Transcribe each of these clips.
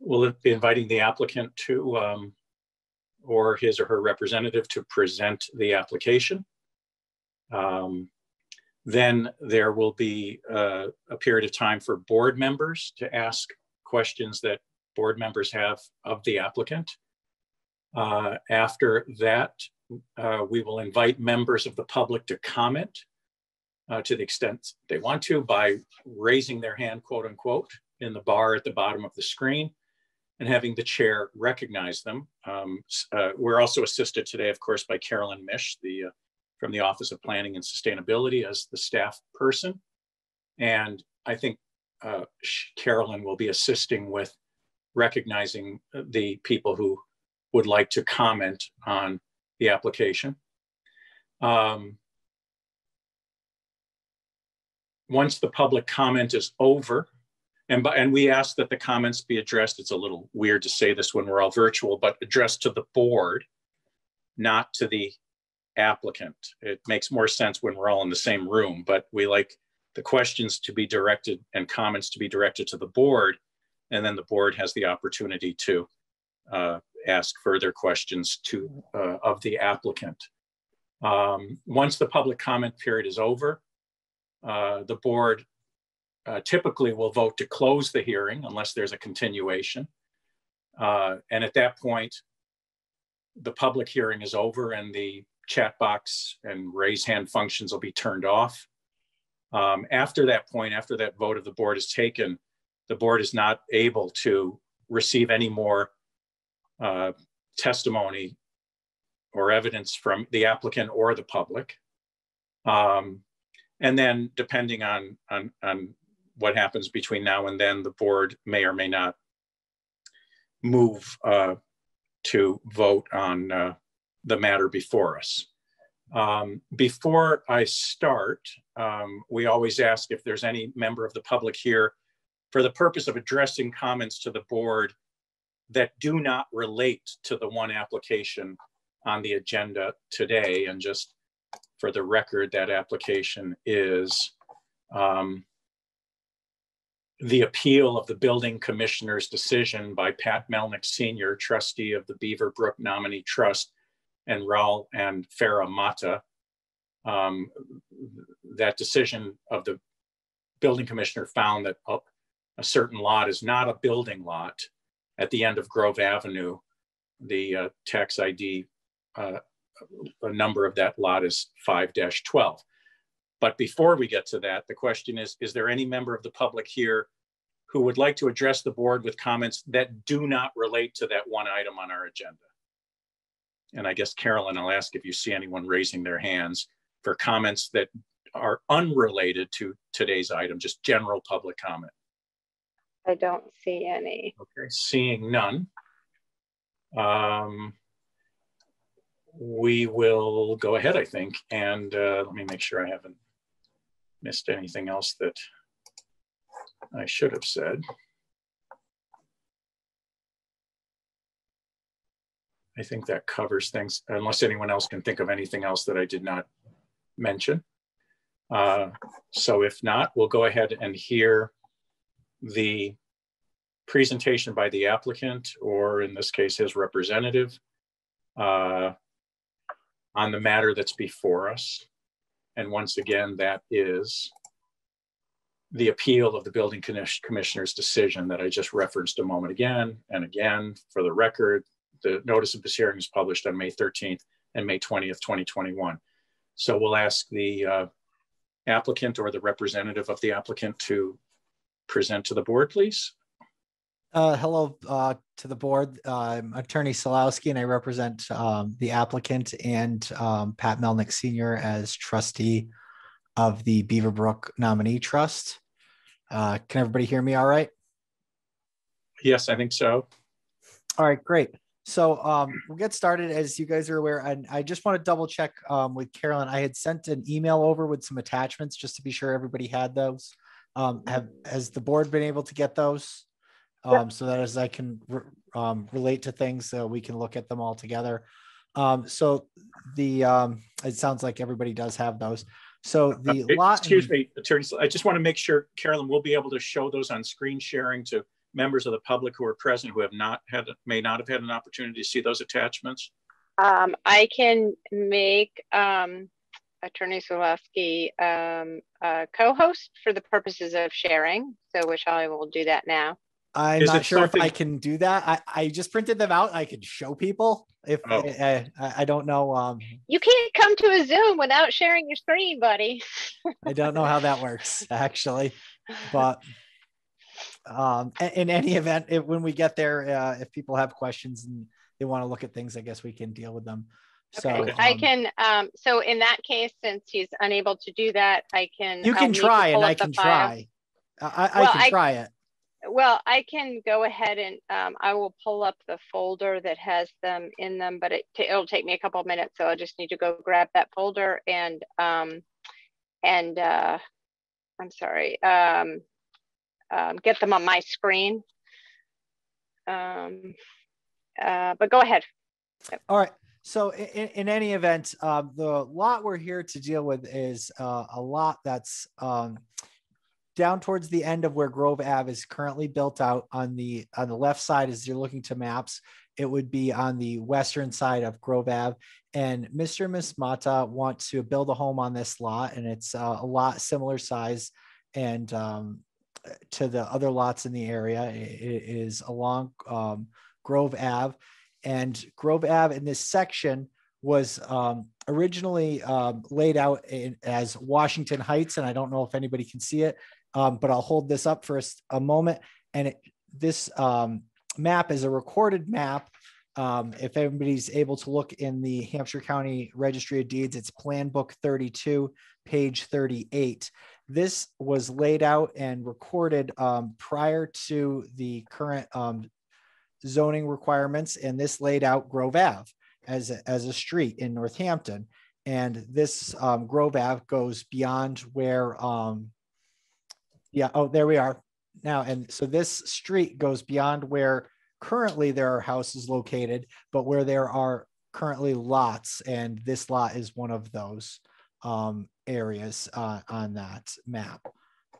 we'll be inviting the applicant to, um, or his or her representative to present the application. Um, Then there will be uh, a period of time for board members to ask questions that board members have of the applicant. Uh, After that, uh, we will invite members of the public to comment uh, to the extent they want to by raising their hand, quote unquote, in the bar at the bottom of the screen and having the chair recognize them. Um, uh, we're also assisted today, of course, by Carolyn Misch, the uh, from the Office of Planning and Sustainability as the staff person. And I think uh, Carolyn will be assisting with recognizing the people who would like to comment on the application. Um, once the public comment is over, and, by, and we ask that the comments be addressed, it's a little weird to say this when we're all virtual, but addressed to the board, not to the applicant. It makes more sense when we're all in the same room, but we like the questions to be directed and comments to be directed to the board. And then the board has the opportunity to uh, ask further questions to uh, of the applicant. Um, once the public comment period is over, uh, the board uh, typically will vote to close the hearing unless there's a continuation. Uh, and at that point, the public hearing is over and the chat box and raise hand functions will be turned off. Um, after that point, after that vote of the board is taken, the board is not able to receive any more uh, testimony or evidence from the applicant or the public. Um, and then depending on, on, on what happens between now and then, the board may or may not move uh, to vote on uh, the matter before us. Um, before I start, um, we always ask if there's any member of the public here for the purpose of addressing comments to the board that do not relate to the one application on the agenda today. And just for the record, that application is um, the appeal of the building commissioner's decision by Pat Melnick Sr., trustee of the Beaver Brook Nominee Trust, and Raul and Farah Mata. Um, that decision of the building commissioner found that a, a, certain lot is not a building lot at the end of Grove Avenue. The uh, tax ID uh, number of that lot is 5-12. But before we get to that, the question is, is there any member of the public here who would like to address the board with comments that do not relate to that one item on our agenda? And I guess Carolyn, I'll ask if you see anyone raising their hands for comments that are unrelated to today's item, just general public comment. I don't see any. Okay, seeing none. Um, we will go ahead, I think, and uh, let me make sure I haven't missed anything else that I should have said. I think that covers things, unless anyone else can think of anything else that I did not mention. Uh, so if not, we'll go ahead and hear the presentation by the applicant, or in this case, his representative, uh, on the matter that's before us. And once again, that is the appeal of the building commissioner's decision that I just referenced a moment again and again for the record, the notice of this hearing is published on May 13th and May 20th, 2021. So we'll ask the uh, applicant or the representative of the applicant to present to the board, please. Uh, hello uh, to the board. I'm Attorney Solowski, and I represent um, the applicant and um, Pat Melnick Sr. as trustee of the Beaver Brook Nominee Trust. Uh, can everybody hear me all right? Yes, I think so. All right, great. So um, we'll get started as you guys are aware. And I just want to double check um, with Carolyn. I had sent an email over with some attachments just to be sure everybody had those. Um, have has the board been able to get those? Um, so that as I can re um, relate to things, so we can look at them all together. Um, so the um, it sounds like everybody does have those. So the uh, lot. Excuse me, attorney. I just want to make sure Carolyn we'll be able to show those on screen sharing to members of the public who are present who have not had, may not have had an opportunity to see those attachments? Um, I can make um, Attorney Zulowski um, a co-host for the purposes of sharing. So which I will do that now. I'm Is not it sure if I can do that. I, I just printed them out. I can show people if Oh. I, I, I don't know. Um, You can't come to a Zoom without sharing your screen, buddy. I don't know how that works actually, but um, in any event, if, when we get there, uh, if people have questions and they want to look at things, I guess we can deal with them. So Okay, I um, can, um, so in that case, since he's unable to do that, I can. You I'll can try and I can file. try. I, I, Well, can I- try it. Well, I can go ahead and, um, I will pull up the folder that has them in them, but it, it'll take me a couple of minutes, so I just need to go grab that folder and, um, and, uh, I'm sorry, um, um, get them on my screen. Um, uh, but go ahead. All right. So in, in, any event, um, the lot we're here to deal with is uh, a lot that's um, down towards the end of where Grove Ave is currently built out on the on the left side as you're looking to maps. It would be on the western side of Grove Ave. And Mr. and Miss Mata want to build a home on this lot, and it's uh, a lot similar size and um, to the other lots in the area. It- is along um, Grove Ave and Grove Ave in this section was um, originally um, laid out in, as Washington Heights, and I don't know if anybody can see it, um, but I'll hold this up for a moment. And it, this um, map is a recorded map. Um, if everybody's able to look in the Hampshire County Registry of Deeds, it's Plan Book 32, page 38. This was laid out and recorded um, prior to the current um, zoning requirements, and this laid out Grove Ave as a, as a street in Northampton. And this um, Grove Ave goes beyond where, um, yeah, oh, there we are now. And so this street goes beyond where currently there are houses located, but where there are currently lots, and this lot is one of those um, areas uh, on that map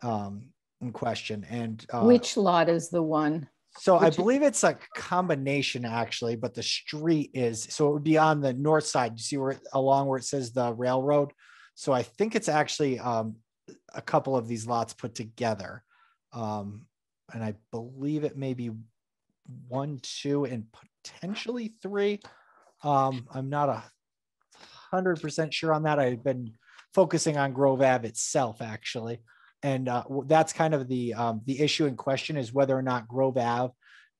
um, in question. And uh, Which lot is the one? so I believe it's a combination actually, but the street is, so it would be on the north side. You see where, along where it says the railroad? So I think it's actually um, a couple of these lots put together. Um, and I believe it may be one, two, and potentially three. Um, I'm not a hundred percent sure on that. I've been focusing on Grove Ave itself, actually. And uh, that's kind of the um, the issue in question is whether or not Grove Ave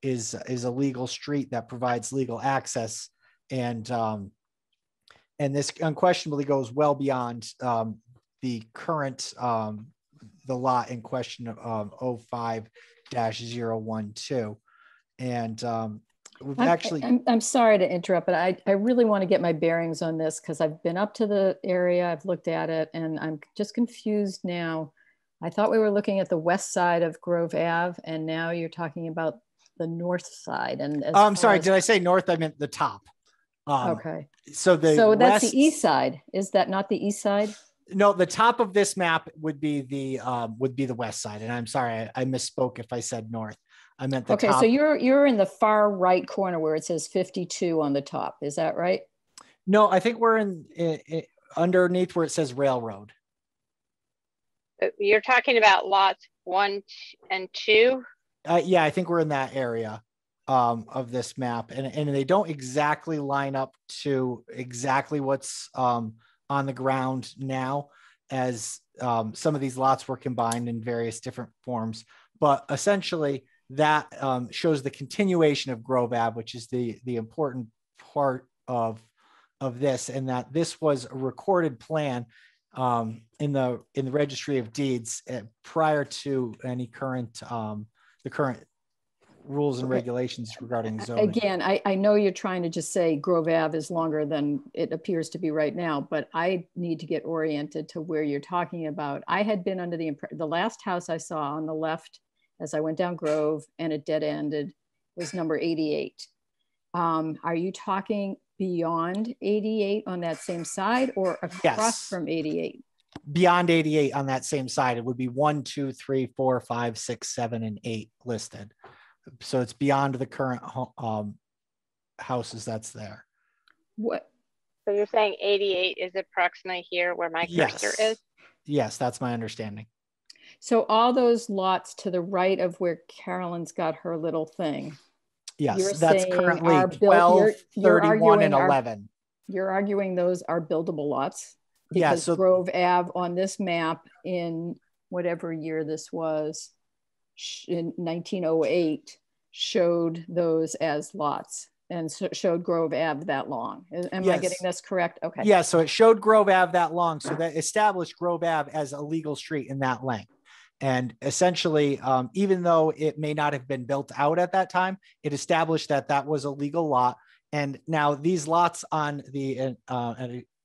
is is a legal street that provides legal access, and um, and this unquestionably goes well beyond um, the current um, the lot in question of um, 05 012 and um, we've I'm- actually I'm, I'm sorry to interrupt, but I, I really want to get my bearings on this because I've been up to the area, I've looked at it, and I'm just confused now. I thought we were looking at the west side of Grove Ave, and now you're talking about the north side. And as oh, I'm sorry as- did I say north I meant the top um, Okay, so the so that's west- the east side. Is that not the east side? No the top of this map would be the um, would be the west side and i'm sorry i, I misspoke if i said north i meant the Okay, top so you're you're in the far right corner where it says 52 on the top. Is that right? no i think we're in, i i underneath where it says railroad Uh, You're talking about lots one and two. uh, yeah i think we're in that area um, of this map and, and they don't exactly line up to exactly what's um, on the ground now as um, some of these lots were combined in various different forms. But essentially that um, shows the continuation of grove ave which is the the important part of of this and that this was a recorded plan um, in the in the registry of deeds uh, prior to any current um, the current rules and regulations regarding zoning. Again, I, I know you're trying to just say Grove Ave is longer than it appears to be right now, but I need to get oriented to where you're talking about. I had been under the, the last house I saw on the left as I went down Grove and it dead ended was number 88. Um, are you talking beyond 88 on that same side or across Yes. from 88? Beyond 88 on that same side, it would be one, two, three, four, five, six, seven, and eight listed. So it's beyond the current um, houses that's there. What, So you're saying 88 is approximately here where my cursor Yes. is? Yes, that's my understanding. so all those lots to the right of where Carolyn's got her little thing, Yes, You're that's currently are built- 12, you're- you're 31, and arguing are- 11. you're arguing those are buildable lots? Yeah, Because so Grove Ave on this map in whatever year this was, in 1908, showed those as lots and so- showed Grove Ave that long. Am I getting this correct? Okay. yeah, so it showed Grove Ave that long, so that established Grove Ave as a legal street in that length. And essentially, um, even though it may not have been built out at that time, it established that that was a legal lot. And now these lots on the uh,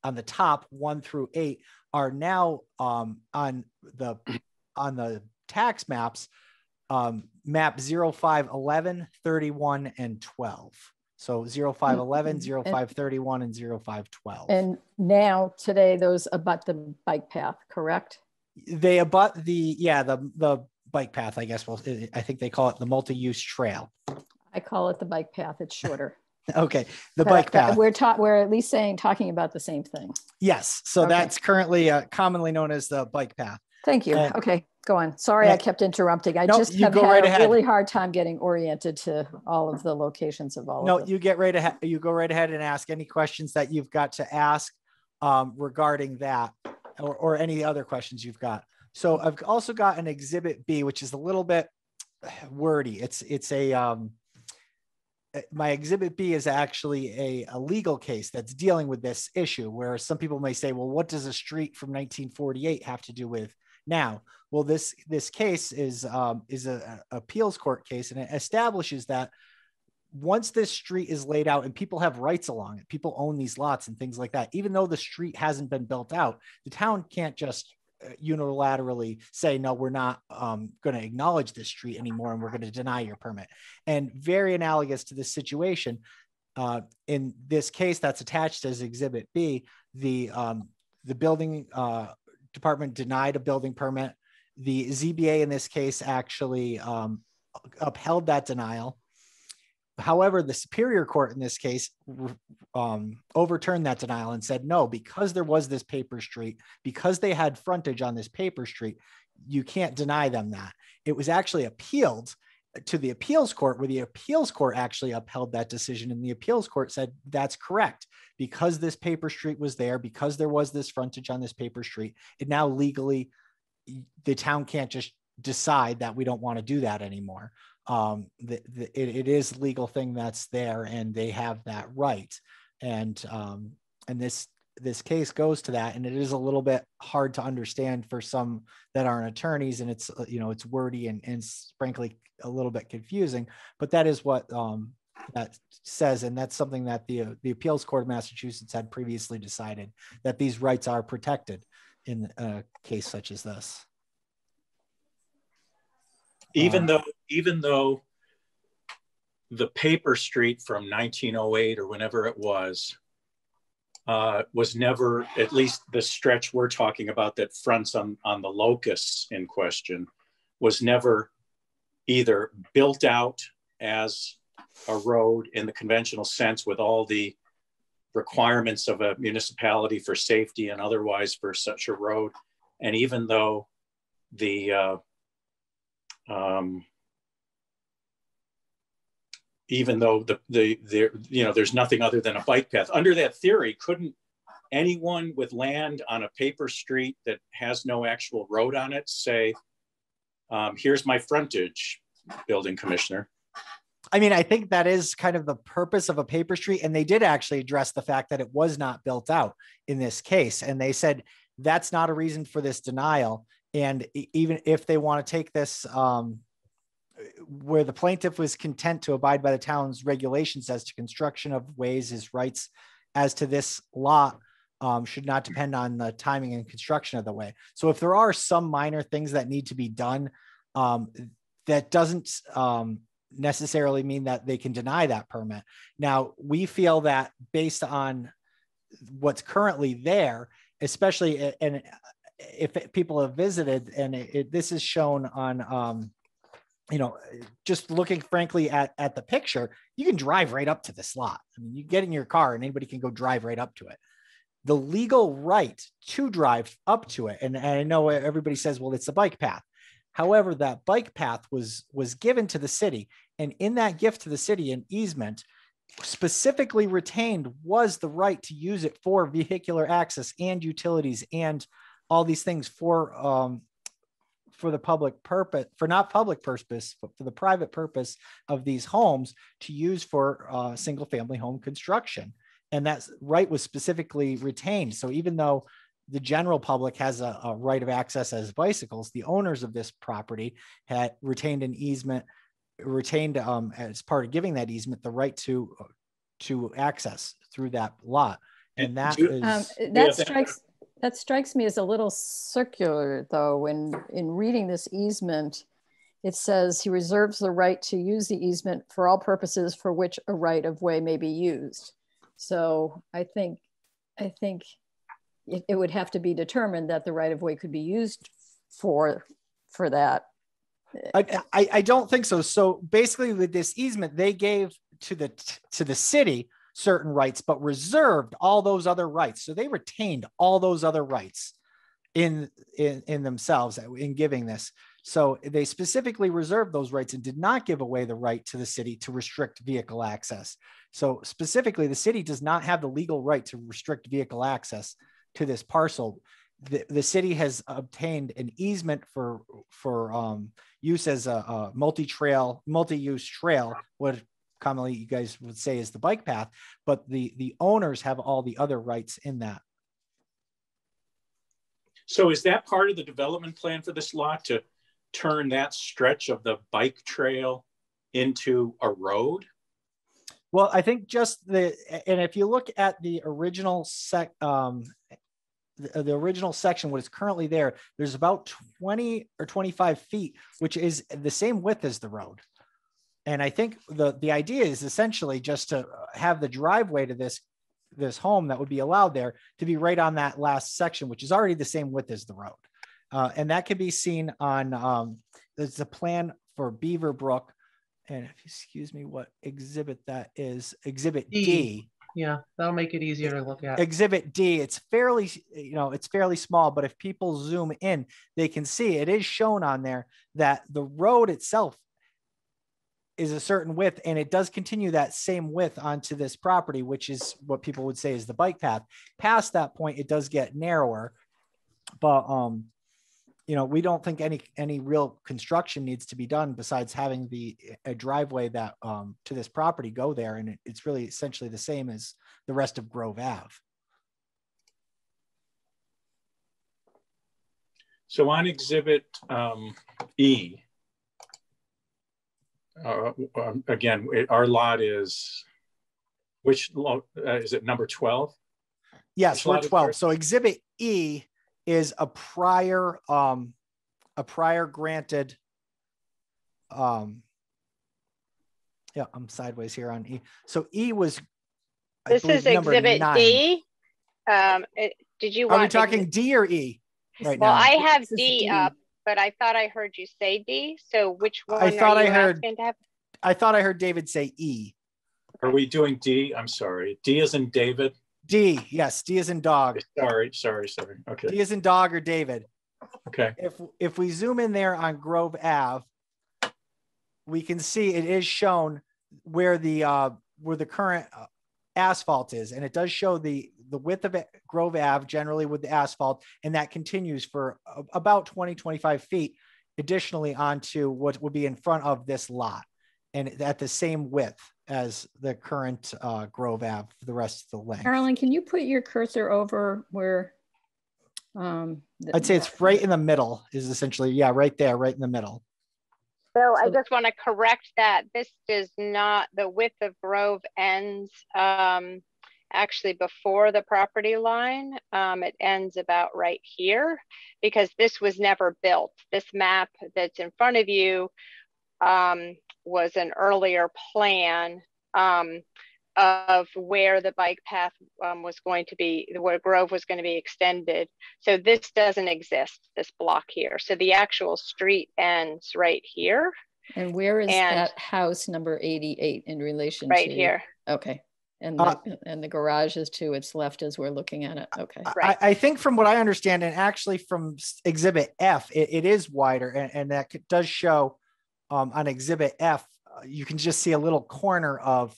on the top one through eight are now um, on the on the tax maps, um, map 0511, 31, and 12. So 0511, And- 0531, and 0512. And now today those abut the bike path, correct? they abut the yeah the the bike path i guess well i think they call it the multi-use trail I call it the bike path. It's shorter. okay the But- bike path We're taught, we're at least saying, talking about the same thing. yes so Okay. that's currently uh, commonly known as the bike path Thank you. Uh, Okay, go on. Sorry, I uh, kept interrupting. I no, just have had right a ahead. really hard time getting oriented to all of the locations of all no of you get right ahead you go right ahead and ask any questions that you've got to ask um, regarding that or, or any other questions you've got so i've also got an exhibit b which is a little bit wordy it's it's a um, uh, my exhibit B is actually a, a legal case that's dealing with this issue where some people may say, well, what does a street from 1948 have to do with now? Well, this this case is um, is a, a appeals court case and it establishes that once this street is laid out and people have rights along it, people own these lots and things like that. Even though the street hasn't been built out, the town can't just uh, unilaterally say, no, we're not um, going to acknowledge this street anymore and we're going to deny your permit. And very analogous to this situation, uh, in this case that's attached as Exhibit B, the um, the building uh, department denied a building permit. The ZBA in this case actually um, upheld that denial. However, the Superior Court in this case um, overturned that denial and said no, because there was this paper street, because they had frontage on this paper street, you can't deny them that. It was actually appealed to the appeals court where the appeals court actually upheld that decision and the appeals court said that's correct. Because this paper street was there because there was this frontage on this paper street it now legally the town can't just decide that we don't want to do that anymore. Um the, the, it, it is legal thing that's there and they have that right. And um and this this case goes to that and it is a little bit hard to understand for some that aren't attorneys and it's uh, you know it's wordy and, and frankly a little bit confusing but that is what um that says and that's something that the uh, the appeals court of massachusetts had previously decided that these rights are protected in a case such as this. Even Um, though even though the paper street from 1908 or whenever it was uh, was never at least the stretch we're talking about that fronts on on the locusts in question was never either built out as a road in the conventional sense with all the requirements of a municipality for safety and otherwise for such a road. And even though the uh, um, even though the, the you know there's nothing other than a bike path under that theory couldn't anyone with land on a paper street that has no actual road on it say um, here's my frontage building commissioner I mean, I think that is kind of the purpose of a paper street. And they did actually address the fact that it was not built out in this case. And they said that's not a reason for this denial. And even if they want to take this, um, where the plaintiff was content to abide by the town's regulations as to construction of ways, his rights as to this lot um, should not depend on the timing and construction of the way. So if there are some minor things that need to be done, um, that doesn't um, necessarily mean that they can deny that permit. Now, we feel that based on what's currently there, especially and if people have visited and it, it- this is shown on um, you know, just looking frankly at, at the picture, you can drive right up to this lot. I mean, you get in your car and anybody can go drive right up to it. The legal right to drive up to it, and, and I know everybody says, well, it's a bike path. However, that bike path was was given to the city, and in that gift to the city, an easement specifically retained was the right to use it for vehicular access and utilities and all these things for um, for the public purpose, for not public purpose, but for the private purpose of these homes to use for uh, single family home construction. And that right was specifically retained. So even though the general public has a, a right of access as bicycles, the owners of this property had retained an easement, retained um, as part of giving that easement the right to to access through that lot. And that is um, that strikes that strikes me as a little circular, though. When in reading this easement, it says he reserves the right to use the easement for all purposes for which a right of way may be used. So I think, I think it, it would have to be determined that the right of way could be used for for that. I, I, I don't think so. So basically, with this easement, they gave to the to the city certain rights, but reserved all those other rights. So they retained all those other rights in, in, in themselves in giving this. So they specifically reserved those rights and did not give away the right to the city to restrict vehicle access. So specifically, the city does not have the legal right to restrict vehicle access to this parcel. The, the city has obtained an easement for for um, use as a, a multi-trail, multi-use trail, what commonly you guys would say is the bike path, but the the owners have all the other rights in that. So is that part of the development plan for this lot to turn that stretch of the bike trail into a road? Well, I think just the and if you look at the original sec um the, the original section what is currently there there's about 20 or 25 feet which is the same width as the road and I think the the idea is essentially just to have the driveway to this this home that would be allowed there to be right on that last section, which is already the same width as the road. Uh, and that can be seen on um, there's a plan for Beaver Brook. And if you excuse me, what exhibit that is? Exhibit D. D. Yeah, that'll make it easier to look at. Exhibit D. It's fairly, you know, it's fairly small, but if people zoom in, they can see it is shown on there that the road itself is a certain width and it does continue that same width onto this property which is what people would say is the bike path. Past that point it does get narrower but um you know we don't think any any real construction needs to be done besides having the a driveway that um to this property go there and it, it's really essentially the same as the rest of grove ave. So on exhibit um, e uh, um, again, it, our lot is, which uh, is it number 12? Yes, we're 12. So exhibit E is a prior, um, a prior granted, um, yeah, I'm sideways here on E. So E was, this is exhibit nine. D. Um, it, did you want? Are we talking D or E right well, now? Well, I have D up but I thought I heard you say D. So which one? I thought I heard. I thought I heard David say E. Are we doing D? I'm sorry. D is in David. D. Yes, D is in dog. Sorry, sorry, sorry. Okay. D is in dog or David. Okay. If if we zoom in there on Grove Ave, we can see it is shown where the uh, where the current uh, asphalt is, and it does show the the width of Grove Ave generally with the asphalt, and that continues for about 20, 25 feet additionally onto what would be in front of this lot and at the same width as the current uh, Grove Ave for the rest of the length. Carolyn, can you put your cursor over where? Um, the, I'd say it's right in the middle is essentially, yeah, right there, right in the middle. So I just want to correct that. This does not, the width of Grove ends um, actually before the property line. Um, it ends about right here because this was never built. This map that's in front of you um, was an earlier plan um, of where the bike path um, was going to be, where Grove was going to be extended. So this doesn't exist, this block here. So the actual street ends right here. And where is And- that house number 88 in relation right to? Right here. Okay. And Uh, the, and the garage is to its left as we're looking at it. Okay. Right. I, I think from what I understand, and actually from Exhibit F, it, it is wider, and, and that does show um, on Exhibit F. uh, You can just see a little corner of.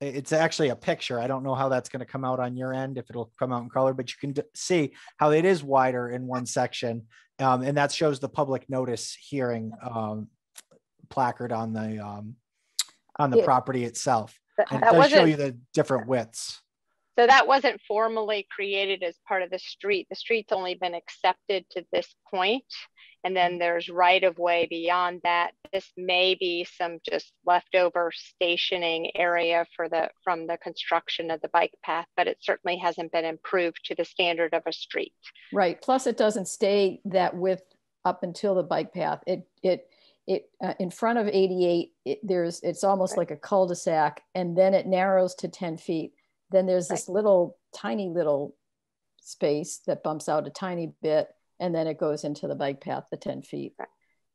It's actually a picture. I don't know how that's going to come out on your end if it'll come out in color, but you can d- see how it is wider in one section, um, and that shows the public notice hearing um, placard on the um, on the Yeah. property itself, That, and it that does show wasn't you the different widths. So that wasn't formally created as part of the street. The street's only been accepted to this point, And then there's right of way beyond that. This may be some just leftover stationing area for the from the construction of the bike path, but it certainly hasn't been improved to the standard of a street. Right. Plus, it doesn't stay that width up until the bike path. It it it uh, in front of 88. It, there's it's almost Right. like a cul-de-sac, and then it narrows to 10 feet. Then there's this little tiny little space that bumps out a tiny bit, and then it goes into the bike path, the 10 feet. Right.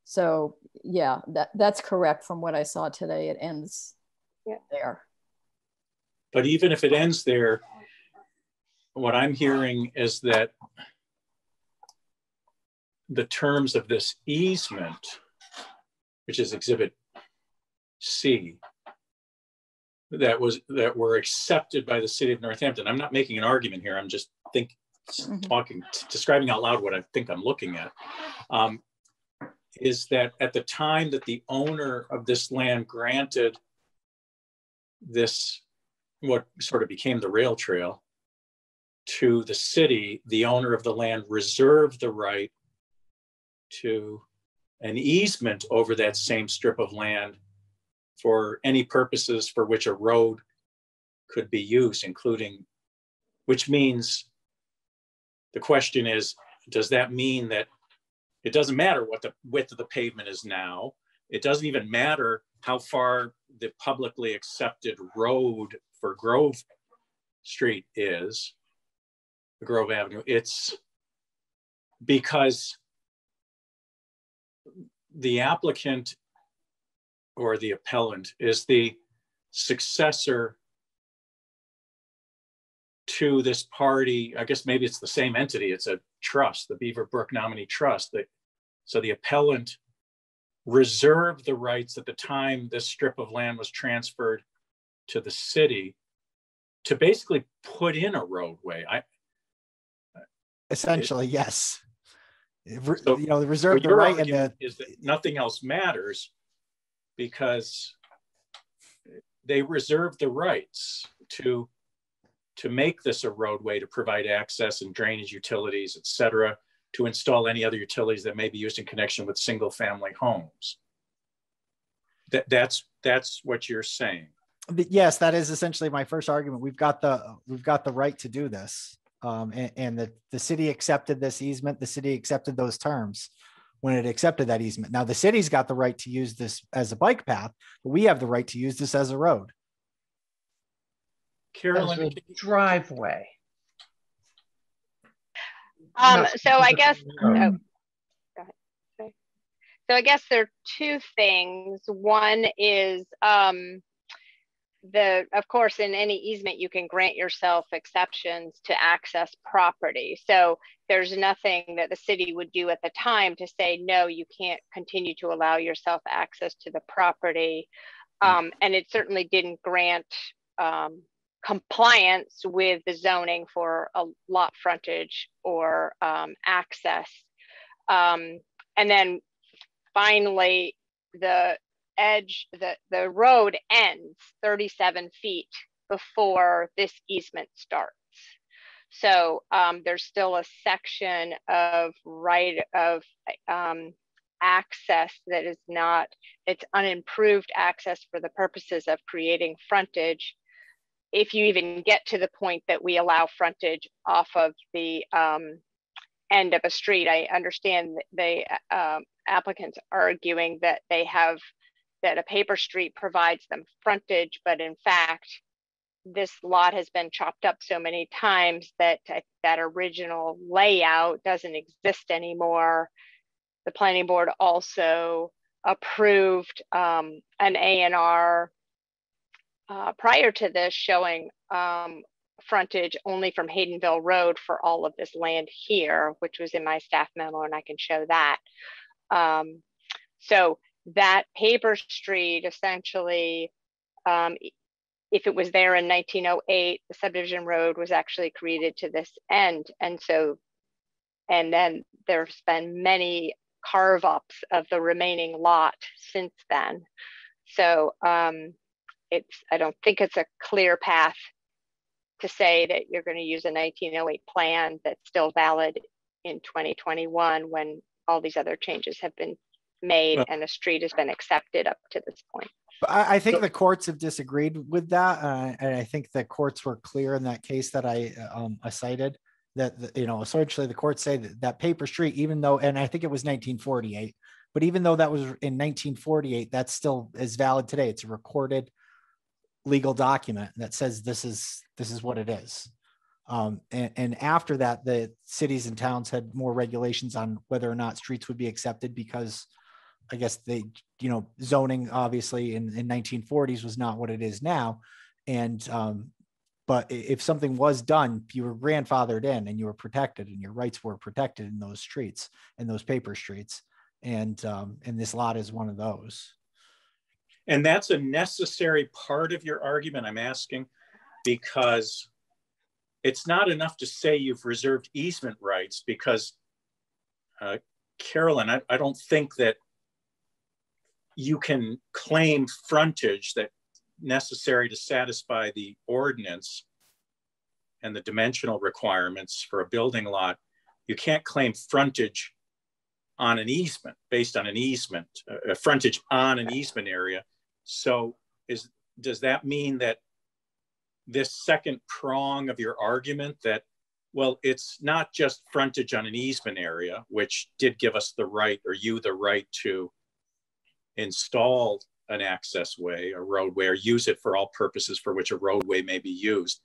So yeah, that that's correct from what I saw today. It ends Yeah. there. But even if it ends there, what I'm hearing is that the terms of this easement, which is exhibit C, that was that were accepted by the city of Northampton. I'm not making an argument here. I'm just think Mhm. talking, describing out loud what I think I'm looking at. Um, is that at the time that the owner of this land granted this what sort of became the rail trail to the city, the owner of the land reserved the right to an easement over that same strip of land for any purposes for which a road could be used, including, which means the question is, does that mean that it doesn't matter what the width of the pavement is now? It doesn't even matter how far the publicly accepted road for Grove Street is, Grove Avenue. It's because the applicant or the appellant is the successor to this party. I guess maybe it's the same entity. It's a trust, the Beaver Brook Nominee Trust. That so the appellant reserved the rights at the time this strip of land was transferred to the city to basically put in a roadway. I, Essentially, yes. So- you know, the reserve the right and the is that nothing else matters because they reserve the rights to to make this a roadway to provide access and drainage utilities, et cetera, to install any other utilities that may be used in connection with single family homes. That, that's, that's what you're saying. but yes, that is essentially my first argument. We've got the we've got the right to do this. Um, and, and the, the city accepted this easement, the city accepted those terms when it accepted that easement. Now the city's got the right to use this as a bike path, but we have the right to use this as a road. Carolyn, a driveway. Um, so I guess, road. oh, go ahead. So I guess there are two things. One is, um, the, of course, in any easement, you can grant yourself exceptions to access property. So there's nothing that the city would do at the time to say, no, you can't continue to allow yourself access to the property. Um, and it certainly didn't grant, um, compliance with the zoning for a lot frontage or um, access. Um, and then finally, the edge, the, the road ends 37 feet before this easement starts. So um, there's still a section of right of um, access that is not, it's unimproved access for the purposes of creating frontage if you even get to the point that we allow frontage off of the um, end of a street, I understand the um, applicants arguing that they have that a paper street provides them frontage, but in fact, this lot has been chopped up so many times that uh, that original layout doesn't exist anymore. The planning board also approved um, an A&R uh, prior to this showing um, frontage only from Haydenville Road for all of this land here, which was in my staff memo, and I can show that. Um, so that paper street essentially, um, if it was there in 1908, the subdivision road was actually created to this end. And so, and then there's been many carve ups of the remaining lot since then. So um, it's, I don't think it's a clear path to say that you're going to use a 1908 plan that's still valid in 2021 when all these other changes have been made well, and the street has been accepted up to this point. I, I think so, the courts have disagreed with that, uh, and I think the courts were clear in that case that I um, I cited that the, you know essentially the courts say that that paper street, even though, and I think it was 1948, but even though that was in 1948, that's still is valid today. It's a recorded legal document that says this is this is what it is. Um, and, and, after that, the cities and towns had more regulations on whether or not streets would be accepted because I guess they, you know, zoning obviously in, in 1940s was not what it is now. And, um, but if something was done, you were grandfathered in and you were protected and your rights were protected in those streets and those paper streets. And, um, and this lot is one of those. And that's a necessary part of your argument, I'm asking, because it's not enough to say you've reserved easement rights because, uh, Carolyn, I, I don't think that you can claim frontage that necessary to satisfy the ordinance and the dimensional requirements for a building lot. You can't claim frontage on an easement based on an easement, a frontage on an easement area. So is does that mean that this second prong of your argument that well it's not just frontage on an easement area which did give us the right or you the right to install an access way, a roadway, or use it for all purposes for which a roadway may be used.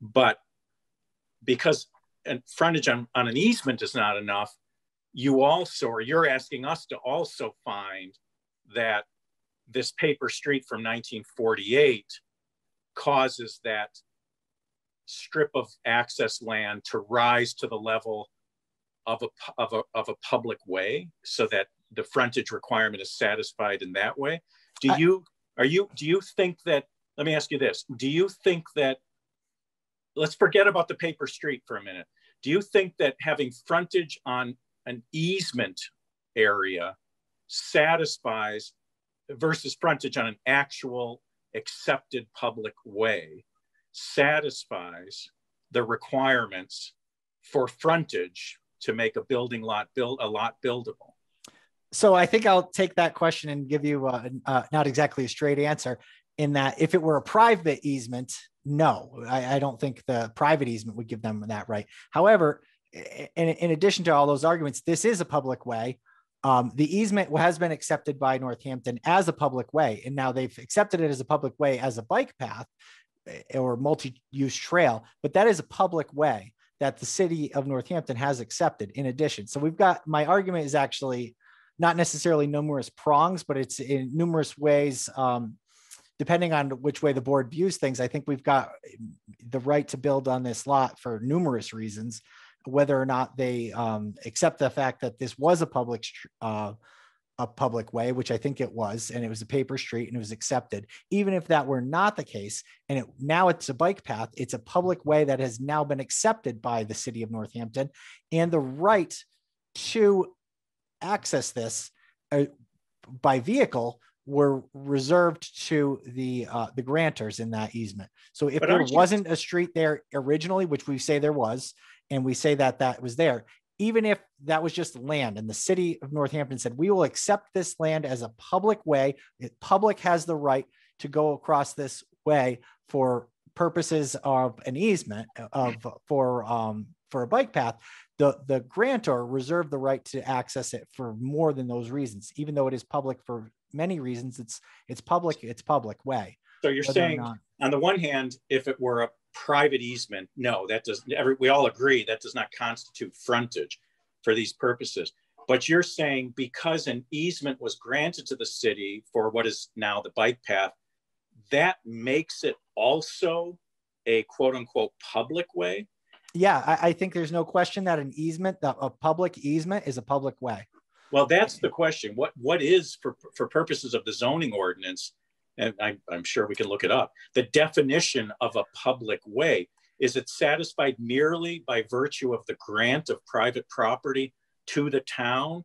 But because frontage on, on an easement is not enough, you also, or you're asking us to also find that this paper street from 1948 causes that strip of access land to rise to the level of a, of a, of a public way so that the frontage requirement is satisfied in that way. Do you are you do you think that let me ask you this. Do you think that let's forget about the paper street for a minute. Do you think that having frontage on an easement area satisfies versus frontage on an actual accepted public way satisfies the requirements for frontage to make a building lot build a lot buildable so I think I'll take that question and give you a, uh, not exactly a straight answer. In that, if it were a private easement, no, I, I, don't think the private easement would give them that right. However, in, in addition to all those arguments, this is a public way. Um, the easement has been accepted by Northampton as a public way, and now they've accepted it as a public way as a bike path eh, or multi-use trail, but that is a public way that the city of Northampton has accepted in addition. So we've got my argument is actually not necessarily numerous prongs, but it's in numerous ways. Um, depending on which way the board views things, I think we've got the right to build on this lot for numerous reasons. Whether or not they um, accept the fact that this was a public uh, a public way, which I think it was, and it was a paper street and it was accepted. Even if that were not the case, and it, now it's a bike path, it's a public way that has now been accepted by the city of Northampton, and the right to access this uh, by vehicle were reserved to the uh, the grantors in that easement. So if there wasn't a street there originally, which we say there was, and we say that that was there, even if that was just land and the city of Northampton said we will accept this land as a public way, the public has the right to go across this way for purposes of an easement of for um, for a bike path the the grantor reserved the right to access it for more than those reasons even though it is public for many reasons it's it's public it's public way so you're saying on the one hand if it were a private easement no that does every we all agree that does not constitute frontage for these purposes But you're saying because an easement was granted to the city for what is now the bike path, that makes it also a quote unquote public way? Yeah, I, I think there's no question that an easement, a public easement is a public way. Well, that's the question. What what is for for purposes of the zoning ordinance? And I, I'm sure we can look it up. The definition of a public way is it satisfied merely by virtue of the grant of private property to the town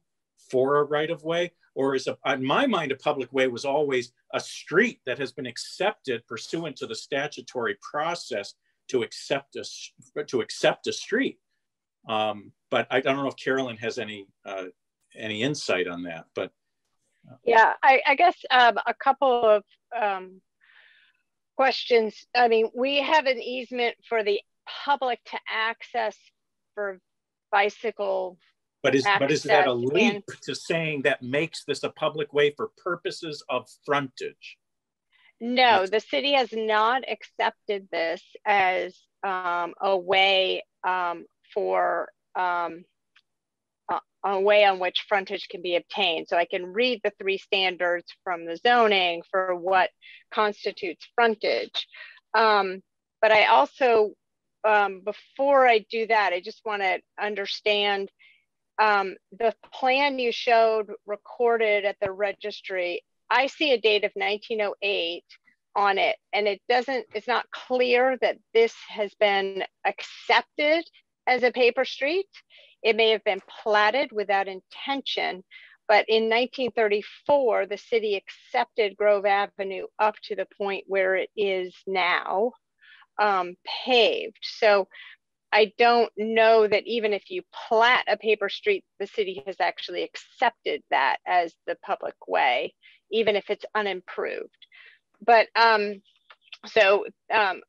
for a right of way, or is a, in my mind a public way was always a street that has been accepted pursuant to the statutory process to accept a to accept a street. Um, but I, I, don't know if Carolyn has any uh, any insight on that. But uh, yeah, I, I guess um, a couple of um, questions. I mean, we have an easement for the public to access for bicycle. But is but is that a leap and, to saying that makes this a public way for purposes of frontage? No, the city has not accepted this as um, a way um, for um, a way on which frontage can be obtained. So I can read the three standards from the zoning for what constitutes frontage. Um, but I also, um, before I do that, I just want to understand um, the plan you showed recorded at the registry. I see a date of 1908 on it, and it doesn't, it's not clear that this has been accepted as a paper street. It may have been platted without intention, but in 1934, the city accepted Grove Avenue up to the point where it is now um, paved. So I don't know that even if you plat a paper street, the city has actually accepted that as the public way, even if it's unimproved. But um, so um,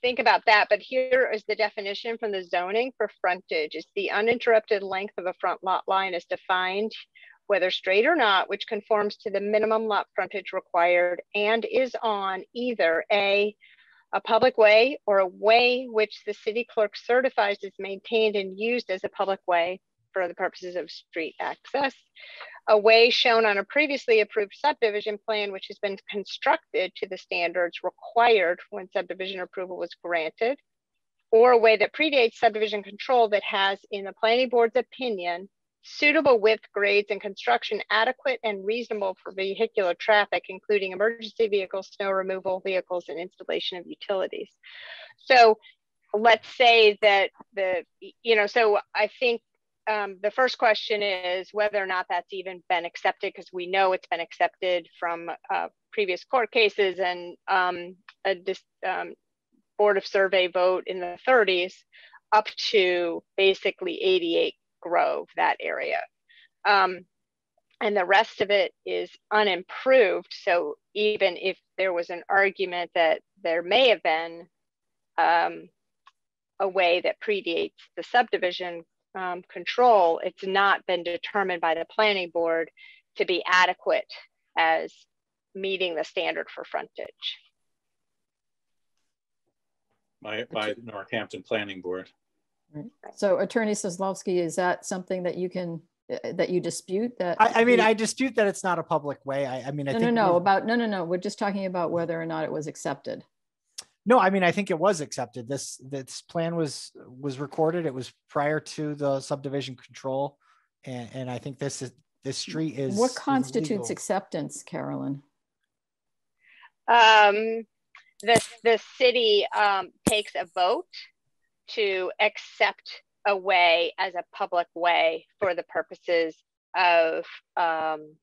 think about that. But here is the definition from the zoning for frontage. It's the uninterrupted length of a front lot line is defined, whether straight or not, which conforms to the minimum lot frontage required and is on either A, a public way or a way which the city clerk certifies is maintained and used as a public way for the purposes of street access, a way shown on a previously approved subdivision plan, which has been constructed to the standards required when subdivision approval was granted, or a way that predates subdivision control that has, in the planning board's opinion, suitable width grades and construction adequate and reasonable for vehicular traffic, including emergency vehicles, snow removal vehicles, and installation of utilities. So let's say that the, you know, so I think um, the first question is whether or not that's even been accepted, because we know it's been accepted from uh, previous court cases and um, a um, Board of Survey vote in the 30s up to basically 88 Grove, that area. Um, and the rest of it is unimproved. So even if there was an argument that there may have been um, a way that predates the subdivision um, control, it's not been determined by the planning board to be adequate as meeting the standard for frontage. By, by Northampton Planning Board. So Attorney Soslovsky, is that something that you can, uh, that you dispute that? I, I mean, I dispute that it's not a public way. I, I mean, I no, think- no, no, about, no, no, no. We're just talking about whether or not it was accepted. No, I mean, I think it was accepted. This this plan was was recorded. It was prior to the subdivision control, and and I think this is this street is. What constitutes is acceptance, Carolyn? Um, the the city um, takes a vote to accept a way as a public way for the purposes of um,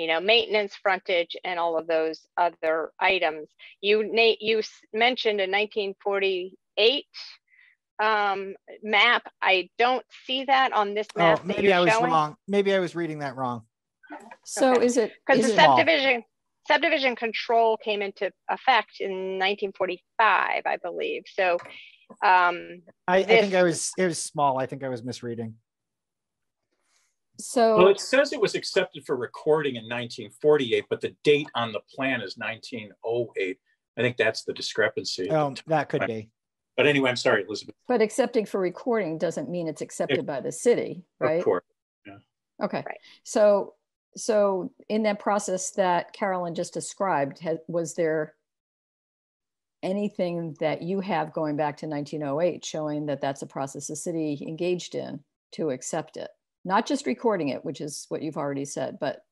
you know, maintenance frontage and all of those other items. You, Nate, you mentioned a 1948 um, map. I don't see that on this oh, map. Oh, maybe I was showing. wrong. Maybe I was reading that wrong. So okay. is it because the subdivision subdivision control came into effect in 1945, I believe. So um, I, this, I think I was it was small. I think I was misreading. So well, it says it was accepted for recording in 1948, but the date on the plan is 1908. I think that's the discrepancy. Oh, that could be. But anyway, I'm sorry, Elizabeth. But accepting for recording doesn't mean it's accepted it, by the city, right? Of course. Yeah. Okay. Right. So, so in that process that Carolyn just described, has, was there anything that you have going back to 1908 showing that that's a process the city engaged in to accept it? Not just recording it, which is what you've already said, but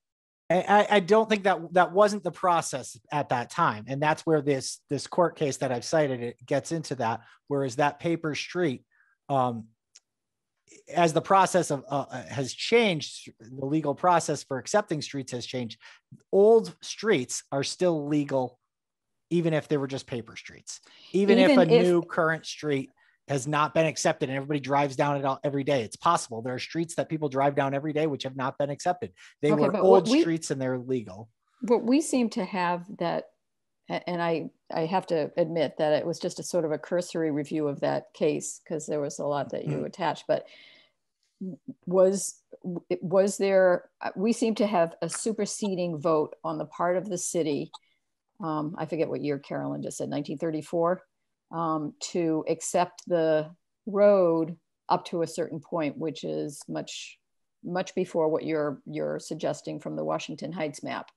I, I don't think that that wasn't the process at that time, and that's where this this court case that I've cited it gets into that. Whereas that paper street, um, as the process of uh, uh, has changed, the legal process for accepting streets has changed. Old streets are still legal, even if they were just paper streets. Even, Even if a if- new current street has not been accepted and everybody drives down it all, every day, it's possible. There are streets that people drive down every day which have not been accepted. They Okay, were old we- streets and they're legal. what we seem to have that and I, I have to admit that it was just a sort of a cursory review of that case because there was a lot that you mm-hmm. attached, but was was there uh, we seem to have a superseding vote on the part of the city um, i forget what year carolyn just said 1934 um, to accept the road up to a certain point which is much much before what you're you're suggesting from the washington heights map.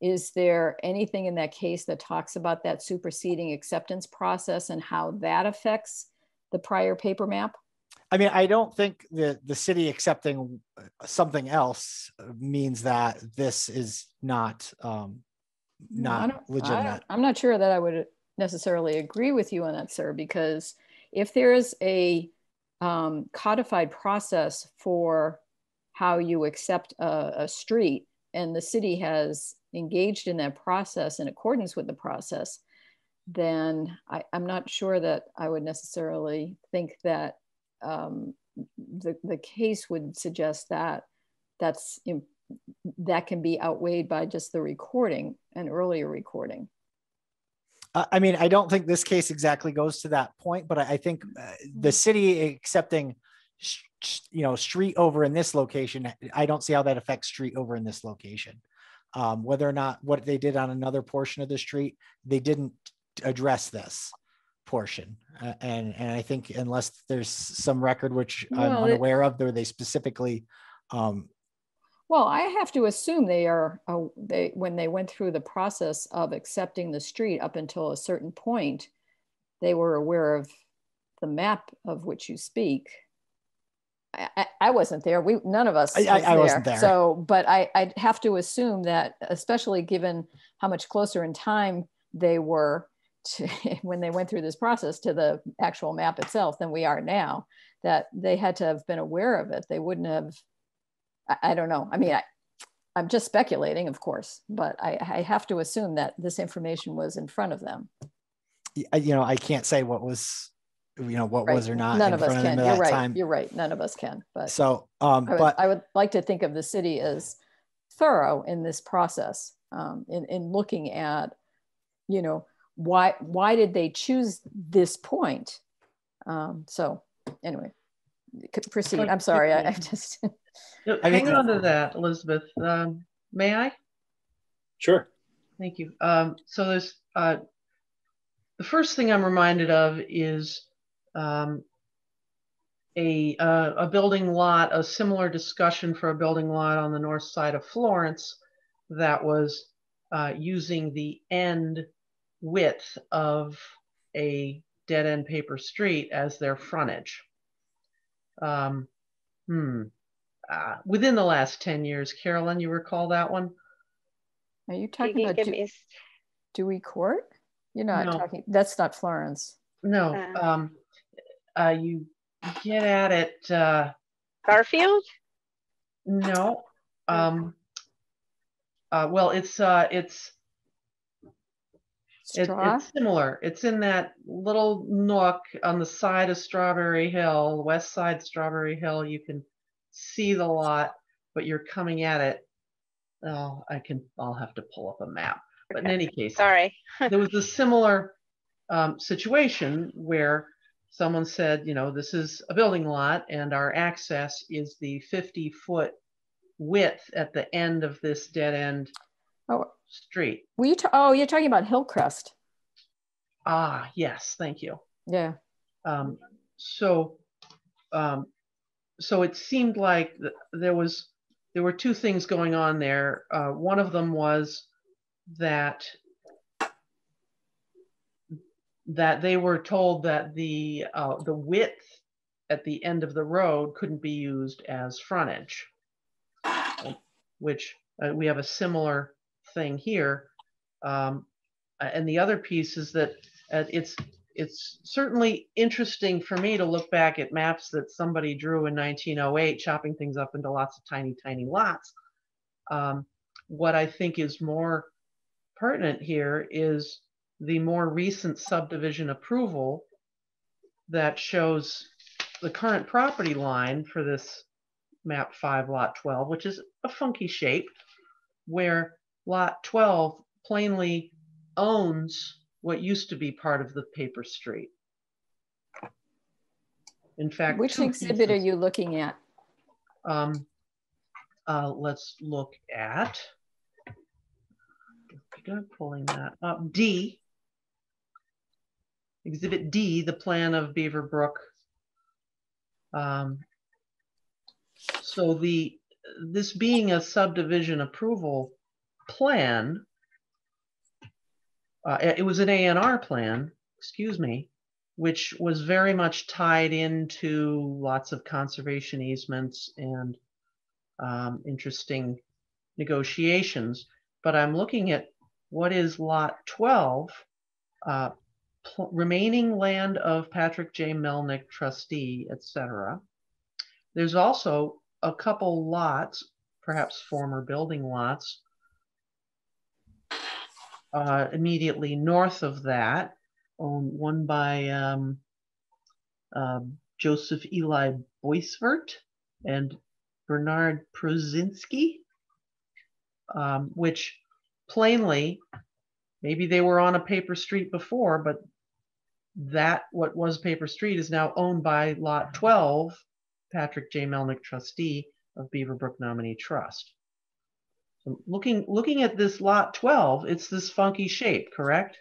Is there anything in that case that talks about that superseding acceptance process and how that affects the prior paper map? I mean, I don't think the the city accepting something else means that this is not um, not don't- legitimate. I, am not sure that I would necessarily agree with you on that, sir, because if there is a um, codified process for how you accept a, a street and the city has engaged in that process in accordance with the process, then I, I'm not sure that I would necessarily think that um, the, the case would suggest that that's that can be outweighed by just the recording, an earlier recording. I mean, I don't think this case exactly goes to that point, but I, think uh, the city accepting, you know, street over in this location, I don't see how that affects street over in this location. Um, whether or not what they did on another portion of the street, they didn't address this portion. Uh, and, and I think unless there's some record, which I'm Well, it- unaware of, where they specifically, um, Well, I have to assume they are, uh, they, when they went through the process of accepting the street up until a certain point, they were aware of the map of which you speak. I, I, I wasn't there. We, none of us. I- I- was I wasn't there. So, but I, I'd have to assume that, especially given how much closer in time they were to, when they went through this process to the actual map itself than we are now, that they had to have been aware of it. They wouldn't have I, I don't know. I mean, I, I'm just speculating, of course, but I, I have to assume that this information was in front of them. you know, I can't say what was, you know, what Right. was or not None in of us front of can. You're right. time. You're right. None of us can. But So, um, I would, but I would like to think of the city as thorough in this process, um, in, in looking at, you know, why why did they choose this point? Um, so anyway, proceed. I'm sorry. I, I just No, I Hang think- on to that, Elizabeth. Um, may I? Sure. Thank you. Um, so there's uh, the first thing I'm reminded of is um, a uh, a building lot, a similar discussion for a building lot on the north side of Florence that was uh, using the end width of a dead end paper street as their frontage. Um, hmm. Uh, within the last 10 years, Carolyn, you recall that one? are you talking about give Dew- me a s- Dewey Court? You're not No. talking. That's not Florence. No, Uh. um, uh, you get at it, uh, Garfield? no, um, uh, well, it's, uh, it's, it- it's similar. It's in that little nook on the side of Strawberry Hill, west side Strawberry Hill. You can see the lot, but you're coming at it. Oh, I can, I'll have to pull up a map. But in any case, Sorry. there was a similar um, situation where someone said, you know, this is a building lot and our access is the 50 foot width at the end of this dead end Oh, street. were you? ta- oh, you're talking about Hillcrest. Ah, yes, thank you. Yeah. Um, so, um, so it seemed like th- there was there were two things going on there. Uh, one of them was that that they were told that the uh, the width at the end of the road couldn't be used as frontage, which uh, we have a similar thing here. Um, and the other piece is that uh, it's it's certainly interesting for me to look back at maps that somebody drew in 1908, chopping things up into lots of tiny, tiny lots. Um, what I think is more pertinent here is the more recent subdivision approval that shows the current property line for this map 5 lot 12 which is a funky shape where lot 12 plainly owns what used to be part of the paper street. In fact which exhibit pieces. are you looking at? Um, uh, let's look at pulling that up. D. Exhibit d the plan of Beaver Brook um, so the this being a subdivision approval plan, uh, it was an ANR plan, excuse me, which was very much tied into lots of conservation easements and um, interesting negotiations. But I'm looking at what is lot 12, uh, remaining land of Patrick J. Melnick, trustee, etc. There's also a couple lots, perhaps former building lots, uh, immediately north of that, one by um, uh, Joseph Eli Boisvert and Bernard Prozinski, um, which plainly, maybe they were on a paper street before, but that what was Paper Street is now owned by Lot 12, Patrick J. Melnick, trustee of Beaver Brook Nominee Trust. Looking looking at this Lot 12, it's this funky shape, correct?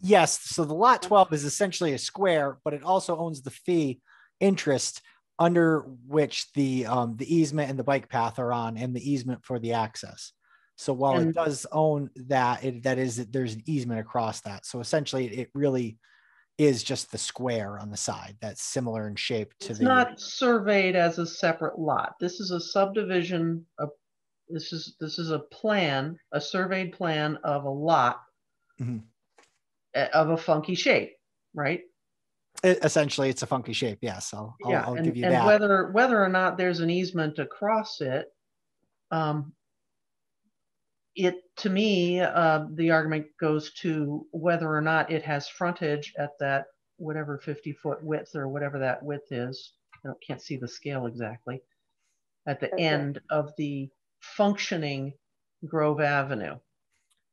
Yes. So the Lot 12 is essentially a square, but it also owns the fee interest under which the um, the easement and the bike path are on, and the easement for the access. So while and, it does own that, it, that is there's an easement across that. So essentially, it really is just the square on the side that's similar in shape to it's the. not surveyed as a separate lot. This is a subdivision. Of, this is this is a plan, a surveyed plan of a lot mm-hmm. of a funky shape, right? It, essentially, it's a funky shape. Yes, I'll, yeah, I'll, I'll and, give you and that. whether whether or not there's an easement across it, um, it to me uh, the argument goes to whether or not it has frontage at that whatever 50 foot width or whatever that width is i can't see the scale exactly at the okay. end of the functioning grove avenue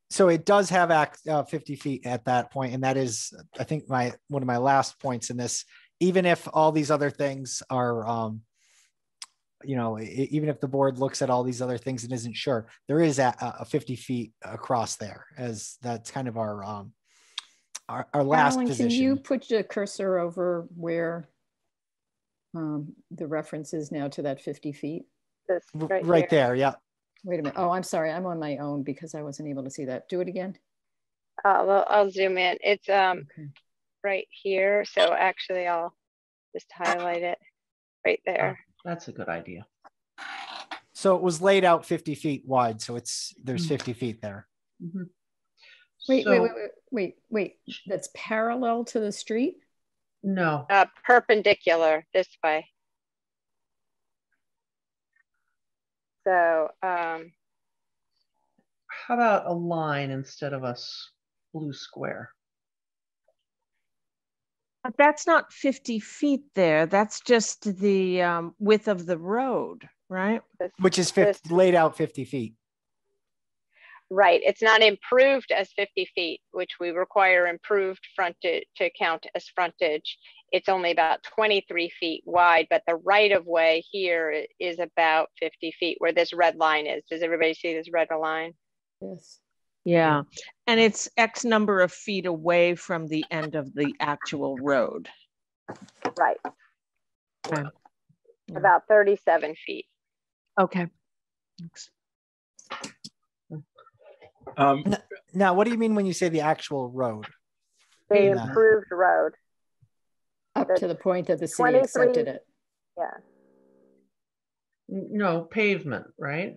so it does have uh, 50 feet at that point and that is i think my one of my last points in this even if all these other things are um, you know, even if the board looks at all these other things and isn't sure, there is a, a 50 feet across there as that's kind of our, um, our, our last Alan, position. Can you put your cursor over where um, the reference is now to that 50 feet? This right, right there, yeah. Wait a minute. Oh, I'm sorry. I'm on my own because I wasn't able to see that. Do it again. Uh, well, I'll zoom in. It's um okay. right here. So actually, I'll just highlight it right there. That's a good idea. So it was laid out 50 feet wide. So it's there's mm. 50 feet there. Mm-hmm. Wait, so, wait, wait, wait, wait, wait. That's parallel to the street? No. Uh, perpendicular this way. So, um, how about a line instead of a blue square? But that's not 50 feet there. That's just the um, width of the road, right? Which is 50, laid out 50 feet. Right. It's not improved as 50 feet, which we require improved frontage to count as frontage. It's only about 23 feet wide, but the right of way here is about 50 feet where this red line is. Does everybody see this red line? Yes. Yeah. And it's X number of feet away from the end of the actual road. Right. Okay. About 37 feet. Okay. Thanks. Um, Now, what do you mean when you say the actual road? The Yeah. improved road, Up The to the point that the city accepted it. yeah. No pavement, right?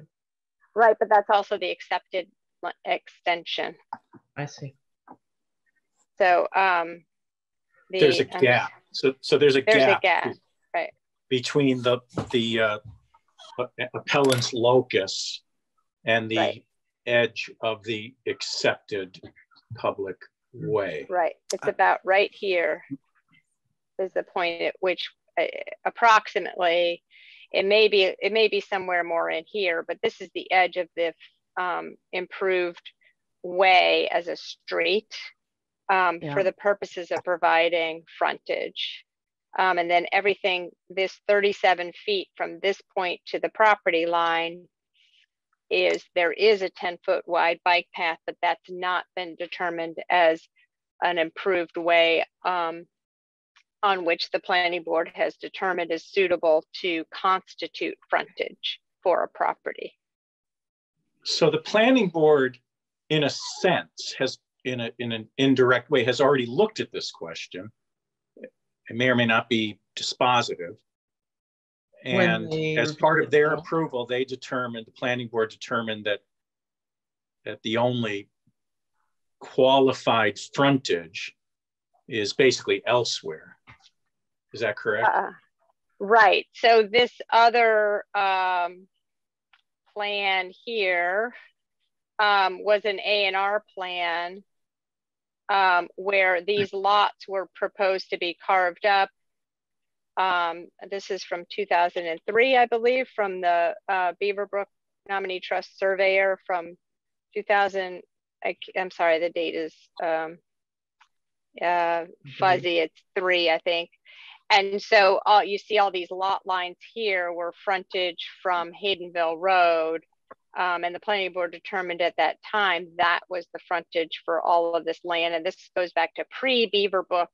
Right, but that's also the accepted extension. I see. So, um. the, there's a um, gap. So, so there's a There's a gap. gap, right. Between the, the uh, appellant's locus and the Right. Edge of the accepted public way. Right, it's Uh, about right here is the point at which uh, approximately, it may be, it may be somewhere more in here, but this is the edge of the um, improved way as a street um, Yeah. for the purposes of providing frontage. Um, and then everything, this 37 feet from this point to the property line is, there is a 10 foot wide bike path, but that's not been determined as an improved way um, on which the planning board has determined is suitable to constitute frontage for a property. So the planning board, in a sense, has, in a, in an indirect way, has already looked at this question. It may or may not be dispositive. When And they as part of their approval, they determined, the planning board determined that that the only qualified frontage is basically elsewhere. Is that correct? Uh, Right, so this other um, plan here um, was an A and R plan um, where these lots were proposed to be carved up. Um, this is from 2003, I believe, from the uh, Beaver Brook Nominee Trust Surveyor from 2000. I, am sorry, the date is um, uh, fuzzy. It's three, I think. And so all you see all these lot lines here were frontage from Haydenville Road. Um, and the planning board determined at that time that was the frontage for all of this land. And this goes back to pre-Beaver Brook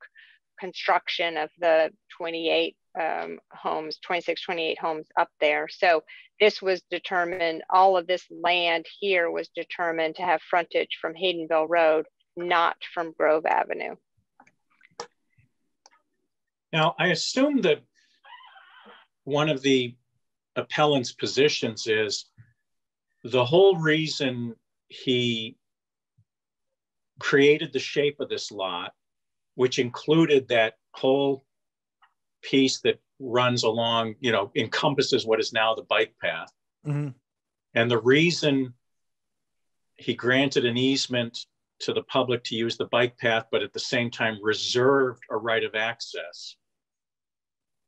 construction of the 28 um, homes, 26, 28 homes up there. So this was determined, all of this land here was determined to have frontage from Haydenville Road, not from Grove Avenue. Now, I assume that one of the appellant's positions is the whole reason he created the shape of this lot, which included that whole piece that runs along, you know, encompasses what is now the bike path. Mhm. And the reason he granted an easement to the public to use the bike path, but at the same time reserved a right of access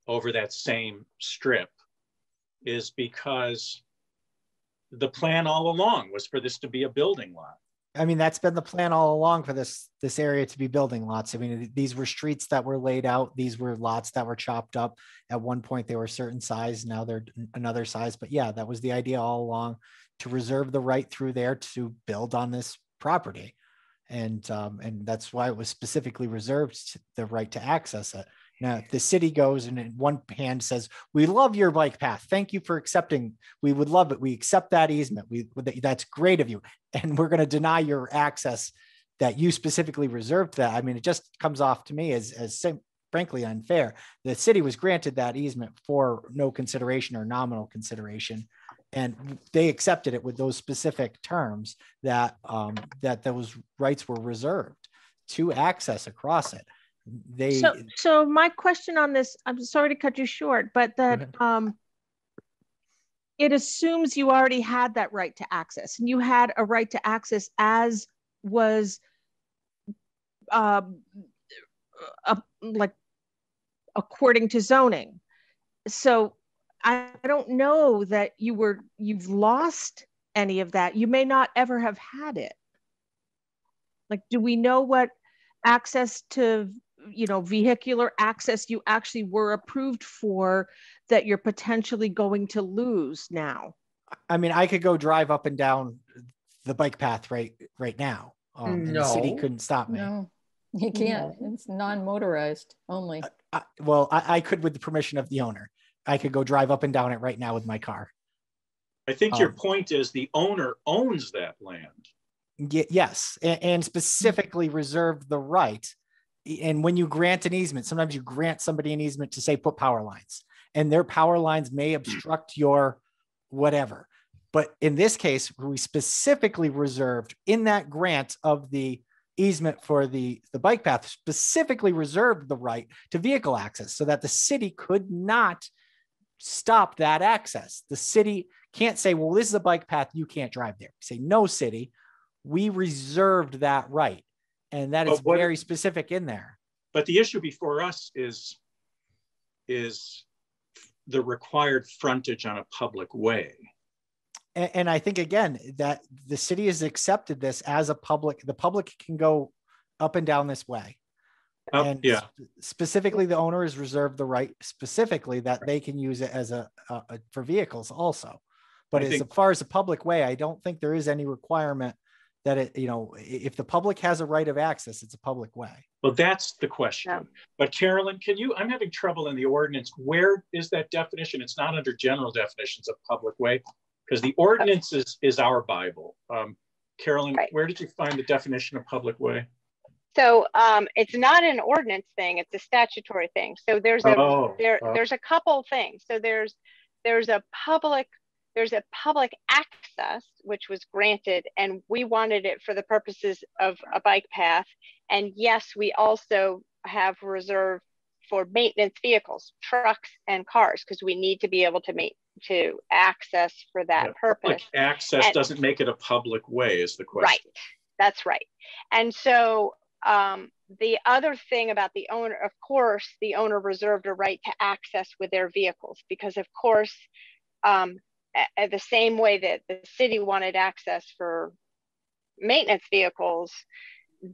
over that same strip is because the plan all along was for this to be a building lot. I mean, that's been the plan all along for this, this area to be building lots. I mean, these were streets that were laid out. These were lots that were chopped up. At one point, they were a certain size. Now they're another size. But yeah, that was the idea all along to reserve the right through there to build on this property. And, um, and that's why it was specifically reserved the right to access it. Now, the city goes and in one hand says, we love your bike path. Thank you for accepting. We would love it. We accept that easement. We, that's great of you. And we're going to deny your access that you specifically reserved that. I mean, it just comes off to me as, as frankly unfair. The city was granted that easement for no consideration or nominal consideration. And they accepted it with those specific terms that, um, that those rights were reserved to access across it. They, So, so my question on this, I'm sorry to cut you short, but that um, it assumes you already had that right to access, and you had a right to access as was, um, uh, like, according to zoning. So I I don't know that you were you've lost any of that. You may not ever have had it. Like, do we know what access to you know vehicular access you actually were approved for that you're potentially going to lose now I mean, I could go drive up and down the bike path right, right now. Um, and the city couldn't stop me. No, you can't. It's non-motorized only. I, well, I, I could with the permission of the owner. I could go drive up and down it right now with my car. I think your Um, point is the owner owns that land. Ye- yes, a- and, specifically reserved the right. And when you grant an easement, sometimes you grant somebody an easement to say put power lines, and their power lines may hmm. obstruct your whatever. But in this case, we specifically reserved in that grant of the easement for the, the bike path, specifically reserved the right to vehicle access so that the city could not stop that access. The city can't say, well, this is a bike path, you can't drive there. Say, no, city, we reserved that right. And that is what- very specific in there. But the issue before us is, is the required frontage on a public way. And, and I think again that the city has accepted this as a public, the public can go up and down this way. Oh, and yeah, sp- specifically, the owner is reserved the right specifically that they can use it as a, a, a- for vehicles also. But I as think- far as a public way, I don't think there is any requirement that it, you know, if the public has a right of access, it's a public way. well, that's the question. Yeah. But Carolyn, can you, I'm having trouble in the ordinance. Where is that definition? It's not under general definitions of public way. Because the ordinance is, is our Bible. Um, Carolyn, Right. where did you find the definition of public way? So um, it's not an ordinance thing; it's a statutory thing. So there's a Oh, there oh. there's a couple things. So there's there's a public there's a public access which was granted, and we wanted it for the purposes of a bike path. And yes, we also have reserved for maintenance vehicles, trucks and cars, because we need to be able to make to access for that Yeah, purpose. Public access And- doesn't make it a public way is the question. Right. That's right. And so um, the other thing about the owner, of course, the owner reserved a right to access with their vehicles because, of course, um, the same way that the city wanted access for maintenance vehicles,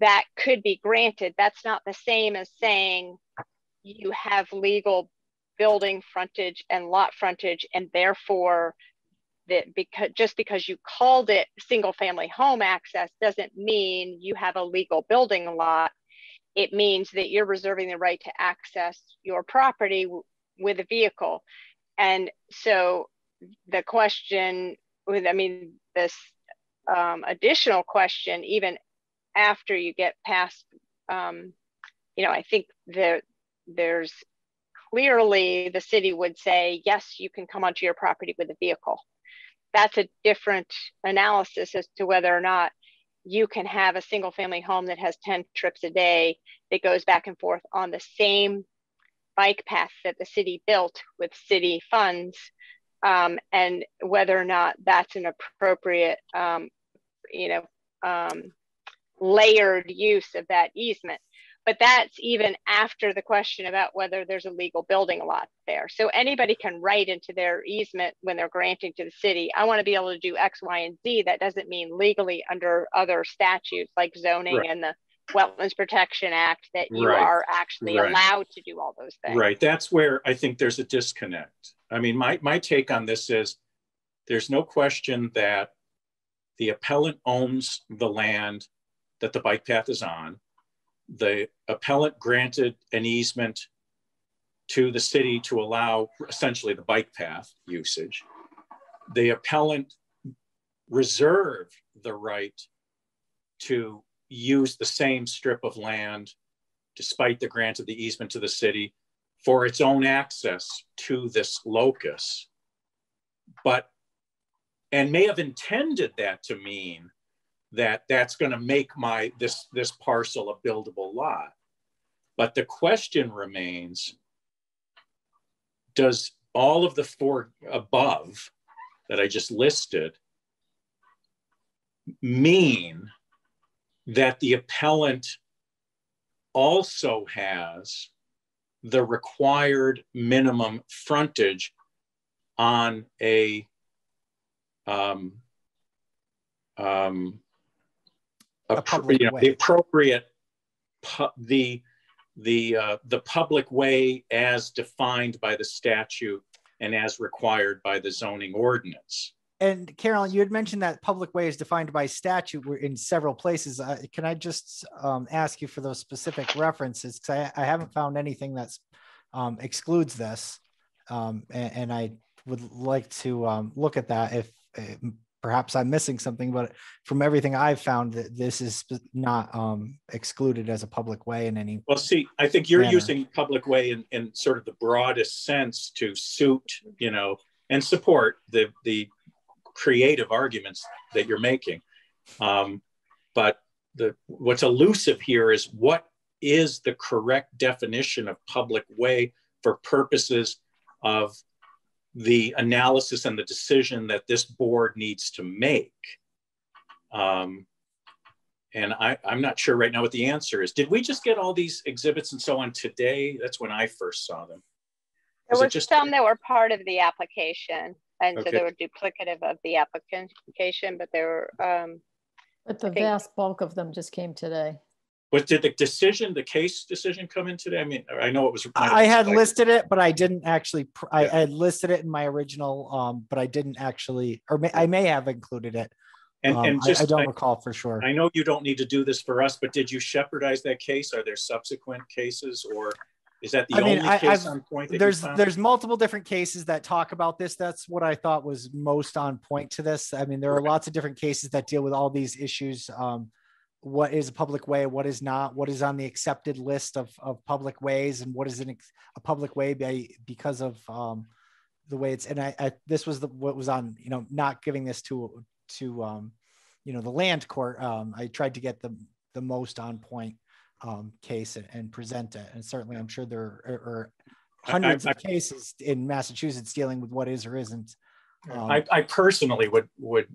that could be granted. That's not the same as saying you have legal building frontage and lot frontage, and therefore that because just because you called it single family home access doesn't mean you have a legal building lot. It means that you're reserving the right to access your property with a vehicle. And so the question with, I mean, this um, additional question, even after you get past, um, you know, I think there, there's clearly the city would say, yes, you can come onto your property with a vehicle. That's a different analysis as to whether or not you can have a single family home that has 10 trips a day that goes back and forth on the same bike path that the city built with city funds um, and whether or not that's an appropriate um, you know um, layered use of that easement but that's even after the question about whether there's a legal building lot there. So anybody can write into their easement when they're granting to the city, I want to be able to do X, Y, and Z. That doesn't mean legally under other statutes like zoning Right. and the Wetlands Protection Act that you Right. are actually Right. allowed to do all those things. Right. That's where I think there's a disconnect. I mean, my, my take on this is there's no question that the appellant owns the land that the bike path is on. The appellant granted an easement to the city to allow essentially the bike path usage. The appellant reserved the right to use the same strip of land despite the grant of the easement to the city for its own access to this locus. But, and may have intended that to mean that that's going to make my, this, this parcel a buildable lot. But the question remains, does all of the four above that I just listed mean that the appellant also has the required minimum frontage on a um, um, A you know, the appropriate the the uh, the public way as defined by the statute and as required by the zoning ordinance. And Carolyn, you had mentioned that public way is defined by statute in several places. Uh, can I just um, ask you for those specific references? Because I, I haven't found anything that um, excludes this, um, and, and I would like to um, look at that if uh, perhaps I'm missing something, but from everything I've found, that this is not um, excluded as a public way in any. Well, see, I think you're manner. using public way in, in sort of the broadest sense to suit, you know, and support the the creative arguments that you're making. Um, but the what's elusive here is what is the correct definition of public way for purposes of the analysis and the decision that this board needs to make. Um, and I, I'm not sure right now what the answer is. Did we just get all these exhibits and so on today? That's when I first saw them. There Was it was just- some that were part of the application, and so Okay. they were duplicative of the application, but they were, um, But the think- vast bulk of them just came today. But did the decision, the case decision come in today? I mean, I know it was. I I had listed it, but I didn't actually, pr- I, Yeah. I had listed it in my original, um, but I didn't actually, or may, I may have included it. And, Um, and I- just, I don't I, recall for sure. I know you don't need to do this for us, but did you Shepardize that case? Are there subsequent cases or is that the I mean, only I- case I've- on point? there's there's multiple different cases that talk about this. That's what i thought was most on point to this. I mean there are lots of different cases that deal with all these issues um, what is a public way what is not what is on the accepted list of, of public ways and what is an, ex- a public way by, because of um, the way it's and I, I this was the what was on you know not giving this to to um, you know the land court um, i tried to get the the most on point um, case and, and present it and certainly i'm sure there are, are I- hundreds I- of cases in Massachusetts dealing with what is or isn't. Um, I, I personally would would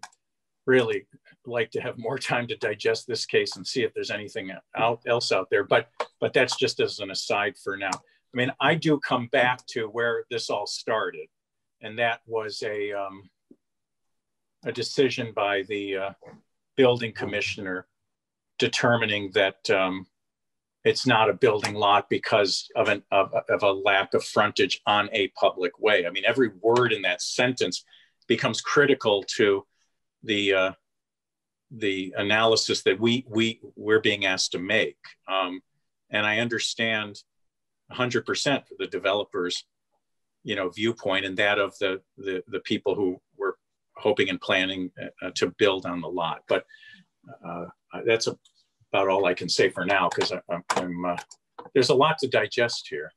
really like to have more time to digest this case and see if there's anything out, else out there. But but that's just as an aside for now. I mean, I do come back to where this all started, and that was a um, a decision by the uh, building commissioner determining that um, it's not a building lot because of an of, of a lack of frontage on a public way. I mean, every word in that sentence becomes critical to the uh, the analysis that we we we're being asked to make. Um, and I understand 100% the developers, you know, viewpoint and that of the the, the people who were hoping and planning uh, to build on the lot. But uh, that's about all I can say for now because I'm, I'm uh, there's a lot to digest here.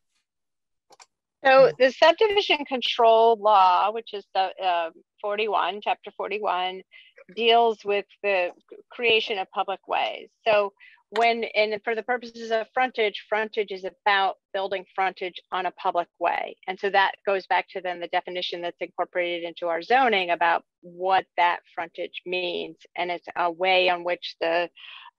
So the subdivision control law, which is the uh, 41, chapter 41, deals with the creation of public ways. So when, and for the purposes of frontage, frontage is about building frontage on a public way. And so that goes back to then the definition that's incorporated into our zoning about what that frontage means. And it's a way on which the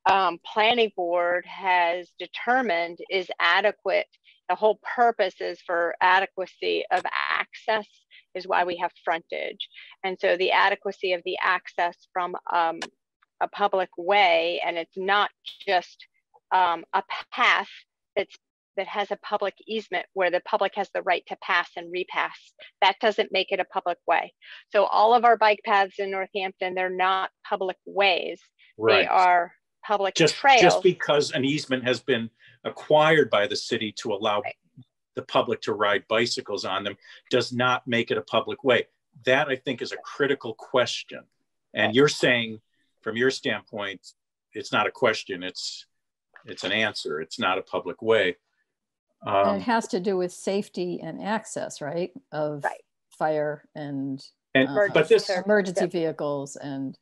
um, planning board has determined is adequate the whole purpose is for adequacy of access is why we have frontage. And so the adequacy of the access from um, a public way and it's not just um, a path that's that has a public easement where the public has the right to pass and repass. That doesn't make it a public way. So all of our bike paths in northampton they're not public ways. They are public just trails just because an easement has been acquired by the city to allow Right. the public to ride bicycles on them does not make it a public way that i think is a critical question and you're saying from your standpoint it's not a question it's it's an answer it's not a public way And um, it has to do with safety and access, right? Of Right. fire and and uh, but this emergency Yep. vehicles and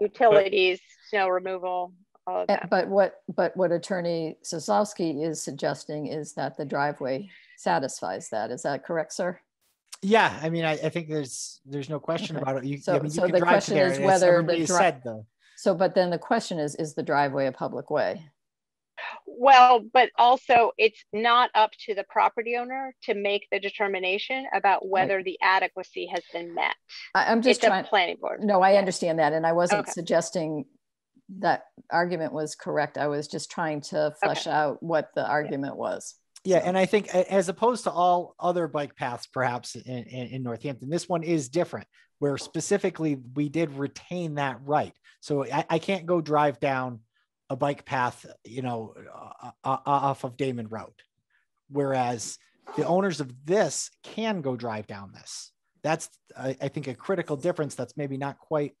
utilities snow removal all of Uh, that But what, but what Attorney Sosowski is suggesting is that the driveway satisfies that. Is that correct, sir? yeah, I mean, I, I think there's there's no question Okay. about it. You, So- I mean, you so can the drive to question there, is as whether the everybody dri- said though. So, but then the question is, is the driveway a public way? well but also it's not up to the property owner to make the determination about whether the adequacy has been met I, I'm just it's trying, a planning board no, I understand that. And I wasn't Okay. suggesting that argument was correct. I was just trying to flesh out what the argument was. Yeah, So- and I think as opposed to all other bike paths, perhaps in, in, in Northampton, this one is different, where specifically we did retain that right. So I, I can't go drive down a bike path, you know, uh, uh, off of Damon Road, whereas the owners of this can go drive down this. that's I, I think a critical difference that's maybe not quite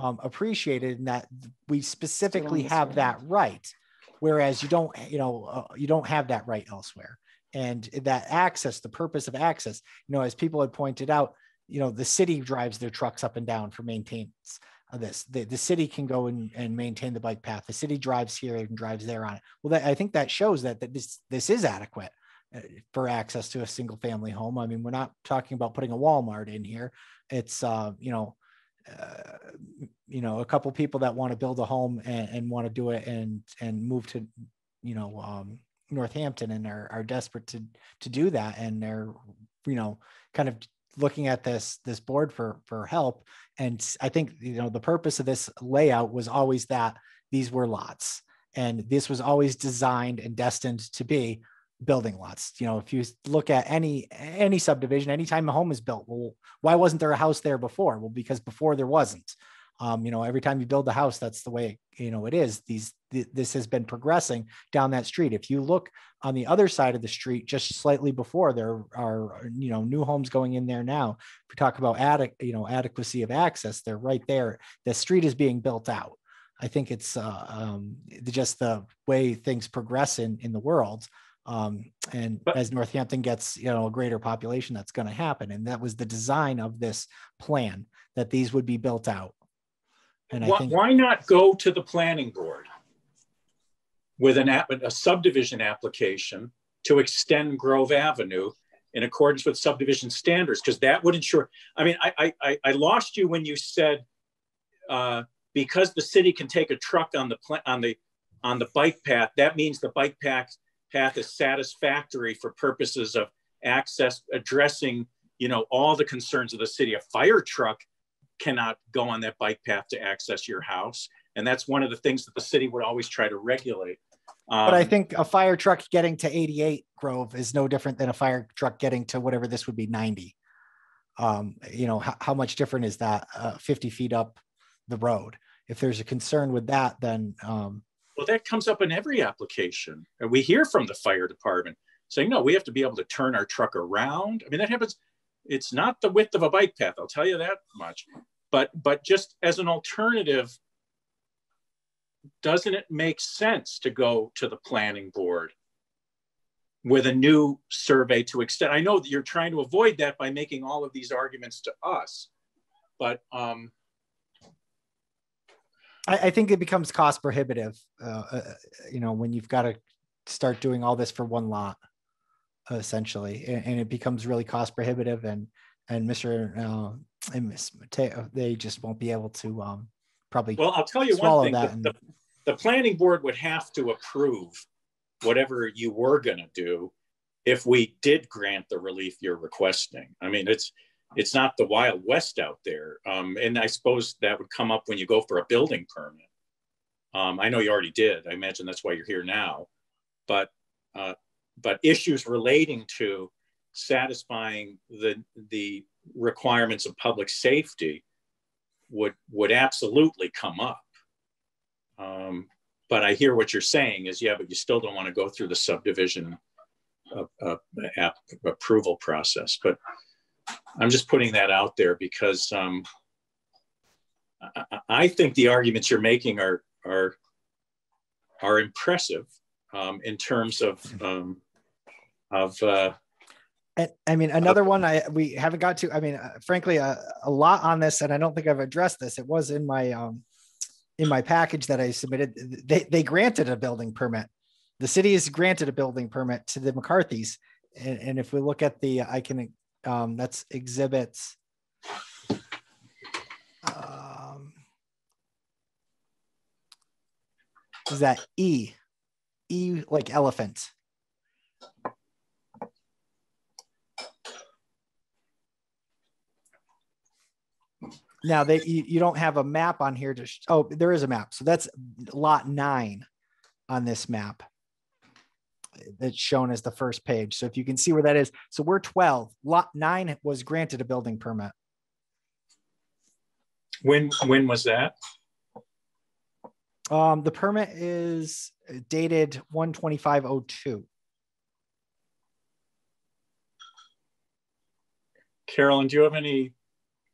um, appreciated in that we specifically have that right, whereas you don't, you know, uh, you don't have that right elsewhere. And that access, the purpose of access, you know, as people had pointed out, you know, the city drives their trucks up and down for maintenance of this. The, the city can go and, and maintain the bike path. The city drives here and drives there on it. Well, that, I think that shows that, that this this is adequate uh, for access to a single family home. I mean, we're not talking about putting a Walmart in here. It's uh, you know, you know, a couple people that want to build a home and, and want to do it and and move to, you know, um, Northampton and are, are desperate to to do that. And they're you know kind of looking at this this board for for help. And I think you know the purpose of this layout was always that these were lots and this was always designed and destined to be building lots you know if you look at any any subdivision anytime a home is built well why wasn't there a house there before? Well because before there wasn't. Um, you know every time you build a house that's the way you know it is. These th- this has been progressing down that street. If you look on the other side of the street just slightly before there are you know new homes going in there now. If we talk about adequate you know adequacy of access they're right there. The street is being built out. I think it's uh, um, just the way things progress in in the world um, and but, as Northampton gets you know a greater population, that's going to happen. And that was the design of this plan that these would be built out. And why, think, why not go to the planning board with an a subdivision application to extend Grove Avenue in accordance with subdivision standards? Because that would ensure. I mean, I I, I lost you when you said uh, because the city can take a truck on the on the on the bike path. That means the bike path path is satisfactory for purposes of access addressing you know all the concerns of the city. A fire truck cannot go on that bike path to access your house. And that's one of the things that the city would always try to regulate. Um, but I um, think a fire truck getting to 88 Grove is no different than a fire truck getting to whatever this would be 90. Um, you know, how, how, much different is that uh, 50 feet up the road? If there's a concern with that, then. Um, well, that comes up in every application. And we hear from the fire department saying, no, we have to be able to turn our truck around. I mean, that happens. It's not the width of a bike path, I'll tell you that much but but just as an alternative doesn't it make sense to go to the planning board with a new survey to extend i know that you're trying to avoid that by making all of these arguments to us but um I, I think it becomes cost prohibitive uh, uh, you know when you've got to start doing all this for one lot essentially and, and it becomes really cost prohibitive and and Mr. Uh, and Miss Mateo, they just won't be able to um, probably. Well, I'll tell you one thing: the, and... the, the planning board would have to approve whatever you were going to do if we did grant the relief you're requesting. I mean, it's it's not the wild west out there, um, and I suppose that would come up when you go for a building permit. Um, I know you already did. I imagine that's why you're here now, but uh, but issues relating to satisfying the the requirements of public safety would would absolutely come up. Um, but I hear what you're saying is yeah, but you still don't want to go through the subdivision uh, uh, app approval process. But I'm just putting that out there because um, I, I, think the arguments you're making are are are impressive um, in terms of um, of uh, I mean, another one I we haven't got to. I mean, uh, frankly, a, a, lot on this, and I don't think I've addressed this. It was in my um, in my package that I submitted. They they granted a building permit. The city has granted a building permit to the McCarthy's, and, and if we look at the, I can um, that's exhibits. Um, is that E? E like elephant. Now they you, you don't have a map on here to oh there is a map. So that's lot 9 on this map. That's shown as the first page. So if you can see where that is. So we're 12. Lot 9 was granted a building permit. When when was that? Um, the permit is dated 12502. Carolyn, do you have any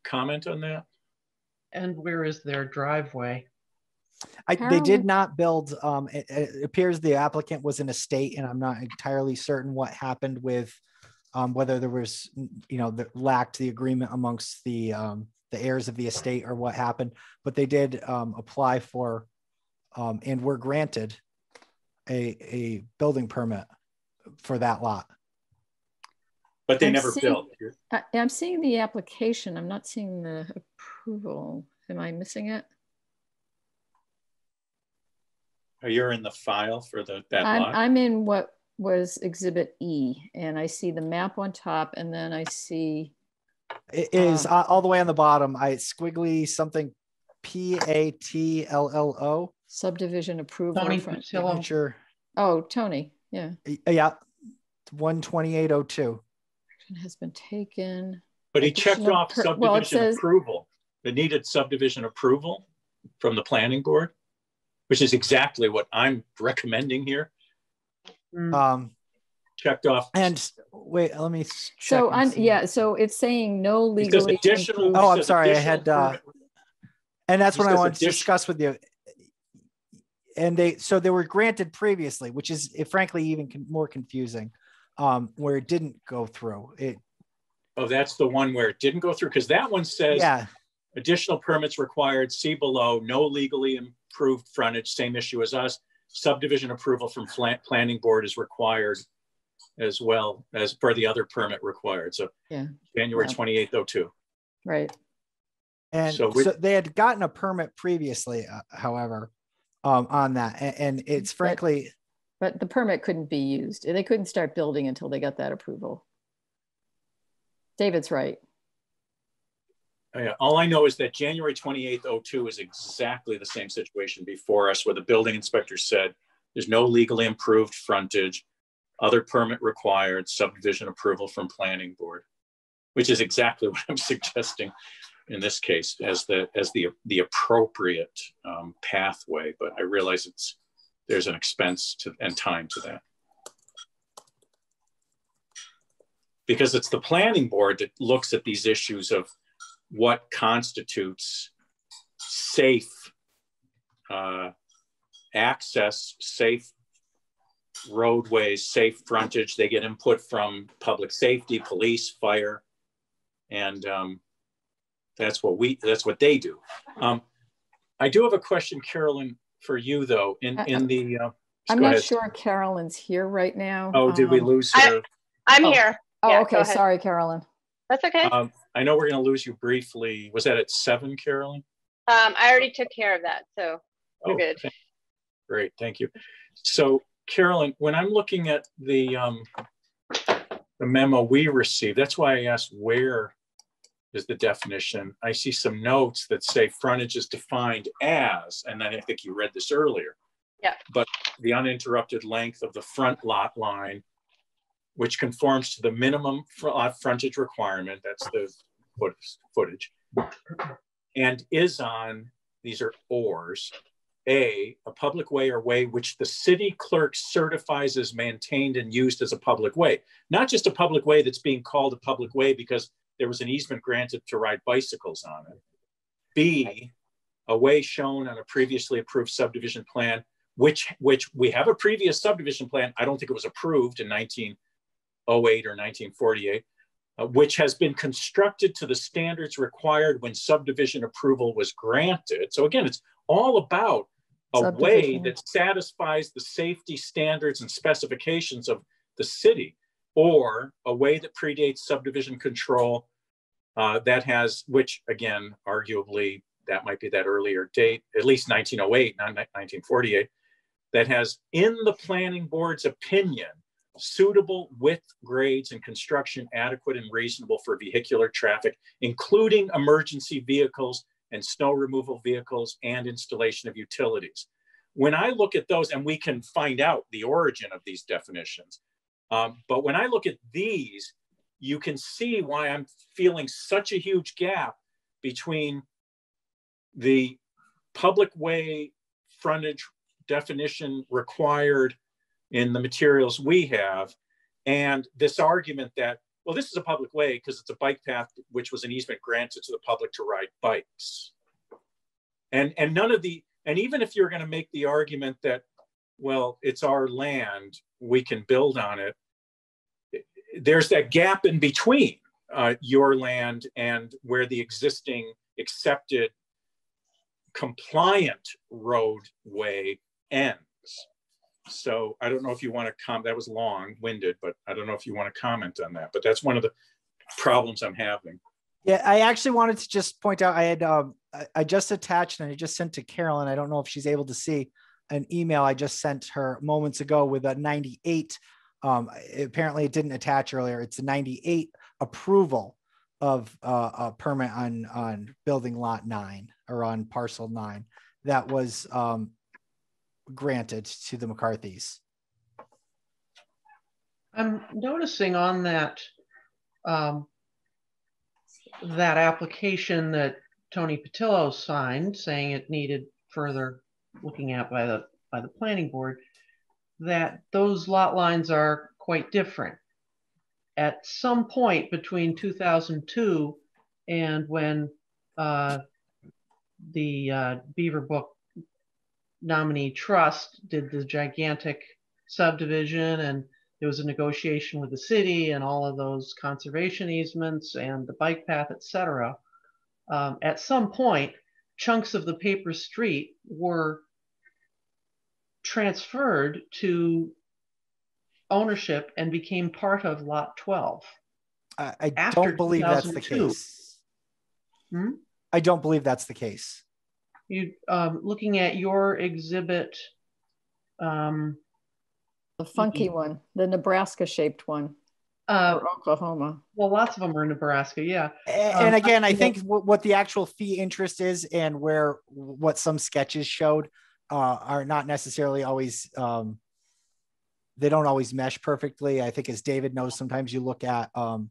comment on that? And where is their driveway? I, they did not build, um, it, it appears the applicant was in a state and I'm not entirely certain what happened with, um, whether there was, you know, that lacked the agreement amongst the, um, the heirs of the estate or what happened, but they did, um, apply for, um, and were granted a, a building permit for that lot. But they I'm never seeing- built. I, I'm seeing the application. I'm not seeing the approval. Am I missing it? You're in the file for the, that I'm, lot? I'm in what was exhibit E and I see the map on top and then I see, It is uh, all the way on the bottom. I squiggly something P A T L L O. subdivision approval. Tony from- Signature. Oh, Tony, yeah. Yeah. 12802. Action Has been taken. But he checked off per- well, subdivision says- approval. It needed subdivision approval from the planning board, which is exactly what I'm recommending here. Mm, Um, Checked off. and wait, let me check. So and I'm, see. yeah, so it's saying no It says legally. additional- Oh, I'm sorry. I had, uh, and that's what I says wanted to discuss with you. And they, so they were granted previously, which is frankly even con- more confusing, um, where it didn't go through. It, Oh, that's the one where it didn't go through, because that one says yeah, additional permits required, see below, no legally improved frontage, same issue as us. Subdivision approval from flan- planning board is required as well as per the other permit required. So Yeah. January Yeah. 28th, oh two. Right. and So so, they had gotten a permit previously, uh, however, um, on that, and, and it's But- frankly, But the permit couldn't be used. They couldn't start building until they got that approval. David's right. Oh, Yeah, all I know is that January 28th, 02 is exactly the same situation before us where the building inspector said there's no legally improved frontage, other permit required, subdivision approval from planning board, which is exactly what I'm suggesting in this case as the as the the appropriate um, pathway. But I realize it's there's an expense to and time to that. Because it's the planning board that looks at these issues of what constitutes safe uh, access, safe roadways, safe frontage. They get input from public safety, police, fire, and um, that's what we that's what they do. Um, I do have a question, Carolyn, for you though. In in the uh, I'm not ahead. sure Carolyn's here right now. Oh, did we Um, lose her? I'm Oh. here. Oh, Yeah, okay. Sorry, Carolyn. That's okay. Um, I know we're going to lose you briefly. Was that at seven, Carolyn? Um, I already took care of that, so You're Oh, good. thank- Great, thank you. So Carolyn, when I'm looking at the, um, the memo we received, that's why I asked where is the definition? I see some notes that say frontage is defined as, and then I think you read this earlier. Yeah. But the uninterrupted length of the front lot line, which conforms to the minimum uh, frontage requirement, that's the footage, and is on, these are ors, a, a public way or way which the city clerk certifies as maintained and used as a public way. Not just a public way that's being called a public way because there was an easement granted to ride bicycles on it. B, a way shown on a previously approved subdivision plan, which, which we have a previous subdivision plan. I don't think it was approved in 1908 or 1948, uh, which has been constructed to the standards required when subdivision approval was granted. So again, it's all about a way that satisfies the safety standards and specifications of the city, or a way that predates subdivision control uh, that has, which again, arguably, that might be that earlier date, at least 1908, not 1948, that has, in the planning board's opinion, suitable width, grades, and construction adequate and reasonable for vehicular traffic, including emergency vehicles and snow removal vehicles and installation of utilities. When I look at those, and we can find out the origin of these definitions, um, but when I look at these, you can see why I'm feeling such a huge gap between the public way frontage definition required in the materials we have and this argument that well, this is a public way because it's a bike path, which was an easement granted to the public to ride bikes. And, and none of the, and even if you're going to make the argument that, well, it's our land, we can build on it, there's that gap in between uh, your land and where the existing accepted compliant roadway ends. So I don't know if you want to comment, that was long winded, but I don't know if you want to comment on that, but that's one of the problems I'm having. Yeah, I actually wanted to just point out I had um, I just attached and I just sent to Carolyn. I don't know if she's able to see an email I just sent her moments ago with a 98. Um, apparently, it didn't attach earlier. It's a 98 approval of uh, a permit on on building lot nine or on parcel nine that was um, granted to the McCarthys. I'm noticing on that um, that application that Tony Patillo signed, saying it needed further looking at by the by the planning board, that those lot lines are quite different. At some point between 2002 and when uh, the uh, Beaver Brook nominee trust did the gigantic subdivision and there was a negotiation with the city and all of those conservation easements and the bike path, et cetera. Um, at some point, chunks of the paper street were transferred to ownership and became part of lot 12. I, I don't believe that's the case. Hmm? I don't believe that's the case. You um, looking at your exhibit um, the funky one, the Nebraska shaped one. Uh, Oklahoma. Well, lots of them are in Nebraska, yeah. And, um, again, I think what the actual fee interest is and where what some sketches showed uh, are not necessarily always um, they don't always mesh perfectly. I think as David knows, sometimes you look at um,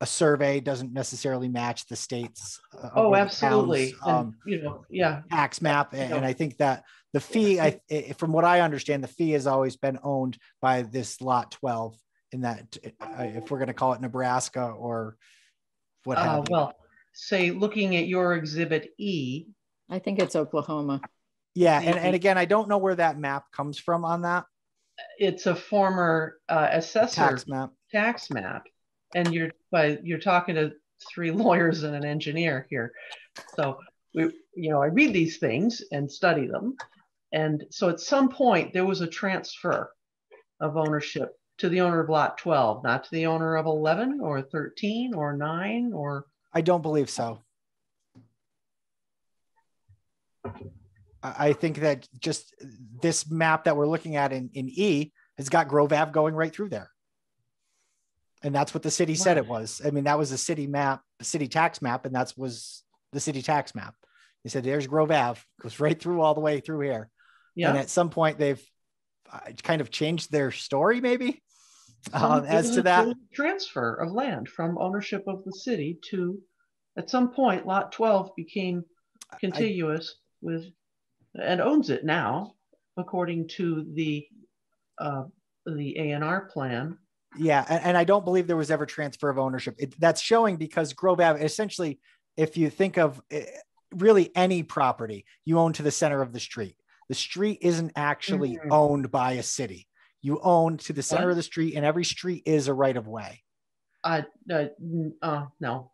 a survey doesn't necessarily match the states. Uh, oh, absolutely. Towns, um, and, you know, yeah. Tax map, and, and I think that the fee, I, from what I understand, the fee has always been owned by this lot 12 in that, uh, if we're going to call it Nebraska or what uh, have Well, say looking at your exhibit E. I think it's Oklahoma. Yeah. And, and again, I don't know where that map comes from on that. It's a former uh, assessor tax map. Tax map. And you're, by, you're talking to three lawyers and an engineer here. So we, you know, I read these things and study them. And so at some point, there was a transfer of ownership to the owner of lot 12, not to the owner of 11 or 13 or 9 or. I don't believe so. I think that just this map that we're looking at in, in E has got Grove Ave going right through there. And that's what the city said it was. I mean, that was a city map, a city tax map, and that was the city tax map. They said, there's Grove Ave, goes right through all the way through here. Yeah. And at some point, they've uh, kind of changed their story, maybe. Um, as to that transfer of land from ownership of the city to, at some point, Lot 12 became contiguous I, with and owns it now, according to the uh, the ANR plan. Yeah, and, and, I don't believe there was ever transfer of ownership. It, that's showing because Grove Ave, essentially, if you think of eh, really any property you own to the center of the street, the street isn't actually mm-hmm. owned by a city. You own to the center what? of the street, and every street is a right of way. Uh, uh, uh, no.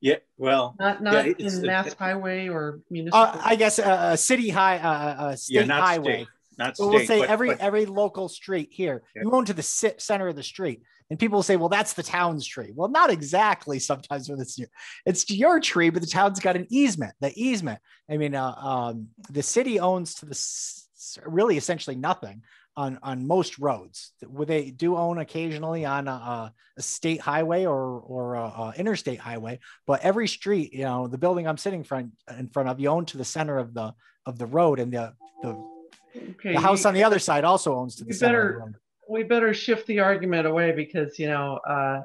Yeah, well, not not yeah, in mass highway or municipal. Uh, I guess a, a city high, uh, a state yeah, highway. State, not state. We'll say but, every but, every local street here. Yeah. You own to the center of the street. And people will say, well, that's the town's tree. Well, not exactly sometimes when it's your, it's your tree, but the town's got an easement, the easement. I mean, uh, um, the city owns to the really essentially nothing on, on most roads. They do own occasionally on a, a state highway or, or a, a interstate highway, but every street, you know, the building I'm sitting front in front of, you own to the center of the, of the road and the, the, okay, the house you, on the other side also owns to the center. Better, we better shift the argument away because you know uh,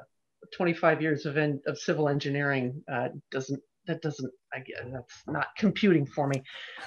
25 years of en- of civil engineering uh, doesn't that doesn't I get that's not computing for me.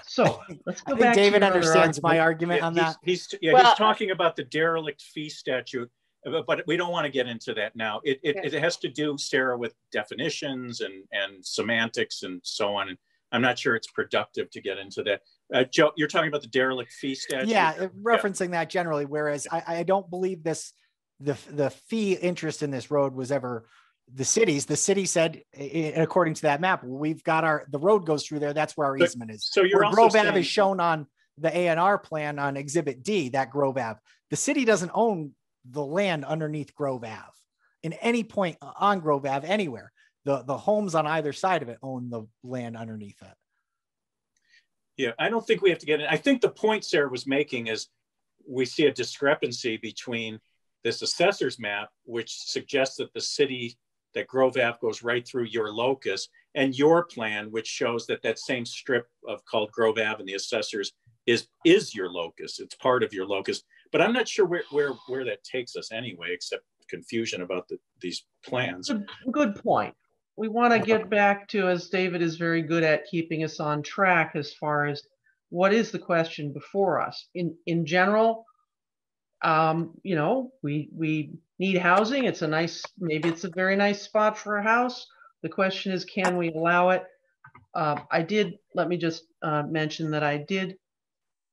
So let's go back. David understands argument. my argument yeah, on that. He's, he's yeah well, he's talking about the derelict fee statute but, but we don't want to get into that now. It, it, it has to do, Sarah, with definitions and, and semantics and so on. And I'm not sure it's productive to get into that. Uh, Joe, you're talking about the derelict fee statute? Yeah, referencing yeah. that generally. Whereas I, I don't believe this, the, the fee interest in this road was ever the cities. The city said, according to that map, we've got our, the road goes through there. That's where our but, easement is. So you're Grove saying, Ave is shown on the ANR plan on Exhibit D, that Grove Ave. The city doesn't own the land underneath Grove Ave in any point on Grove Ave anywhere. The, the homes on either side of it own the land underneath it. Yeah, I don't think we have to get in. I think the point Sarah was making is we see a discrepancy between this assessor's map, which suggests that the city, that Grove Ave goes right through your locus, and your plan, which shows that that same strip of called Grove Ave and the assessors is is your locus. It's part of your locus. But I'm not sure where where where that takes us anyway, except confusion about the, these plans. Good, good point. We want to get back to, as David is very good at keeping us on track as far as what is the question before us. In in general, um, you know, we we need housing. It's a nice, maybe it's a very nice spot for a house. The question is, can we allow it? Uh, I did, let me just uh, mention that I did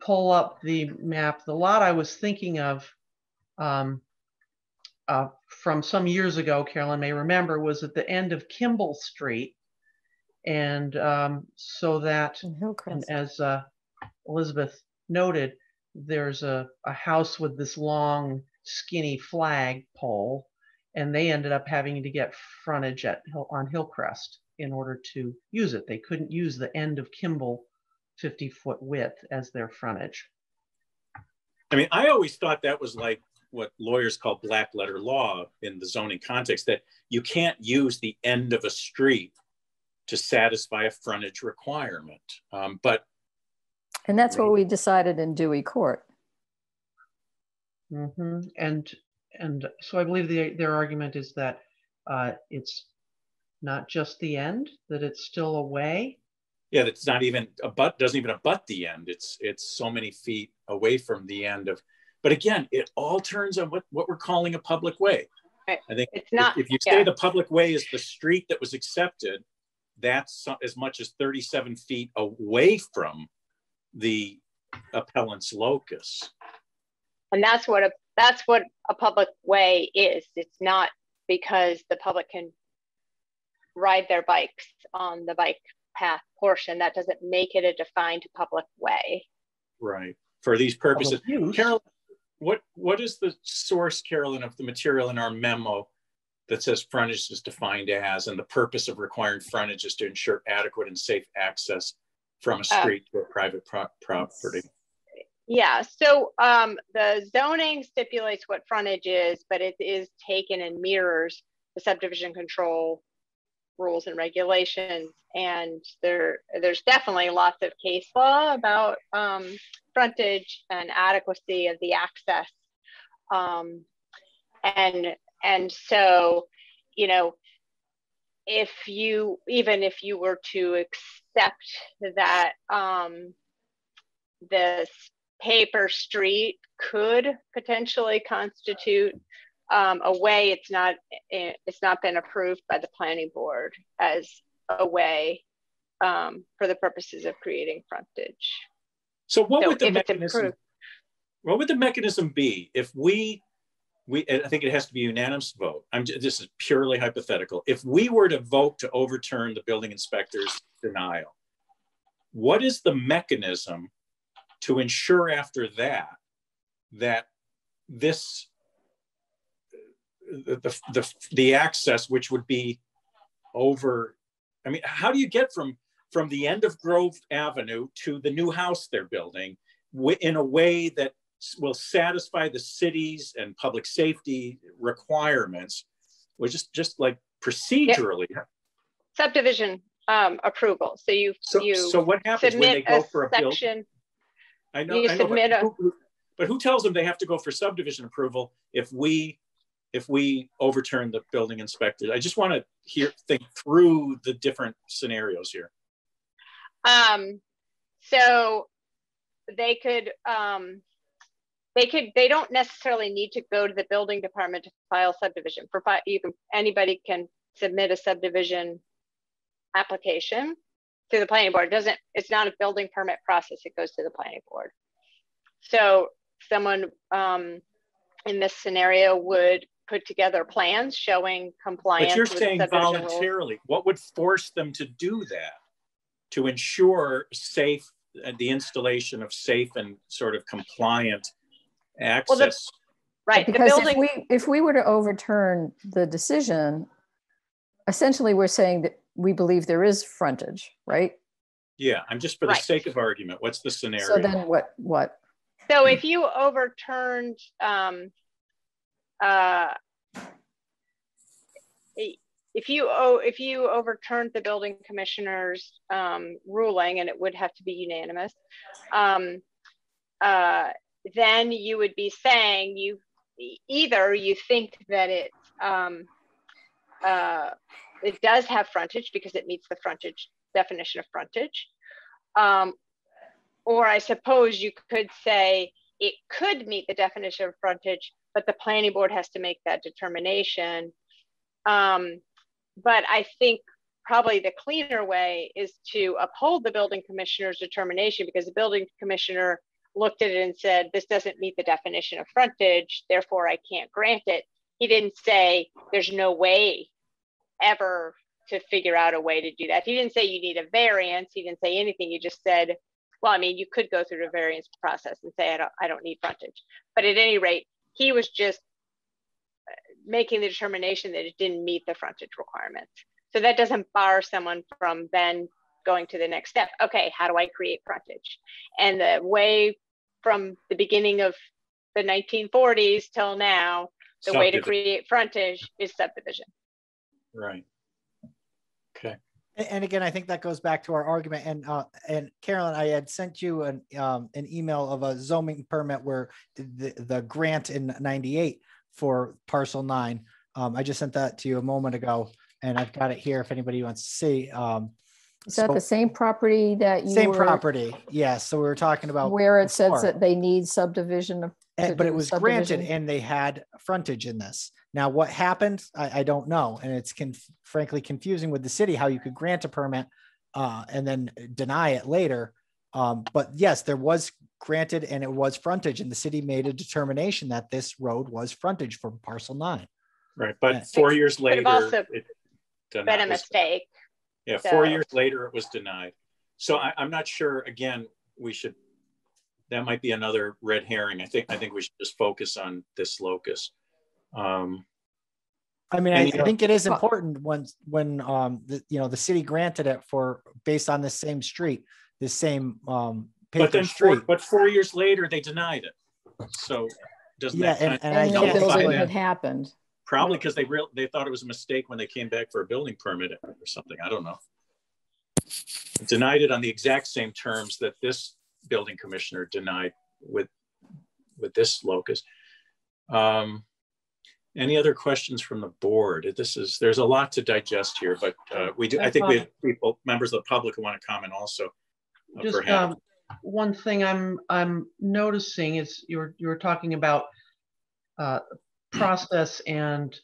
pull up the map, the lot I was thinking of um, uh, from some years ago, Carolyn may remember, was at the end of Kimball Street. And um, so that, and as uh, Elizabeth noted, there's a, a house with this long, skinny flag pole, and they ended up having to get frontage at on Hillcrest in order to use it. They couldn't use the end of Kimball 50 foot width as their frontage. I mean, I always thought that was like what lawyers call black letter law in the zoning context that you can't use the end of a street to satisfy a frontage requirement. Um, but and that's what we decided in Dewey Court. Mm-hmm. And and so I believe the, their argument is that uh, it's not just the end; that it's still a way yeah, it's not even a butt doesn't even abut the end. It's it's so many feet away from the end of. But again, it all turns on what what we're calling a public way. Right. I think it's not. If, if you say the public way is the street that was accepted, that's as much as 37 feet away from the appellant's locus. And that's what a that's what a public way is. It's not because the public can ride their bikes on the bike path portion, that doesn't make it a defined public way. Right. For these purposes. Carolyn, what, what is the source, Carolyn, of the material in our memo that says frontage is defined as, and the purpose of requiring frontage is to ensure adequate and safe access from a uh, street uh, to a private pro property? Yeah, so um, the zoning stipulates what frontage is, but it is taken and mirrors the subdivision control rules and regulations. And there, there's definitely lots of case law about um, frontage and adequacy of the access. Um, and, and so, you know, if you, even if you were to accept that um, this paper street could potentially constitute um, a way it's not eh, it's not been approved by the planning board as a way um, for the purposes of creating frontage. So what so would the mechanism? What would the mechanism be if we we I think it has to be unanimous vote. I'm just, this is purely hypothetical. If we were to vote to overturn the building inspector's denial, what is the mechanism to ensure after that that this the, the, the access, which would be over, I mean, how do you get from, from the end of Grove Avenue to the new house they're building in a way that will satisfy the city's and public safety requirements, or just, just like procedurally? Yep. Subdivision um, approval. So you, so, you so what happens when they go for a section, I know, I know but, a, who, but who tells them they have to go for subdivision approval if we if we overturn the building inspector? I just want to hear think through the different scenarios here. Um, so they could um, they could, they don't necessarily need to go to the building department to file subdivision. For fi- you can, anybody can submit a subdivision application to the planning board. It doesn't, it's not a building permit process. It goes to the planning board. So someone um, in this scenario would put together plans showing compliance. But you're with saying subdivision rules. voluntarily. What would force them to do that? To ensure safe, uh, the installation of safe and sort of compliant Well, the- access? Right, the Because if we, if we were to overturn the decision, essentially we're saying that we believe there is frontage, right? Yeah, I'm just for the Right. sake of argument, what's the scenario? So scenario? then what, what? so if you overturned, um, uh, if you, oh, if you overturned the building commissioner's, um, ruling, and it would have to be unanimous, um, uh, then you would be saying you, either you think that it, um, uh, it does have frontage because it meets the frontage definition of frontage. Um, or I suppose you could say it could meet the definition of frontage, but the planning board has to make that determination. Um, but I think probably the cleaner way is to uphold the building commissioner's determination because the building commissioner looked at it and said, this doesn't meet the definition of frontage, therefore I can't grant it. He didn't say there's no way ever to figure out a way to do that. He didn't say you need a variance. He didn't say anything. He just said, well, I mean, you could go through the variance process and say, I don't, I don't need frontage. But at any rate, he was just uh, making the determination that it didn't meet the frontage requirements. So that doesn't bar someone from then going to the next step. Okay, how do I create frontage? And the way from the beginning of the 1940s till now, the way to create frontage is subdivision. Right. And- And again, I think that goes back to our argument. And uh, and Carolyn, I had sent you an um, an email of a zoning permit where the the grant in '98 for parcel nine. Um, I just sent that to you a moment ago, and I've got it here if anybody wants to see. Um, Is that so- the same property that you same were- property? Yes. So we were talking about Where it says that they need subdivision of, Eh, to but it was granted and they had frontage in this. Now, what happened, I, I don't know. And it's conf- frankly confusing with the city, how you could grant a permit uh, and then deny it later. Um, but yes, there was granted and it was frontage and the city made a determination that this road was frontage for parcel nine. right. Yeah. But four years later. have also it Been a was- mistake. Yeah, four years later, it was denied. So I, I'm not sure, again, we should, that might be another red herring. I think, I think we should just focus on this locus. Um, I mean, I, And, I know- think it is Well- important when, when, um, the, you know, the city granted it for, based on the same street, the same, um, But paper then, four, but four years later, they denied it. So doesn't Yeah, that and- kind and of I And no guess- nullify that? had happened. Probably because they real, they thought it was a mistake when they came back for a building permit or something. I don't know. Denied it on the exact same terms that this building commissioner denied with, with this locus. Um, any other questions from the board? This is, there's a lot to digest here, but uh, we do, I think we have people, members of the public who want to comment also. uh, Just um, one thing I'm I'm noticing is you're you were talking about uh, process and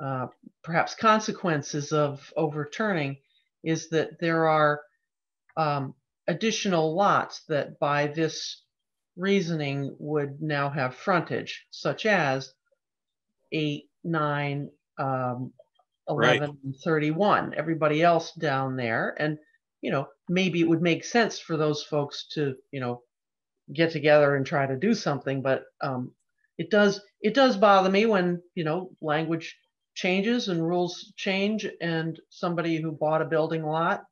uh, perhaps consequences of overturning. Is that there are um, additional lots that by this reasoning would now have frontage, such as eight, nine, um, Right. 11, and 31. Everybody else down there, and you know, maybe it would make sense for those folks to, you know, get together and try to do something. But um, it does it does bother me when you know language changes and rules change, and somebody who bought a building lot,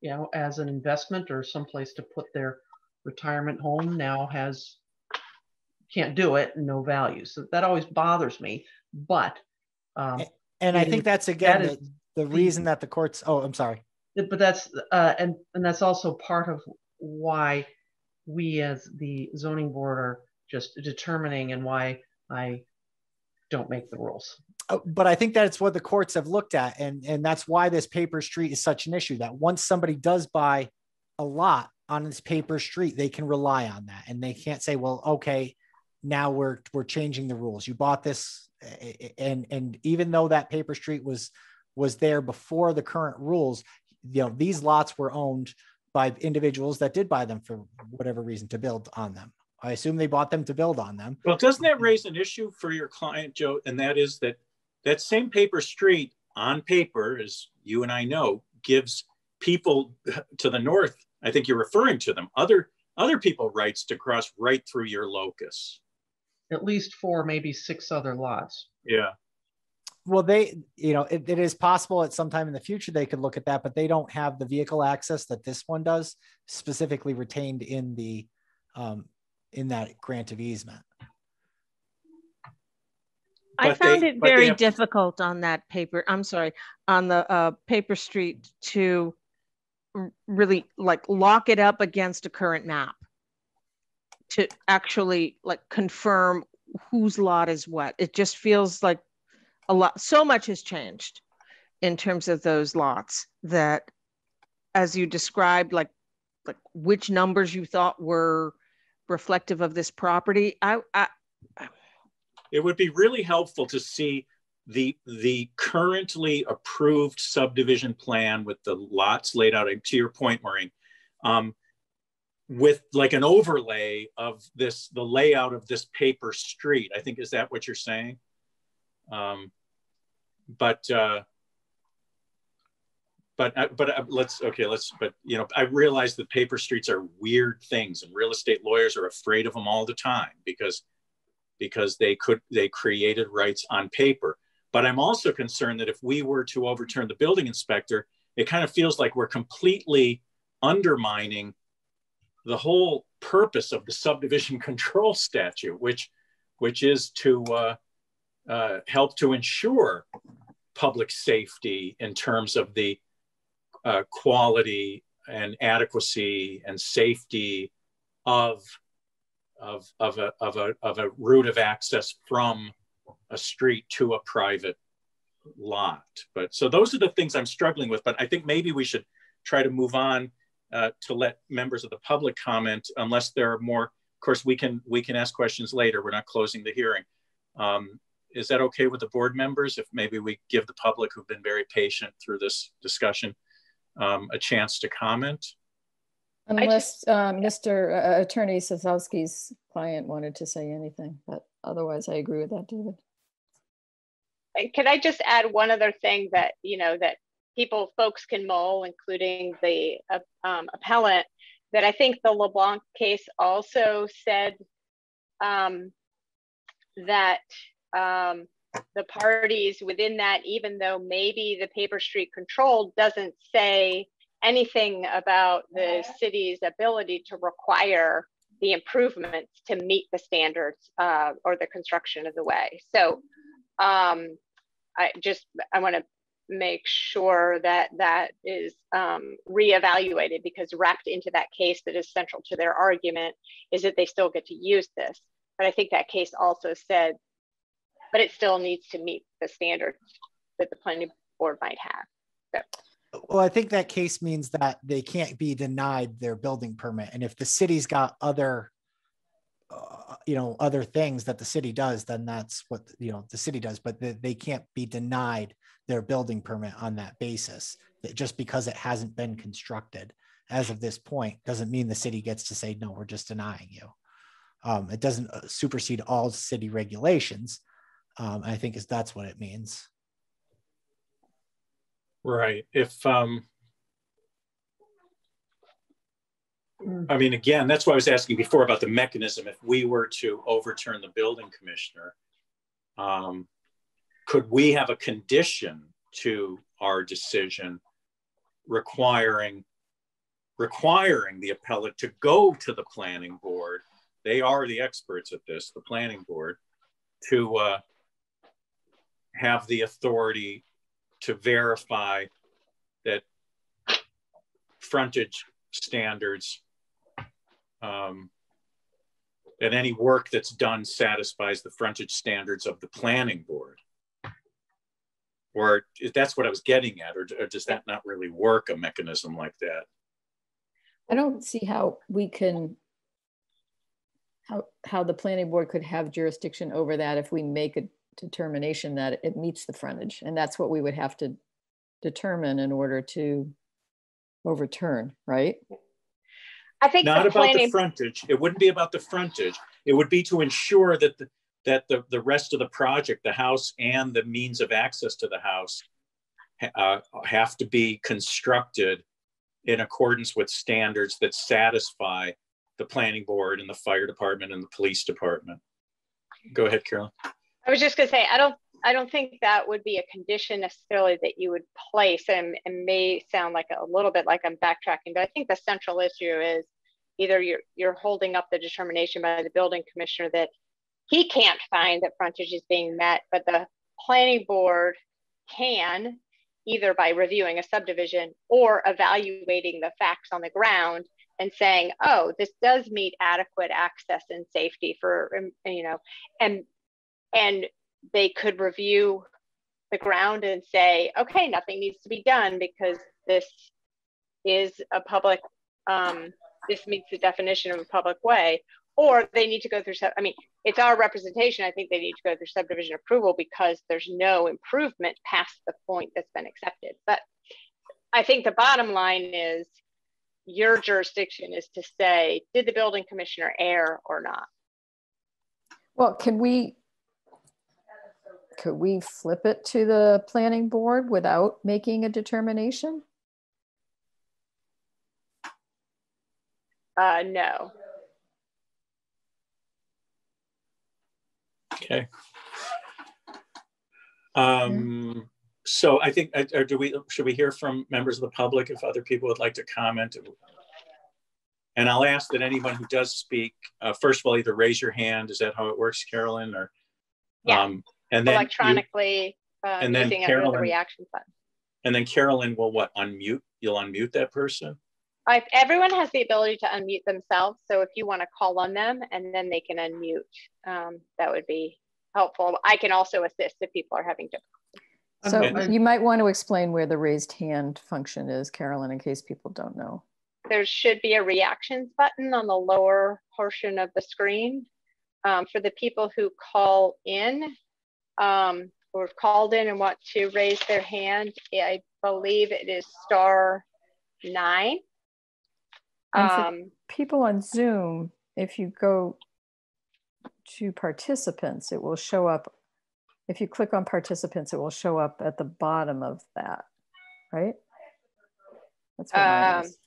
you know, as an investment or someplace to put their retirement home now has can't do it, no value. So that always bothers me. But um, And I think that's again, that the, the reason that the courts, oh, I'm sorry. But that's uh, and and that's also part of why we as the zoning board are just determining and why I don't make the rules. Uh, But I think that's what the courts have looked at. And, and that's why this paper street is such an issue that once somebody does buy a lot on this paper street, they can rely on that. And they can't say, well, okay, now we're we're changing the rules. You bought this, and and even though that paper street was was there before the current rules, you know these lots were owned by individuals that did buy them for whatever reason to build on them. I assume they bought them to build on them. Well, doesn't that raise an issue for your client, Joe? And that is that that same paper street on paper, as you and I know, gives people to the north. I think you're referring to them. Other other people rights to cross right through your locus. At least four, maybe six other lots. Yeah. Well, they, you know, it, it is possible at some time in the future they could look at that, but they don't have the vehicle access that this one does, specifically retained in the um, in that grant of easement. I But found they- it very have- difficult on that paper. I'm sorry, on the uh, paper street to really like lock it up against a current map to actually like confirm whose lot is what. It just feels like a lot. So much has changed in terms of those lots that, as you described, like like which numbers you thought were reflective of this property. I, I It would be really helpful to see the the currently approved subdivision plan with the lots laid out. To your point, Maureen, um, with like an overlay of this, the layout of this paper street. I think is that what you're saying? Um, but uh, but uh, but uh, let's okay let's but you know i realize that paper streets are weird things and real estate lawyers are afraid of them all the time because because they could they created rights on paper but i'm also concerned that if we were to overturn the building inspector it kind of feels like we're completely undermining the whole purpose of the subdivision control statute which which is to uh, uh, help to ensure public safety in terms of the uh, quality and adequacy and safety of of of a of a of a route of access from a street to a private lot. But so those are the things I'm struggling with. But I think maybe we should try to move on uh, to let members of the public comment, unless there are more. Of course, we can we can ask questions later. We're not closing the hearing. Um, is that okay with the board members? If maybe we give the public who've been very patient through this discussion um, a chance to comment? Unless uh, Mr. uh, Attorney Sosowski's client wanted to say anything, but otherwise I agree with that, David. Could I just add one other thing that, you know, that people, folks can mull, including the uh, um, appellant, that I think the LeBlanc case also said um, that um, the parties within that, even though maybe the paper street control doesn't say anything about the city's ability to require the improvements to meet the standards uh, or the construction of the way. So um, I just, I wanna make sure that that is um, reevaluated because wrapped into that case that is central to their argument is that they still get to use this. But I think that case also said, but it still needs to meet the standards that the planning board might have. So. Well, I think that case means that they can't be denied their building permit. And if the city's got other, uh, you know, other things that the city does, then that's what, you know, the city does, but they, they can't be denied their building permit on that basis. That just because it hasn't been constructed as of this point doesn't mean the city gets to say, no, we're just denying you. Um, it doesn't uh, supersede all city regulations. Um, I think is that's what it means. Right. If um, I mean, again, that's why I was asking before about the mechanism. If we were to overturn the building commissioner, um, could we have a condition to our decision requiring requiring the appellate to go to the planning board? They are the experts at this, the planning board, to uh, have the authority to verify that frontage standards um, that any work that's done satisfies the frontage standards of the planning board or that's what i was getting at or, or does that not really work a mechanism like that I don't see how we can how, how the planning board could have jurisdiction over that if we make a determination that it meets the frontage. And that's what we would have to determine in order to overturn, right? I think Not the about the frontage. It wouldn't be about the frontage. It would be to ensure that the, that the, the rest of the project, the house and the means of access to the house uh, have to be constructed in accordance with standards that satisfy the planning board and the fire department and the police department. Go ahead, Carolyn. I was just gonna say, I don't, I don't think that would be a condition necessarily that you would place and, and may sound like a little bit like I'm backtracking, but I think the central issue is either you're, you're holding up the determination by the building commissioner that he can't find that frontage is being met, but the planning board can either by reviewing a subdivision or evaluating the facts on the ground and saying, oh, this does meet adequate access and safety for, um, you know, and and they could review the ground and say, okay, nothing needs to be done because this is a public, um, this meets the definition of a public way, or they need to go through, I mean, it's our representation. I think they need to go through subdivision approval because there's no improvement past the point that's been accepted. But I think the bottom line is your jurisdiction is to say, did the building commissioner err or not? Well, can we, could we flip it to the planning board without making a determination? Uh, no. Okay. Um, so I think, uh, or do we, should we hear from members of the public if other people would like to comment? And I'll ask that anyone who does speak, uh, first of all, either raise your hand. Is that how it works, Carolyn? Or Yeah. um, and then you- Electronically, uh, and then under the Carolyn- reaction button. and then Carolyn will what? Unmute. You'll unmute that person. I, everyone has the ability to unmute themselves. So if you want to call on them and then they can unmute, um, that would be helpful. I can also assist if people are having difficulty. So Okay. you might want to explain where the raised hand function is, Carolyn, in case people don't know. There should be a reactions button on the lower portion of the screen. Um, for the people who call in um, or called in and want to raise their hand, I believe it is star nine. And Um, People on Zoom, if you go to participants, it will show up. If you click on participants, it will show up at the bottom of that, right? That's where mine Um, is.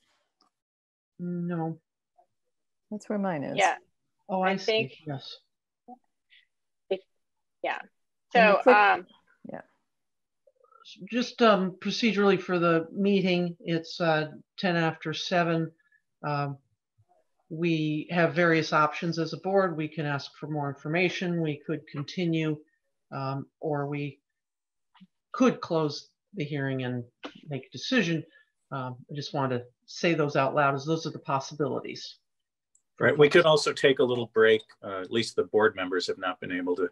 No. That's where mine is. yeah. Oh, I, I see. think- Yes. Yeah. So, When click- um, Just um, procedurally for the meeting, it's uh, 10 after 7. Um, we have various options as a board. We can ask for more information. We could continue, um, or we could close the hearing and make a decision. Um, I just want to say those out loud as those are the possibilities. Right. We could also take a little break. Uh, at least the board members have not been able to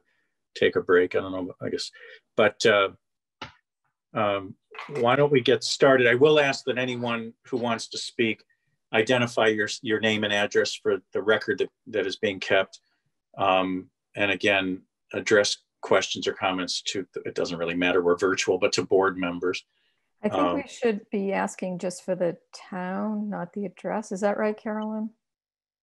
take a break. I don't know, I guess. But uh, um, why don't we get started? I will ask that anyone who wants to speak identify your, your name and address for the record that, that is being kept. Um, and again, address questions or comments to, it doesn't really matter, we're virtual, but to board members. I think Um, we should be asking just for the town, not the address. Is that right, Carolyn?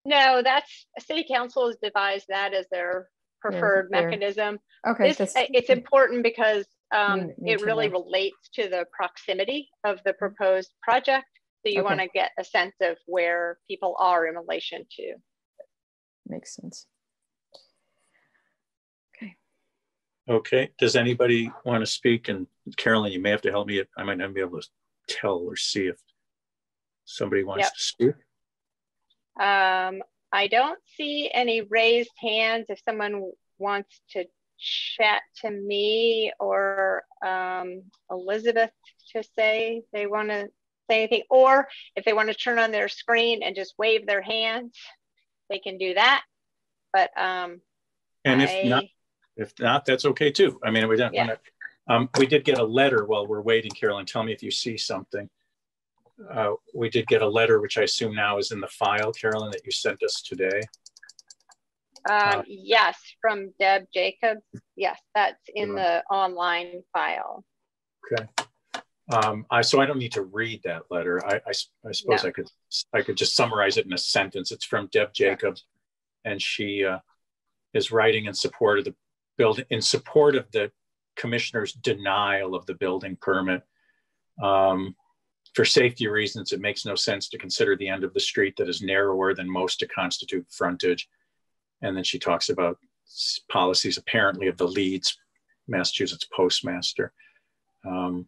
no, that's, city council has devised that as their preferred their- mechanism. Okay. This, that's- uh, it's important because um, it really know. relates to the proximity of the proposed project. So you Okay. want to get a sense of where people are in relation to. Makes sense. Okay, Okay. does anybody want to speak? And Carolyn, you may have to help me. I might not be able to tell or see if somebody wants Yep. to speak. Um, I don't see any raised hands. If someone wants to chat to me or um, Elizabeth to say they want to say anything, or if they want to turn on their screen and just wave their hands, they can do that. But um, And if not, if not, that's okay too. I mean, we don't Yeah. want to, um, we did get a letter while we're waiting, Carolyn, tell me if you see something. Uh, we did get a letter, which I assume now is in the file, Carolyn, that you sent us today. Um, yes, from Deb Jacobs. Yes, that's in the online file. Okay. Um, I, so I don't need to read that letter. I, I, I suppose No. I could I could just summarize it in a sentence. It's from Deb Jacobs, and she uh, is writing in support of the building in support of the commissioner's denial of the building permit. Um, for safety reasons, it makes no sense to consider the end of the street that is narrower than most to constitute frontage. And then she talks about policies apparently of the Leeds, Massachusetts postmaster. Um,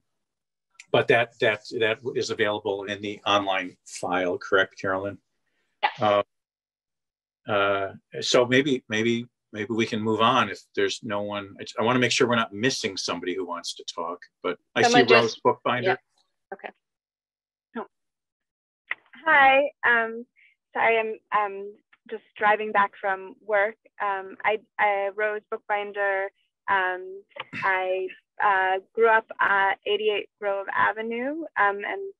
but that that that is available in the online file, correct, Carolyn? Yes. Uh, uh, so maybe maybe maybe we can move on if there's no one. I, want to make sure we're not missing somebody who wants to talk. But I Someone see Rose just- Bookbinder. Hi. Um, sorry, I'm um, just driving back from work. Um, I, I Rose Bookbinder. Um, I uh, grew up at 88 Grove Avenue um, and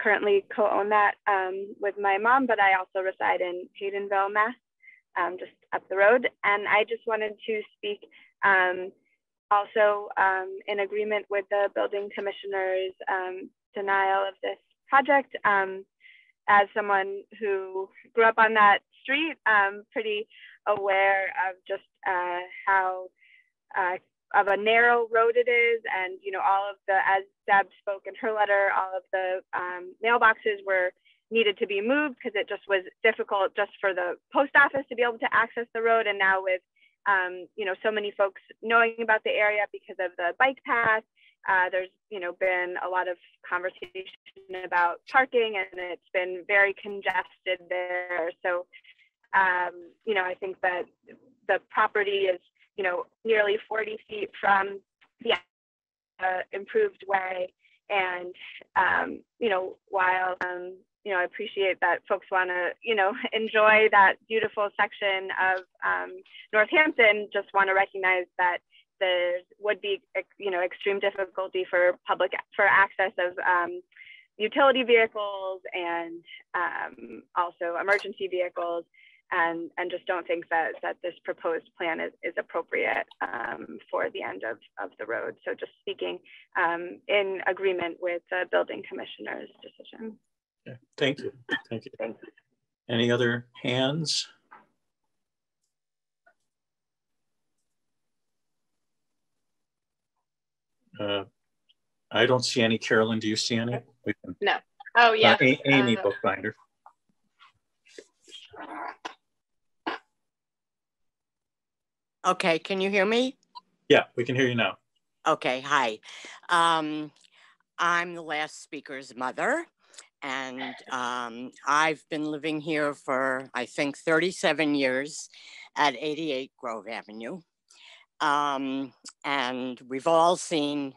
currently co-own that um, with my mom, but I also reside in Haydenville, Mass, um, just up the road. And I just wanted to speak um, also um, in agreement with the building commissioner's um, denial of this project. As someone who grew up on that street, um, pretty aware of just uh, how uh, of a narrow road it is, and you know all of the as Deb spoke in her letter, all of the um, mailboxes were needed to be moved because it just was difficult just for the post office to be able to access the road, and now with um, you know so many folks knowing about the area because of the bike path uh, there's you know been a lot of conversation about parking and it's been very congested there. So um, you know i think that the property is you know nearly 40 feet from the uh, improved way. And um, you know while um, you know i appreciate that folks want to you know enjoy that beautiful section of um, northampton just want to recognize that there would be, you know, extreme difficulty for public for access of um, utility vehicles and um, also emergency vehicles, and and just don't think that that this proposed plan is, is appropriate um, for the end of, of the road. So just speaking um, in agreement with the building commissioner's decision. Okay, Thank you. Thank you. Thank you. Any other hands? Uh, I don't see any. Carolyn, do you see any? We can- Oh, yeah. Uh, Amy Uh, Bookbinder. Okay, can you hear me? Yeah, we can hear you now. Okay, hi. Um, I'm the last speaker's mother, and um, I've been living here for, I think, 37 years at 88 Grove Avenue. Um, and we've all seen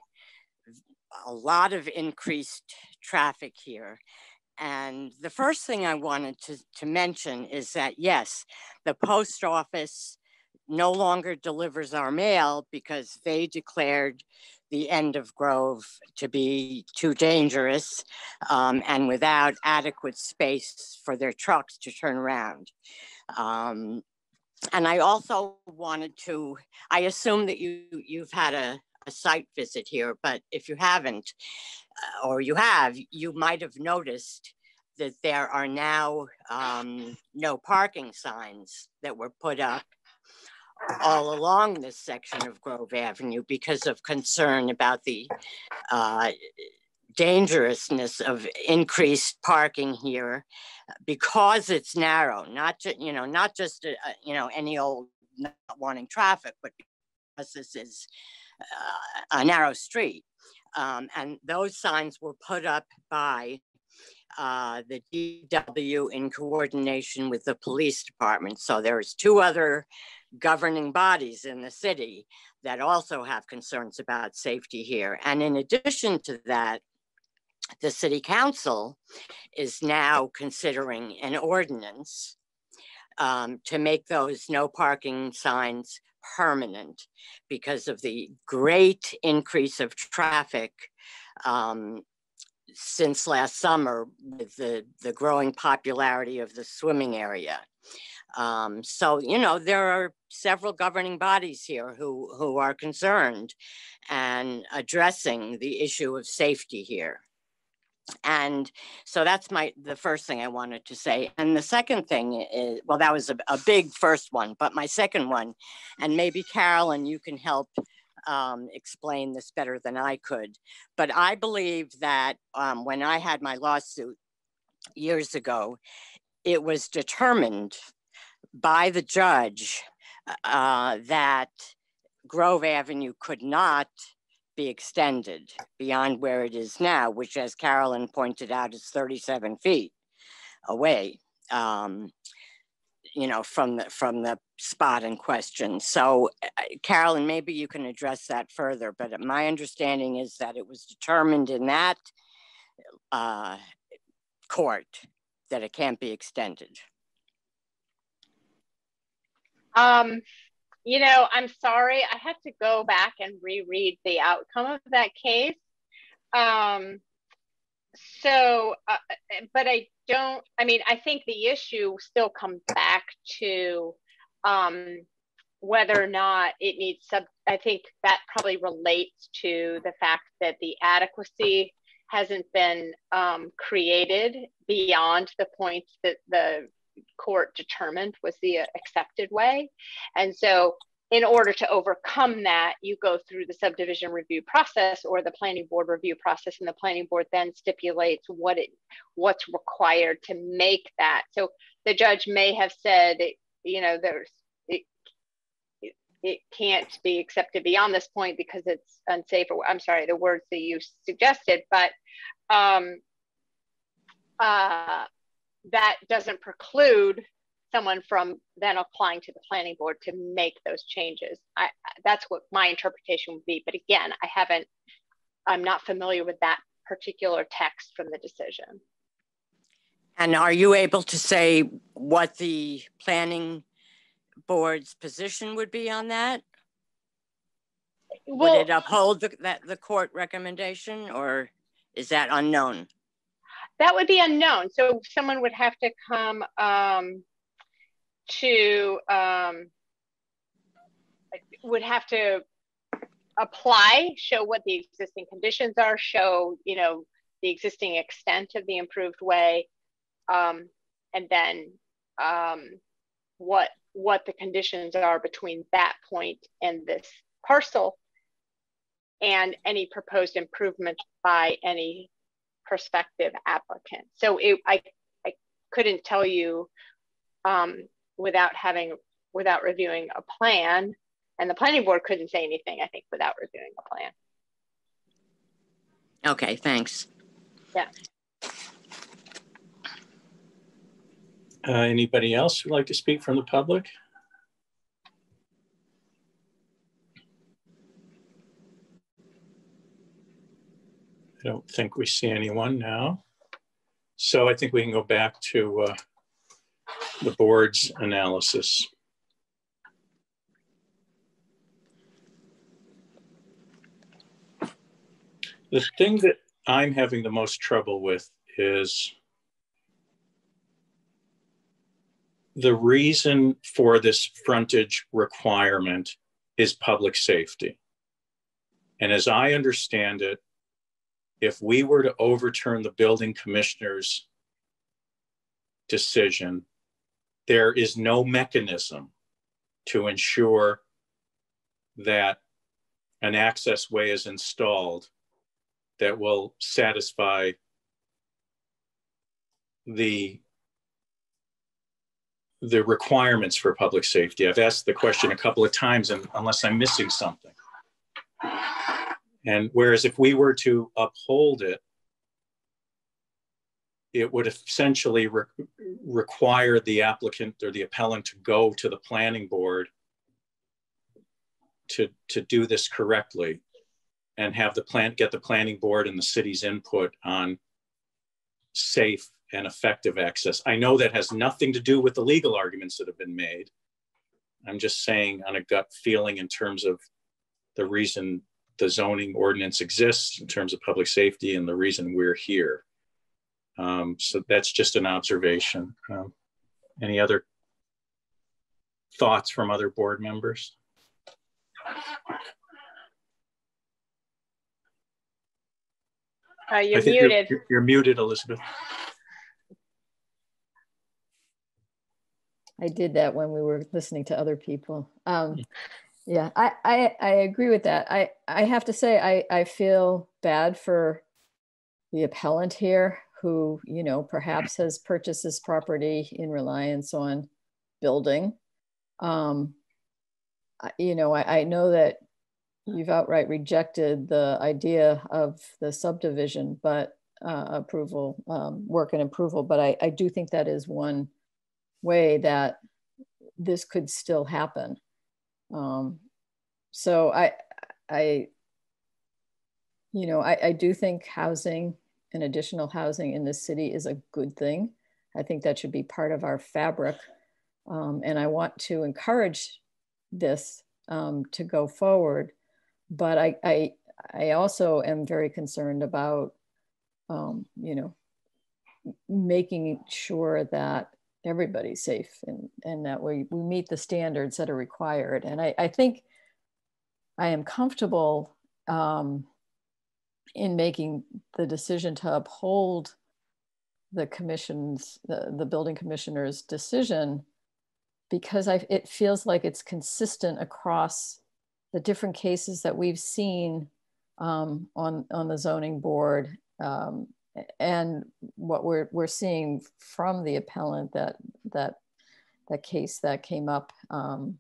a lot of increased traffic here. And the first thing I wanted to, to mention is that, yes, the post office no longer delivers our mail because they declared the end of Grove to be too dangerous um, and without adequate space for their trucks to turn around. Um, and I also wanted to, I assume that you, you've had a, a site visit here, but if you haven't, uh, or you have, you might have noticed that there are now um, no parking signs that were put up all along this section of Grove Avenue because of concern about the uh, dangerousness of increased parking here because it's narrow, not just, you know, not just, uh, uh, you know, any old not wanting traffic, but because this is uh, a narrow street. Um, and those signs were put up by uh, the DW in coordination with the police department. So there's two other governing bodies in the city that also have concerns about safety here. And in addition to that, the city council is now considering an ordinance um, to make those no parking signs permanent because of the great increase of traffic um, since last summer with the, the growing popularity of the swimming area. Um, so, you know, there are several governing bodies here who, who are concerned and addressing the issue of safety here. And so that's my the first thing I wanted to say. And the second thing is well, that was a, a big first one, but my second one, and maybe Carolyn, you can help um, explain this better than I could. But I believe that um, when I had my lawsuit years ago, it was determined by the judge uh, that Grove Avenue could not be extended beyond where it is now, which, as Carolyn pointed out, is 37 feet away. Um, you know, from the from the spot in question. So, uh, Carolyn, maybe you can address that further. But my understanding is that it was determined in that uh, court that it can't be extended. Um, you know, I'm sorry. I had to go back and reread the outcome of that case. Um, so, uh, but I don't, I mean, I think the issue still comes back to um, whether or not it needs sub, I think that probably relates to the fact that the adequacy hasn't been um, created beyond the point that the court determined was the accepted way. And so in order to overcome that, you go through the subdivision review process or the planning board review process, and the planning board then stipulates what it what's required to make that. So the judge may have said, you know, there's it, it, can't be accepted beyond this point because it's unsafe. Or I'm sorry, the words that you suggested, but um, uh, that doesn't preclude someone from then applying to the planning board to make those changes. I, that's what my interpretation would be. But again, I haven't, I'm not familiar with that particular text from the decision. And are you able to say what the planning board's position would be on that? Well, would it uphold the, that the court recommendation or is that unknown? That would be unknown. So someone would have to come um, to um, would have to apply, show what the existing conditions are, show you know the existing extent of the improved way, um, and then um, what what the conditions are between that point and this parcel, and any proposed improvement by any prospective applicant. So it, I I couldn't tell you um, without having without reviewing a plan and the planning board couldn't say anything i think without reviewing a plan. Okay thanks. Yeah. Uh, anybody else who'd like to speak from the public I don't think we see anyone now. So I think we can go back to uh, the board's analysis. The thing that I'm having the most trouble with is the reason for this frontage requirement is public safety. And as I understand it, if we were to overturn the building commissioner's decision, there is no mechanism to ensure that an access way is installed that will satisfy the the requirements for public safety. I've asked the question a couple of times and unless I'm missing something. And whereas if we were to uphold it, it would essentially re require the applicant or the appellant to go to the planning board to, to do this correctly and have the plant get the planning board and the city's input on safe and effective access. I know that has nothing to do with the legal arguments that have been made. I'm just saying on a gut feeling in terms of the reason the zoning ordinance exists in terms of public safety and the reason we're here. Um, so that's just an observation. Um, any other thoughts from other board members? Uh, you're I think muted. You're, you're muted, Elizabeth. I did that when we were listening to other people. Um, yeah, I, I, I agree with that. I, I have to say, I, I feel bad for the appellant here who, you know, perhaps has purchased this property in reliance on building. Um, you know, I, I know that you've outright rejected the idea of the subdivision, but uh, approval, um, work and approval, but I, I do think that is one way that this could still happen. Um, so I, I, you know, I, I do think housing and additional housing in this city is a good thing. I think that should be part of our fabric. Um, and I want to encourage this um, to go forward. But I, I, I also am very concerned about, um, you know, making sure that everybody's safe and, and that we, we meet the standards that are required. And I, I think I am comfortable um, in making the decision to uphold the commission's, the, the building commissioner's decision because I, it feels like it's consistent across the different cases that we've seen um, on, on the zoning board um, and what we're, we're seeing from the appellant that, that, that case that came up um,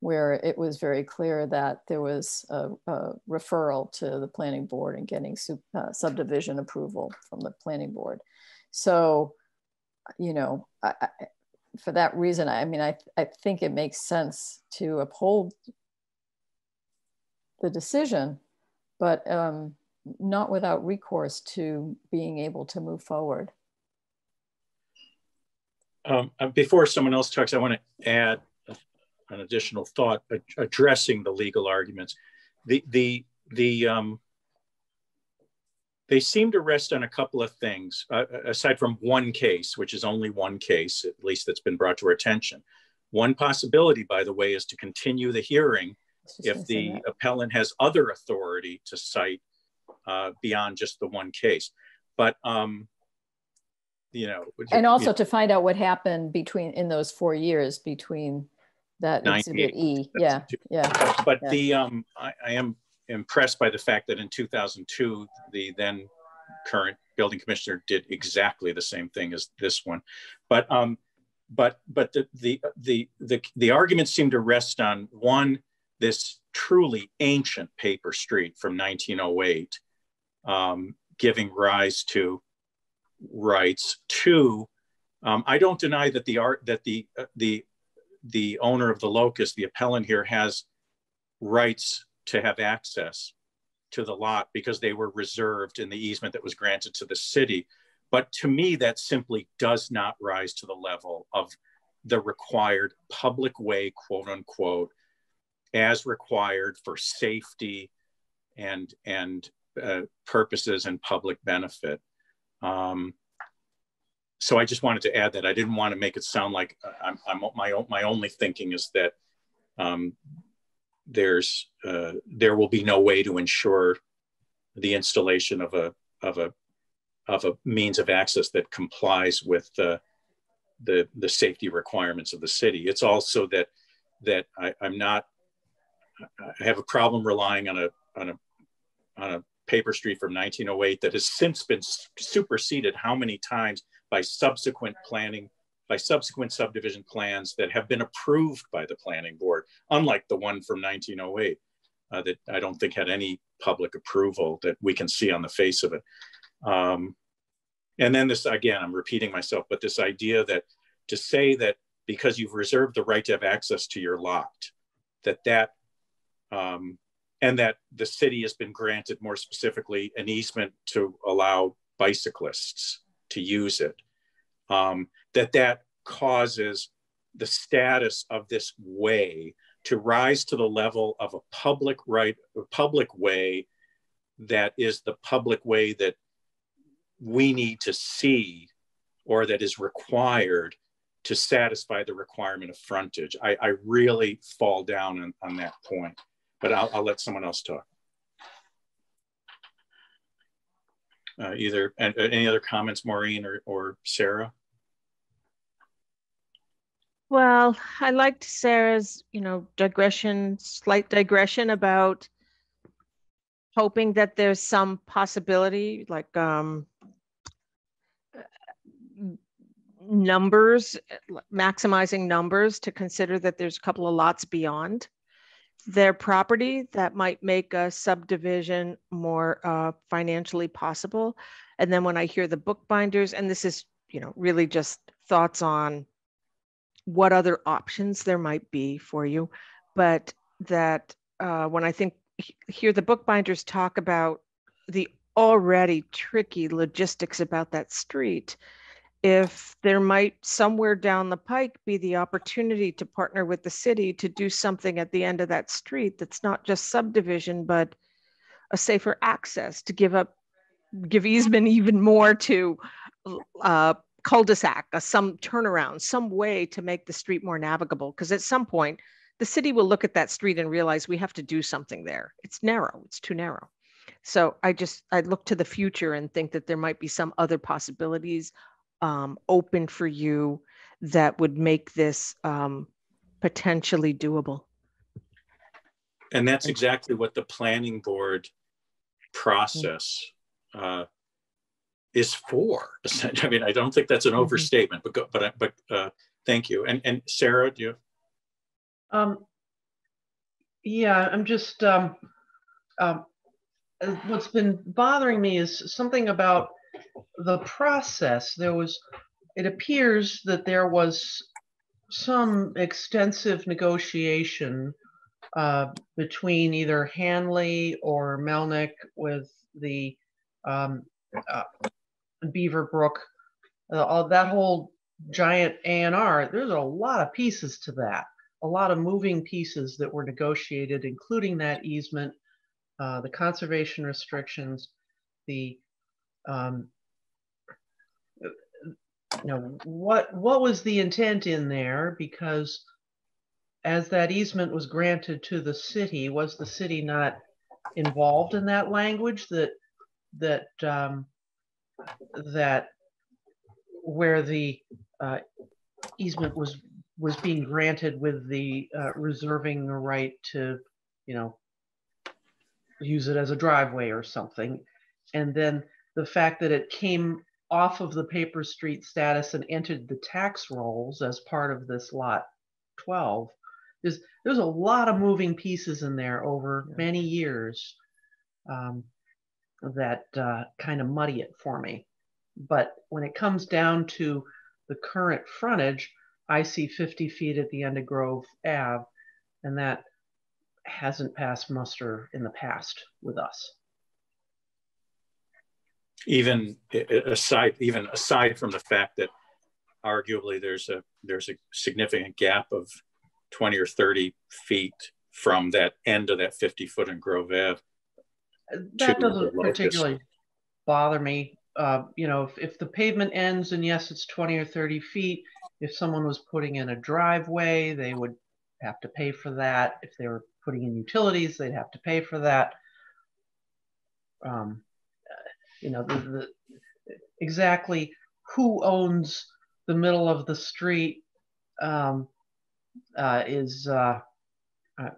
where it was very clear that there was a, a referral to the planning board and getting sub, uh, subdivision approval from the planning board. So, you know, I, I, for that reason, I mean, I, I think it makes sense to uphold the decision, but um, not without recourse to being able to move forward. Um, before someone else talks, I want to add an additional thought addressing the legal arguments. The the the um, they seem to rest on a couple of things, uh, aside from one case, which is only one case, at least that's been brought to our attention. One possibility, by the way, is to continue the hearing if the appellant has other authority to cite uh, beyond just the one case. But um, you know, and also you know, to find out what happened between in those four years between that exhibit E. Yeah, yeah. But yeah. the um, I, I am impressed by the fact that in 2002, the then current building commissioner did exactly the same thing as this one. But um, but but the the the the, the arguments seem to rest on one this truly ancient paper street from 1908, um, giving rise to rights. Two, um, I don't deny that the art that the uh, the the owner of the locus, the appellant here, has rights to have access to the lot because they were reserved in the easement that was granted to the city. But to me, that simply does not rise to the level of the required public way, quote unquote, as required for safety and and uh, purposes and public benefit. Um, so I just wanted to add that I didn't want to make it sound like uh, I'm, I'm my my only thinking is that um, there's uh, there will be no way to ensure the installation of a of a of a means of access that complies with the the, the safety requirements of the city. It's also that that I, I'm not I have a problem relying on a on a paper street from 1908 that has since been superseded how many times by subsequent planning by subsequent subdivision plans that have been approved by the planning board, unlike the one from 1908 uh, that I don't think had any public approval that we can see on the face of it. Um, and then this, again, I'm repeating myself, but this idea that to say that because you've reserved the right to have access to your lot, that that, um, and that the city has been granted more specifically an easement to allow bicyclists to use it, um, that that causes the status of this way to rise to the level of a public right, a public way that is the public way that we need to see or that is required to satisfy the requirement of frontage. I, I really fall down on, on that point, but I'll, I'll let someone else talk. Uh, either and, uh, any other comments, Maureen or, or Sarah? Well, I liked Sarah's, you know, digression, slight digression about hoping that there's some possibility, like um, numbers, maximizing numbers to consider that there's a couple of lots beyond their property that might make a subdivision more uh, financially possible. And then when I hear the bookbinders, and this is, you know, really just thoughts on what other options there might be for you, but that uh, when I think hear the bookbinders talk about the already tricky logistics about that street, if there might somewhere down the pike be the opportunity to partner with the city to do something at the end of that street that's not just subdivision, but a safer access to give up, give easement even more to uh, cul-de-sac, a, some turnaround, some way to make the street more navigable. Because at some point, the city will look at that street and realize we have to do something there. It's narrow, it's too narrow. So I just, I look to the future and think that there might be some other possibilities um, open for you that would make this um, potentially doable. And that's exactly what the planning board process uh, is for. I mean, I don't think that's an mm-hmm. overstatement, but but but uh, thank you. And and Sarah, do you? Um, yeah, I'm just um, um, uh, what's been bothering me is something about the process, there was, it appears that there was some extensive negotiation uh, between either Hanley or Melnick with the um, uh, Beaver Brook, uh, all, that whole giant A&R, there's a lot of pieces to that, a lot of moving pieces that were negotiated, including that easement, uh, the conservation restrictions, the um, you know what what was the intent in there? Because as that easement was granted to the city was the city not involved in that language that that um, that where the uh, easement was was being granted with the uh, reserving the right to you know use it as a driveway or something? And then the fact that it came off of the paper street status and entered the tax rolls as part of this lot 12 there's there's a lot of moving pieces in there over yeah. many years um, that uh, kind of muddy it for me but when it comes down to the current frontage i see 50 feet at the end of grove ave and that hasn't passed muster in the past with us even aside even aside from the fact that arguably there's a there's a significant gap of 20 or 30 feet from that end of that 50 foot in Grove Ave. That doesn't particularly bother me. Uh, you know, if, if the pavement ends and yes, it's 20 or 30 feet, if someone was putting in a driveway, they would have to pay for that. If they were putting in utilities, they'd have to pay for that. Um, you know, the, the, exactly who owns the middle of the street um, uh, is uh, uh,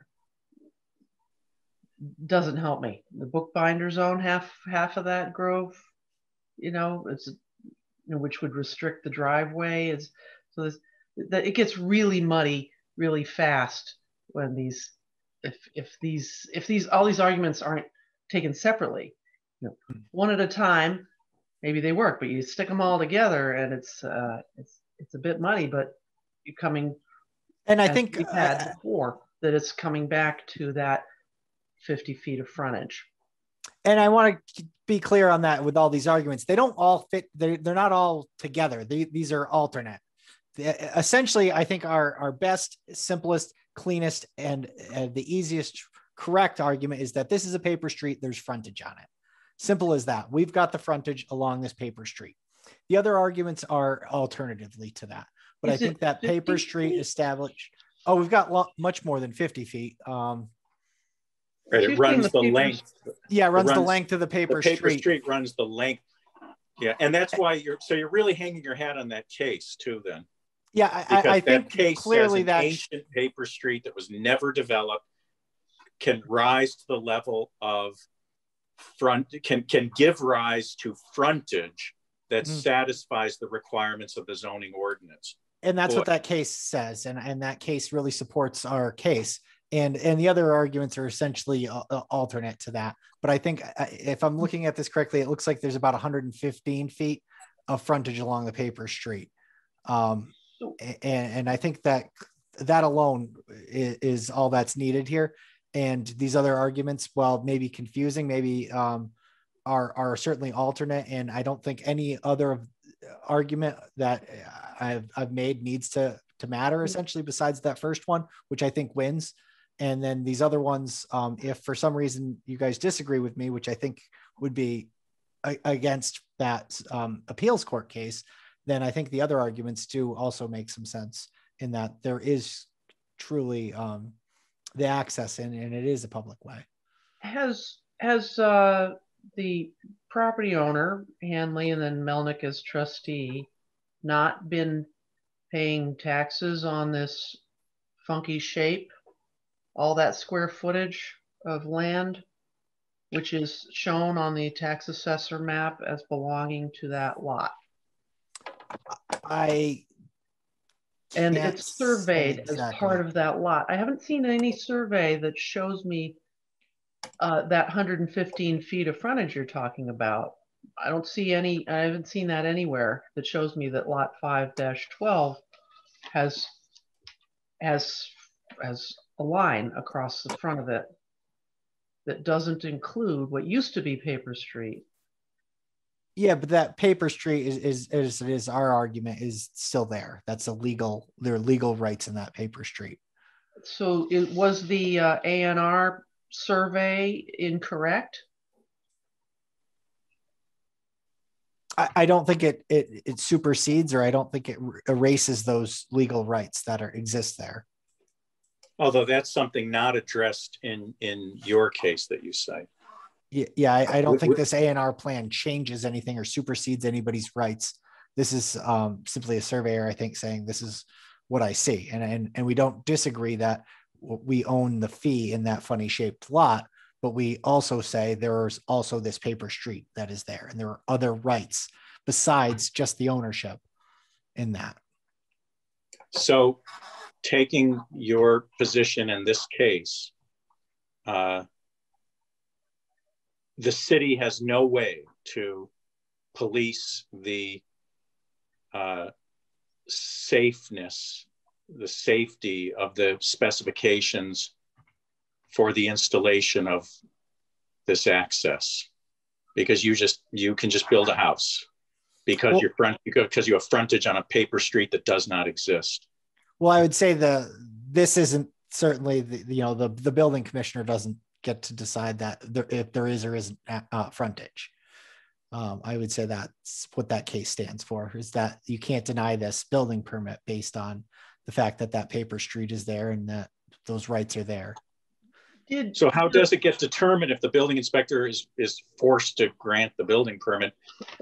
doesn't help me. The bookbinders own half half of that grove, you know, it's you know, which would restrict the driveway. Is so this, that it gets really muddy really fast when these if if these if these all these arguments aren't taken separately you know, one at a time. Maybe they work, but you stick them all together, and it's uh, it's it's a bit muddy. But you're coming, and I think we've had uh, before that it's coming back to that 50 feet of frontage. And I want to be clear on that with all these arguments. They don't all fit. They're, they're not all together. They, these are alternate. Essentially, I think our, our best, simplest, cleanest, and uh, the easiest correct argument is that this is a paper street. There's frontage on it. Simple as that. We've got the frontage along this paper street. The other arguments are alternatively to that. but I Is it think that paper street feet? established, oh, we've got lo- much more than 50 feet. Um, Right, it runs the the length. yeah, it runs, the length of the The paper, paper street. street runs the length. Yeah, and that's why you're, so you're really hanging your hat on that case too then. Yeah, I, Because I, I think case clearly that ancient paper street that was never developed can rise to the level of front, can, can give rise to frontage that Mhm. satisfies the requirements of the zoning ordinance. and that's what that case says and and that case really supports our case. And and the other arguments are essentially uh, uh, alternate to that. But i think uh, if i'm looking at this correctly it looks like there's about 115 feet of frontage along the paper street. Um and and i think that that alone is, is all that's needed here and these other arguments while maybe confusing maybe um are are certainly alternate and i don't think any other argument that I've I've made needs to to matter essentially besides that first one, which I think wins. And then these other ones, um, if for some reason you guys disagree with me, which I think would be a- against that um, appeals court case, then I think the other arguments do also make some sense in that there is truly um, the access in, and it is a public way. Has, has, uh, the property owner, Hanley, and then Melnick as trustee, not been paying taxes on this funky shape? All that square footage of land, which is shown on the tax assessor map as belonging to that lot? I And Can't it's surveyed say as part of that lot. I haven't seen any survey that shows me uh, that 115 feet of frontage you're talking about. I don't see any, I haven't seen that anywhere that shows me that lot 5-12 has, has, has a line across the front of it that doesn't include what used to be Paper Street. Yeah, but that paper street is is is, is our argument is still there. That's a legal. There are legal rights in that paper street. So it was the uh, ANR survey incorrect? I, I don't think it, it it supersedes or I don't think it erases those legal rights that are exist there. Although that's something not addressed in, in your case that you cite. Yeah, yeah. I, I don't think this A and R plan changes anything or supersedes anybody's rights. This is um, simply a surveyor, I think, saying this is what I see, and and and we don't disagree that we own the fee in that funny shaped lot, but we also say there's also this paper street that is there, and there are other rights besides just the ownership in that. So taking your position in this case, uh, the city has no way to police the uh, safeness, the safety of the specifications for the installation of this access because you just you can just build a house because Well- you're front because you have frontage on a paper street that does not exist. Well, I would say the this isn't certainly the you know the the building commissioner doesn't get to decide that there, if there is or isn't uh, uh, frontage. Um, I would say that's what that case stands for is that you can't deny this building permit based on the fact that that paper street is there and that those rights are there. Did, So how does it get determined if the building inspector is, is forced to grant the building permit?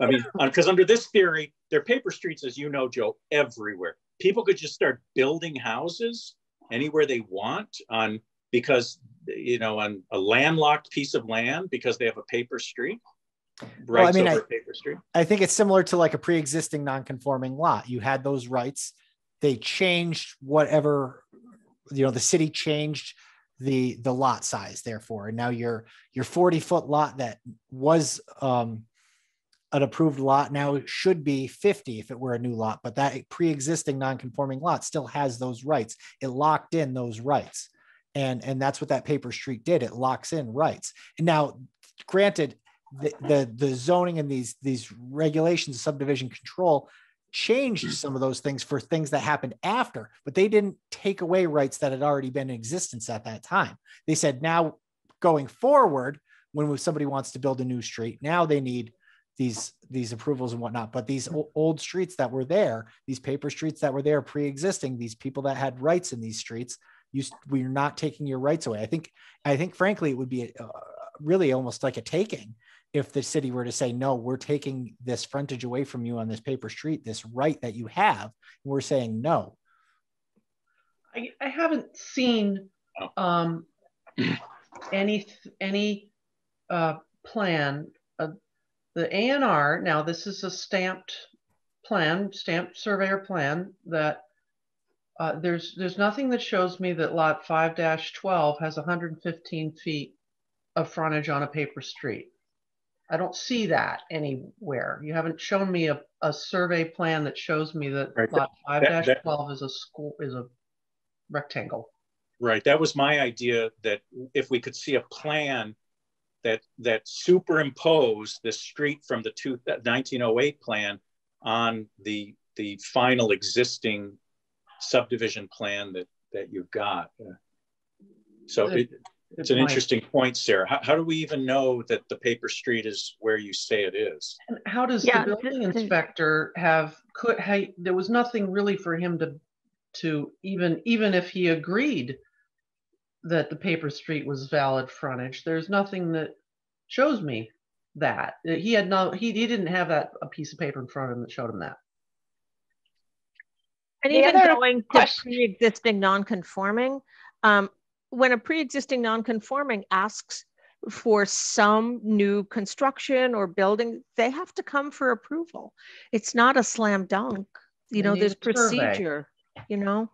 I mean, because under this theory, there are paper streets, as you know, Joe, everywhere. People could just start building houses anywhere they want on, because, you know, on a landlocked piece of land because they have a paper street. Well, I mean, over I- a paper street. I think it's similar to like a pre-existing non-conforming lot. You had those rights. They changed whatever, you know, the city changed the the lot size, therefore. And now your your 40 foot lot that was um an approved lot now should be 50 if it were a new lot, but that pre-existing non-conforming lot still has those rights. It locked in those rights. And and that's what that paper street did. It locks in rights. And now granted, the, the the zoning and these these regulations subdivision control changed hmm. some of those things for things that happened after but they didn't take away rights that had already been in existence at that time they said now going forward when somebody wants to build a new street now they need these these approvals and whatnot. But these old streets that were there, these paper streets that were there pre-existing, these people that had rights in these streets, you we're not taking your rights away. I think I think frankly it would be uh, really almost like a taking if the city were to say no, we're taking this frontage away from you on this paper street, this right that you have. We're saying no. I, I haven't seen oh. um, any any uh, plan. Uh, the ANR. Now this is a stamped plan, stamped surveyor plan that uh, there's there's nothing that shows me that lot 5-12 has 115 feet of frontage on a paper street. I don't see that anywhere. You haven't shown me a, a survey plan that shows me that right. lot 5-12 is a school is a rectangle. Right. That was my idea that if we could see a plan that that superimposed the street from the two, 1908 plan on the the final existing subdivision plan that that you've got. So it, it's an interesting point, Sarah. How, how, do we even know that the paper street is where you say it is? And how does yeah, the building inspector have could hey, there was nothing really for him to to even even if he agreed that the paper street was valid frontage, there's nothing that shows me that. He had no he, he didn't have that a piece of paper in front of him that showed him that. And the even going to pre-existing non-conforming, um, when a pre-existing non-conforming asks for some new construction or building, they have to come for approval. It's not a slam dunk. You they know, there's procedure, you know?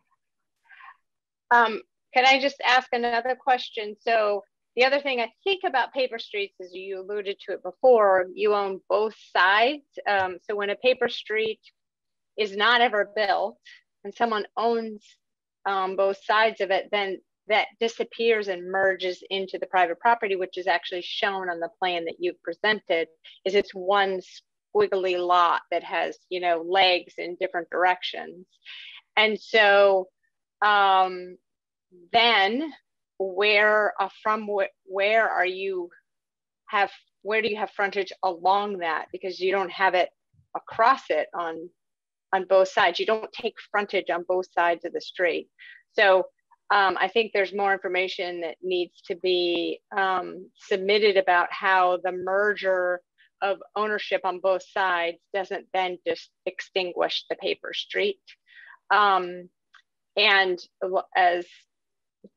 Um, can I just ask another question? So the other thing I think about paper streets is you alluded to it before, you own both sides. Um, so when a paper street is not ever built and someone owns um, both sides of it, then that disappears and merges into the private property, which is actually shown on the plan that you've presented, is it's one squiggly lot that has, you know, legs in different directions. And so um, then where uh, from wh where are you have, where do you have frontage along that? Because you don't have it across it on, on both sides. You don't take frontage on both sides of the street. So um, I think there's more information that needs to be um, submitted about how the merger of ownership on both sides doesn't then just extinguish the paper street. Um, and as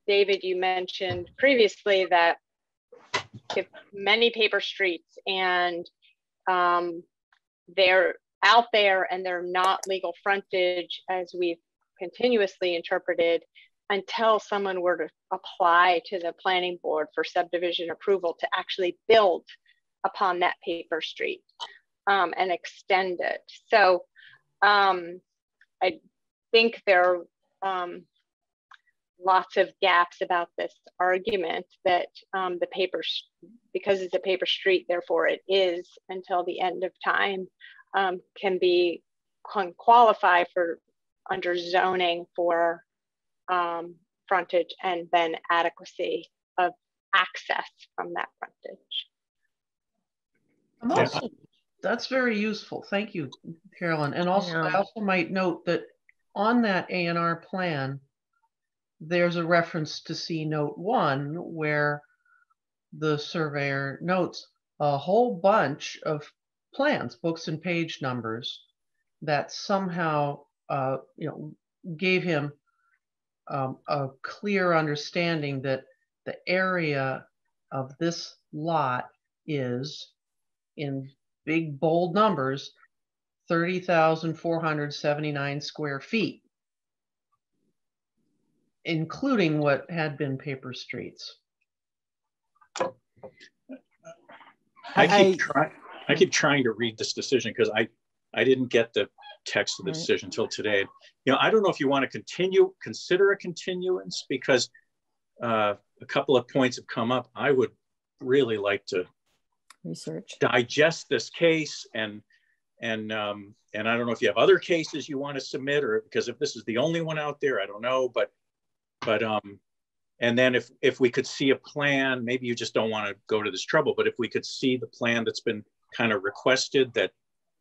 David, you mentioned previously that many paper streets and um, they're out there and they're not legal frontage as we've continuously interpreted, until someone were to apply to the planning board for subdivision approval to actually build upon that paper street um, and extend it. So um, I think there are um, lots of gaps about this argument that um, the paper, because it's a paper street, therefore it is until the end of time, um, can be can qualify for under zoning for um, frontage and then adequacy of access from that frontage. Also, that's very useful. Thank you, Carolyn. And also, yeah. I also might note that on that ANR plan, there's a reference to C note one where the surveyor notes a whole bunch of plans, books and page numbers that somehow, uh, you know, gave him um, a clear understanding that the area of this lot is in big bold numbers 30,479 square feet, including what had been paper streets. I keep trying. I keep trying to read this decision because I I didn't get the text of the decision until today. You know, I don't know if you want to continue, consider a continuance because uh, a couple of points have come up. I would really like to research, digest this case, and and um, and I don't know if you have other cases you want to submit, or because if this is the only one out there, I don't know, but but um, and then if if we could see a plan, maybe you just don't want to go to this trouble, but if we could see the plan that's been kind of requested that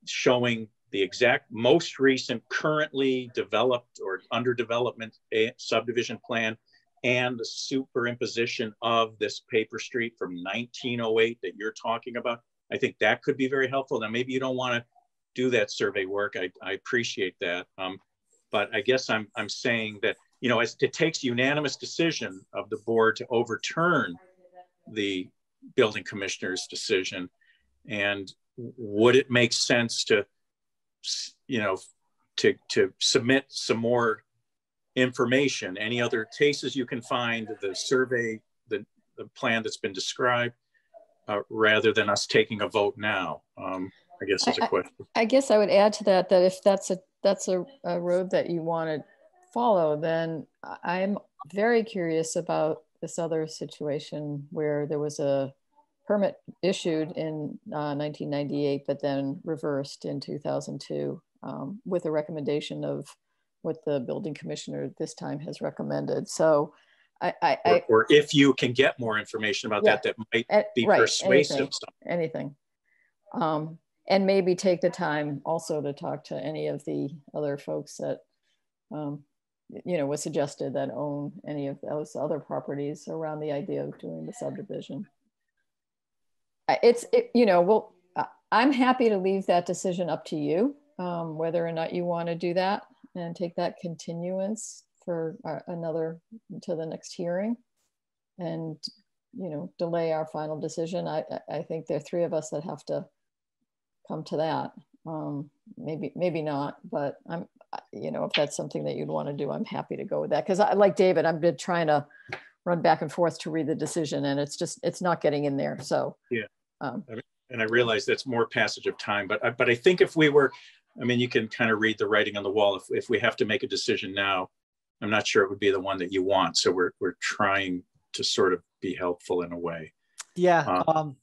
showing the exact most recent currently developed or under development subdivision plan and the superimposition of this paper street from 1908 that you're talking about. I think that could be very helpful. Now, maybe you don't want to do that survey work. I, I appreciate that. Um, but I guess I'm, I'm saying that, you know, as it takes unanimous decision of the board to overturn the building commissioner's decision. And would it make sense to, you know, to, to submit some more information, any other cases you can find, the survey, the, the plan that's been described, uh, rather than us taking a vote now? Um, I guess is a question. I, I, guess I would add to that that if that's a that's a, a road that you want to follow, then I'm very curious about this other situation where there was a permit issued in uh, 1998, but then reversed in 2002 um, with a recommendation of what the building commissioner this time has recommended. So I, I, or, or if you can get more information about yeah, that, that might be right, persuasive. Anything. anything. Um, and maybe take the time also to talk to any of the other folks that um, you know was suggested that own any of those other properties around the idea of doing the subdivision it's it, you know well i'm happy to leave that decision up to you um, whether or not you want to do that and take that continuance for uh, another to the next hearing and you know delay our final decision i i think there are three of us that have to come to that. Um, maybe maybe not, but I'm you know if that's something that you'd want to do, I'm happy to go with that because I like David. I've been trying to run back and forth to read the decision, and it's just it's not getting in there. So yeah, um, and I realize that's more passage of time, but I, but I think if we were, I mean, you can kind of read the writing on the wall. If if we have to make a decision now, I'm not sure it would be the one that you want. So we're we're trying to sort of be helpful in a way. Yeah. Um, um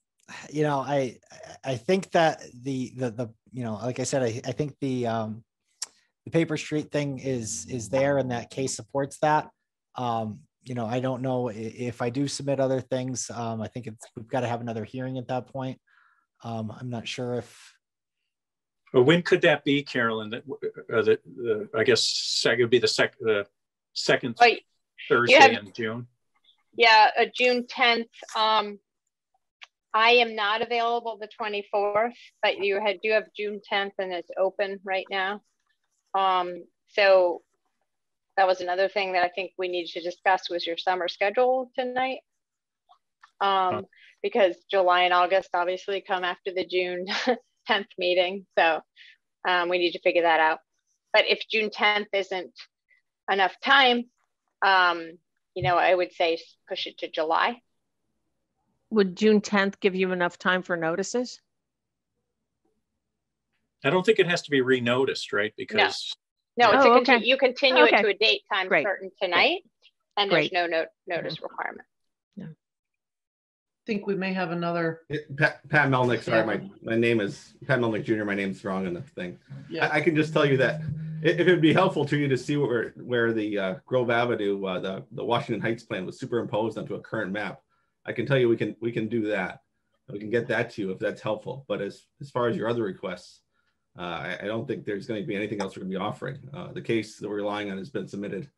you know, I I think that the the the you know, like I said, I, I think the um the paper street thing is is there and that case supports that. Um, you know, I don't know if I do submit other things. Um, I think it's we've got to have another hearing at that point. Um, I'm not sure if. Well, when could that be, Carolyn? That uh, the, the I guess second would be the second the second Wait, Thursday have, in June. Yeah, uh, June 10th. Um, I am not available the 24th, but you had, do have June 10th and it's open right now. Um, so that was another thing that I think we need to discuss was your summer schedule tonight. Um, because July and August obviously come after the June 10th meeting. So um, we need to figure that out. But if June 10th isn't enough time, um, you know, I would say push it to July would June 10th give you enough time for notices? I don't think it has to be renoticed, right? Because no, it's oh, okay. you continue okay. it to a date time Great. certain tonight, and Great. there's no notice requirement. Yeah. I think we may have another. Pat, Pat Melnick, sorry, my, my name is Pat Melnick Jr. My name's wrong in the thing. Yeah. I, I, can just tell you that if it would be helpful to you to see where where the uh, Grove Avenue, uh, the, the Washington Heights plan was superimposed onto a current map, I can tell you we can we can do that. We can get that to you if that's helpful. But as as far as your other requests, I, I, don't think there's going to be anything else we're going to be offering. Uh, the case that we're relying on has been submitted,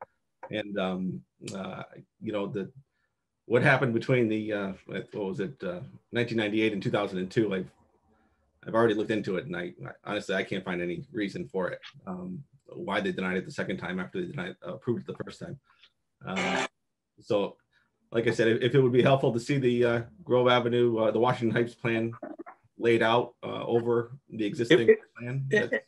and um, uh, you know the what happened between the uh, what was it 1998 uh, and 2002. I've I've already looked into it, and I, I honestly I can't find any reason for it. Um, why they denied it the second time after they denied approved it the first time. Um, so like I said, if, if, it would be helpful to see the uh, Grove Avenue, uh, the Washington Heights plan laid out uh, over the existing it, plan. It,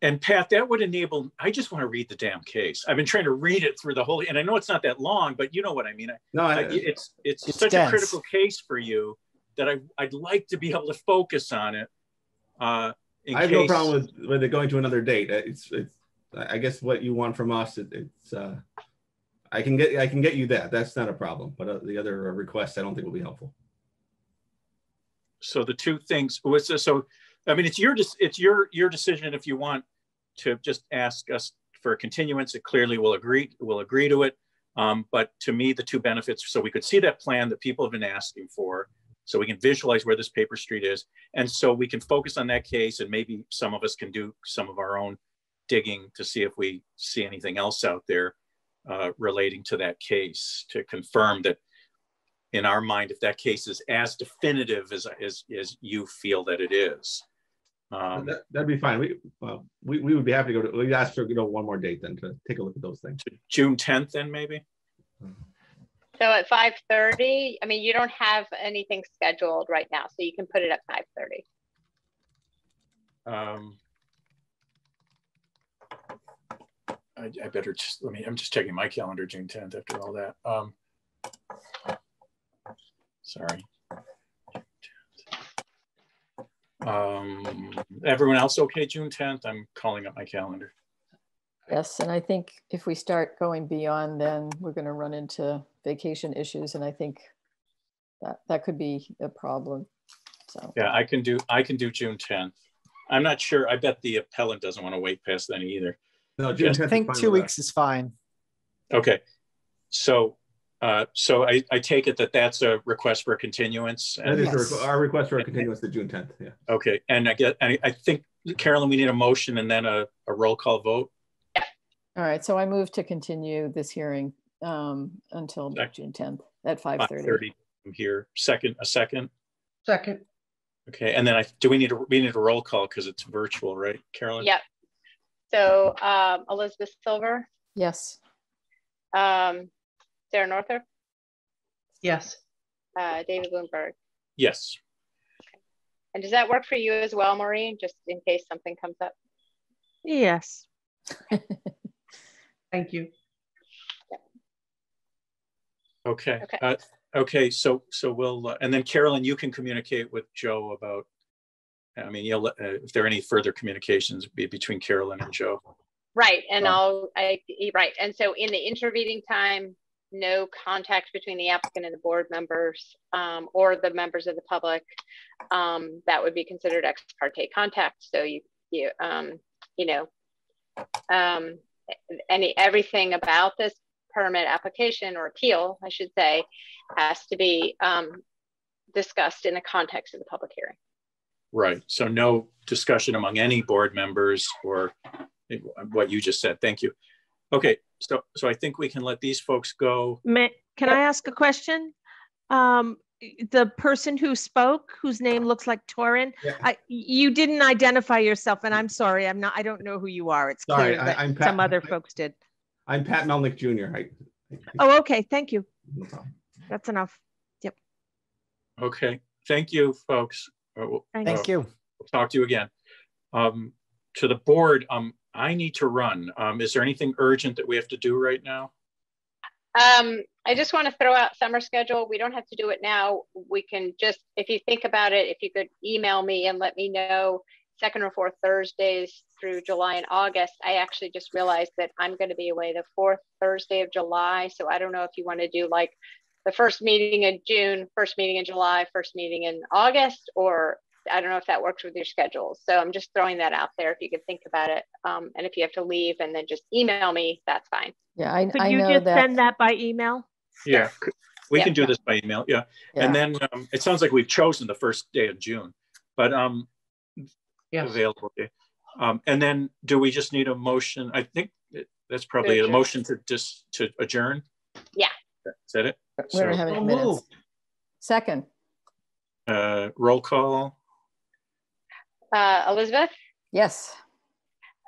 and Pat, that would enable, I just want to read the damn case. I've been trying to read it through the whole, and I know it's not that long, but you know what I mean. No, I, it's, it's, it's such dense. a critical case for you that I, I'd like to be able to focus on it. Uh, I have case... no problem with, with it going to another date. It's, it's, I guess what you want from us, it, it's, uh, I can get I can get you that. That's not a problem. But uh, the other requests, I don't think will be helpful. So the two things. So I mean, it's your it's your your decision if you want to just ask us for a continuance. It clearly will agree will agree to it. Um, but to me, the two benefits. So we could see that plan that people have been asking for. so we can visualize where this paper street is. And so we can focus on that case and maybe some of us can do some of our own digging to see if we see anything else out there uh, relating to that case to confirm that in our mind, if that case is as definitive as, as, as you feel that it is. Um, that, would be fine. We, well, we, we would be happy to go to, we asked for, you know, one more date then to take a look at those things. June 10th then maybe? So at 5.30, I mean, you don't have anything scheduled right now, so you can put it at 5.30. Um, I, I, better just, let me, I'm just checking my calendar, June 10th after all that. Um, sorry. Um, everyone else okay June 10th? I'm calling up my calendar. Yes, and I think if we start going beyond, then we're going to run into vacation issues, and I think that that could be a problem. So yeah, I can do I can do June 10th. I'm not sure. I bet the appellant doesn't want to wait past then either. No, June 10th I think two weeks that. is fine. Okay, so uh, so I, I take it that that's a request for a continuance. That is yes. our request for a continuance to June 10th. Yeah. Okay, and I get I, I think Carolyn, we need a motion and then a, a roll call vote. All right, so I move to continue this hearing um, until June 10th at 5:30. 5:30 I'm here. Second, a second. Second. Okay, and then I do we need a we need a roll call because it's virtual, right, Carolyn? Yep. So um, Elizabeth Silver. Yes. Um, Sarah Northrop. Yes. Uh, David Bloomberg. Yes. Okay. And does that work for you as well, Maureen, just in case something comes up? Yes. Thank you. Okay. Okay. Uh, okay. So so we'll uh, and then Carolyn, you can communicate with Joe about. I mean, you'll uh, if there are any further communications be between Carolyn and Joe. Right, and um, I'll I right, and so in the intervening time, no contact between the applicant and the board members um, or the members of the public. Um, that would be considered ex parte contact. So you you um, you know um, any everything about this permit application or appeal, I should say, has to be um, discussed in the context of the public hearing. Right. So no discussion among any board members or what you just said. Thank you. Okay. So so I think we can let these folks go. May, can I ask a question? Um, the person who spoke, whose name looks like Torin, yeah. I, you didn't identify yourself, and I'm sorry, I'm not. I don't know who you are. It's sorry, clear that I, Pat, some other I, folks did. I'm Pat Melnick Jr. I, oh, okay. Thank you. No That's enough. Yep. Okay. Thank you, folks. Uh, Thank you. We'll talk to you again. Um, to the board, um, I need to run. Um, is there anything urgent that we have to do right now? Um, I just want to throw out summer schedule. We don't have to do it now. We can just, if you think about it, if you could email me and let me know second or fourth Thursdays through July and August. I actually just realized that I'm going to be away the fourth Thursday of July. So I don't know if you want to do like the first meeting in June, first meeting in July, first meeting in August, or I don't know if that works with your schedule. So I'm just throwing that out there if you could think about it. Um, and if you have to leave and then just email me, that's fine. Yeah, I, Could I you know just that. send that by email? Yeah, we can do this by email. Yeah. yeah. And then um, it sounds like we've chosen the first day of June, but um, yes. available. Day. Um, and then do we just need a motion? I think that's probably a motion to just to adjourn. Yeah. Is that it? We're so, having minutes. Second. Uh, roll call. Uh, Elizabeth? Yes.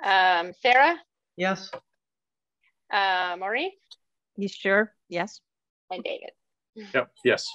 Um, Sarah? Yes. Uh, Maureen? You sure? Yes. And David? Yep, yes.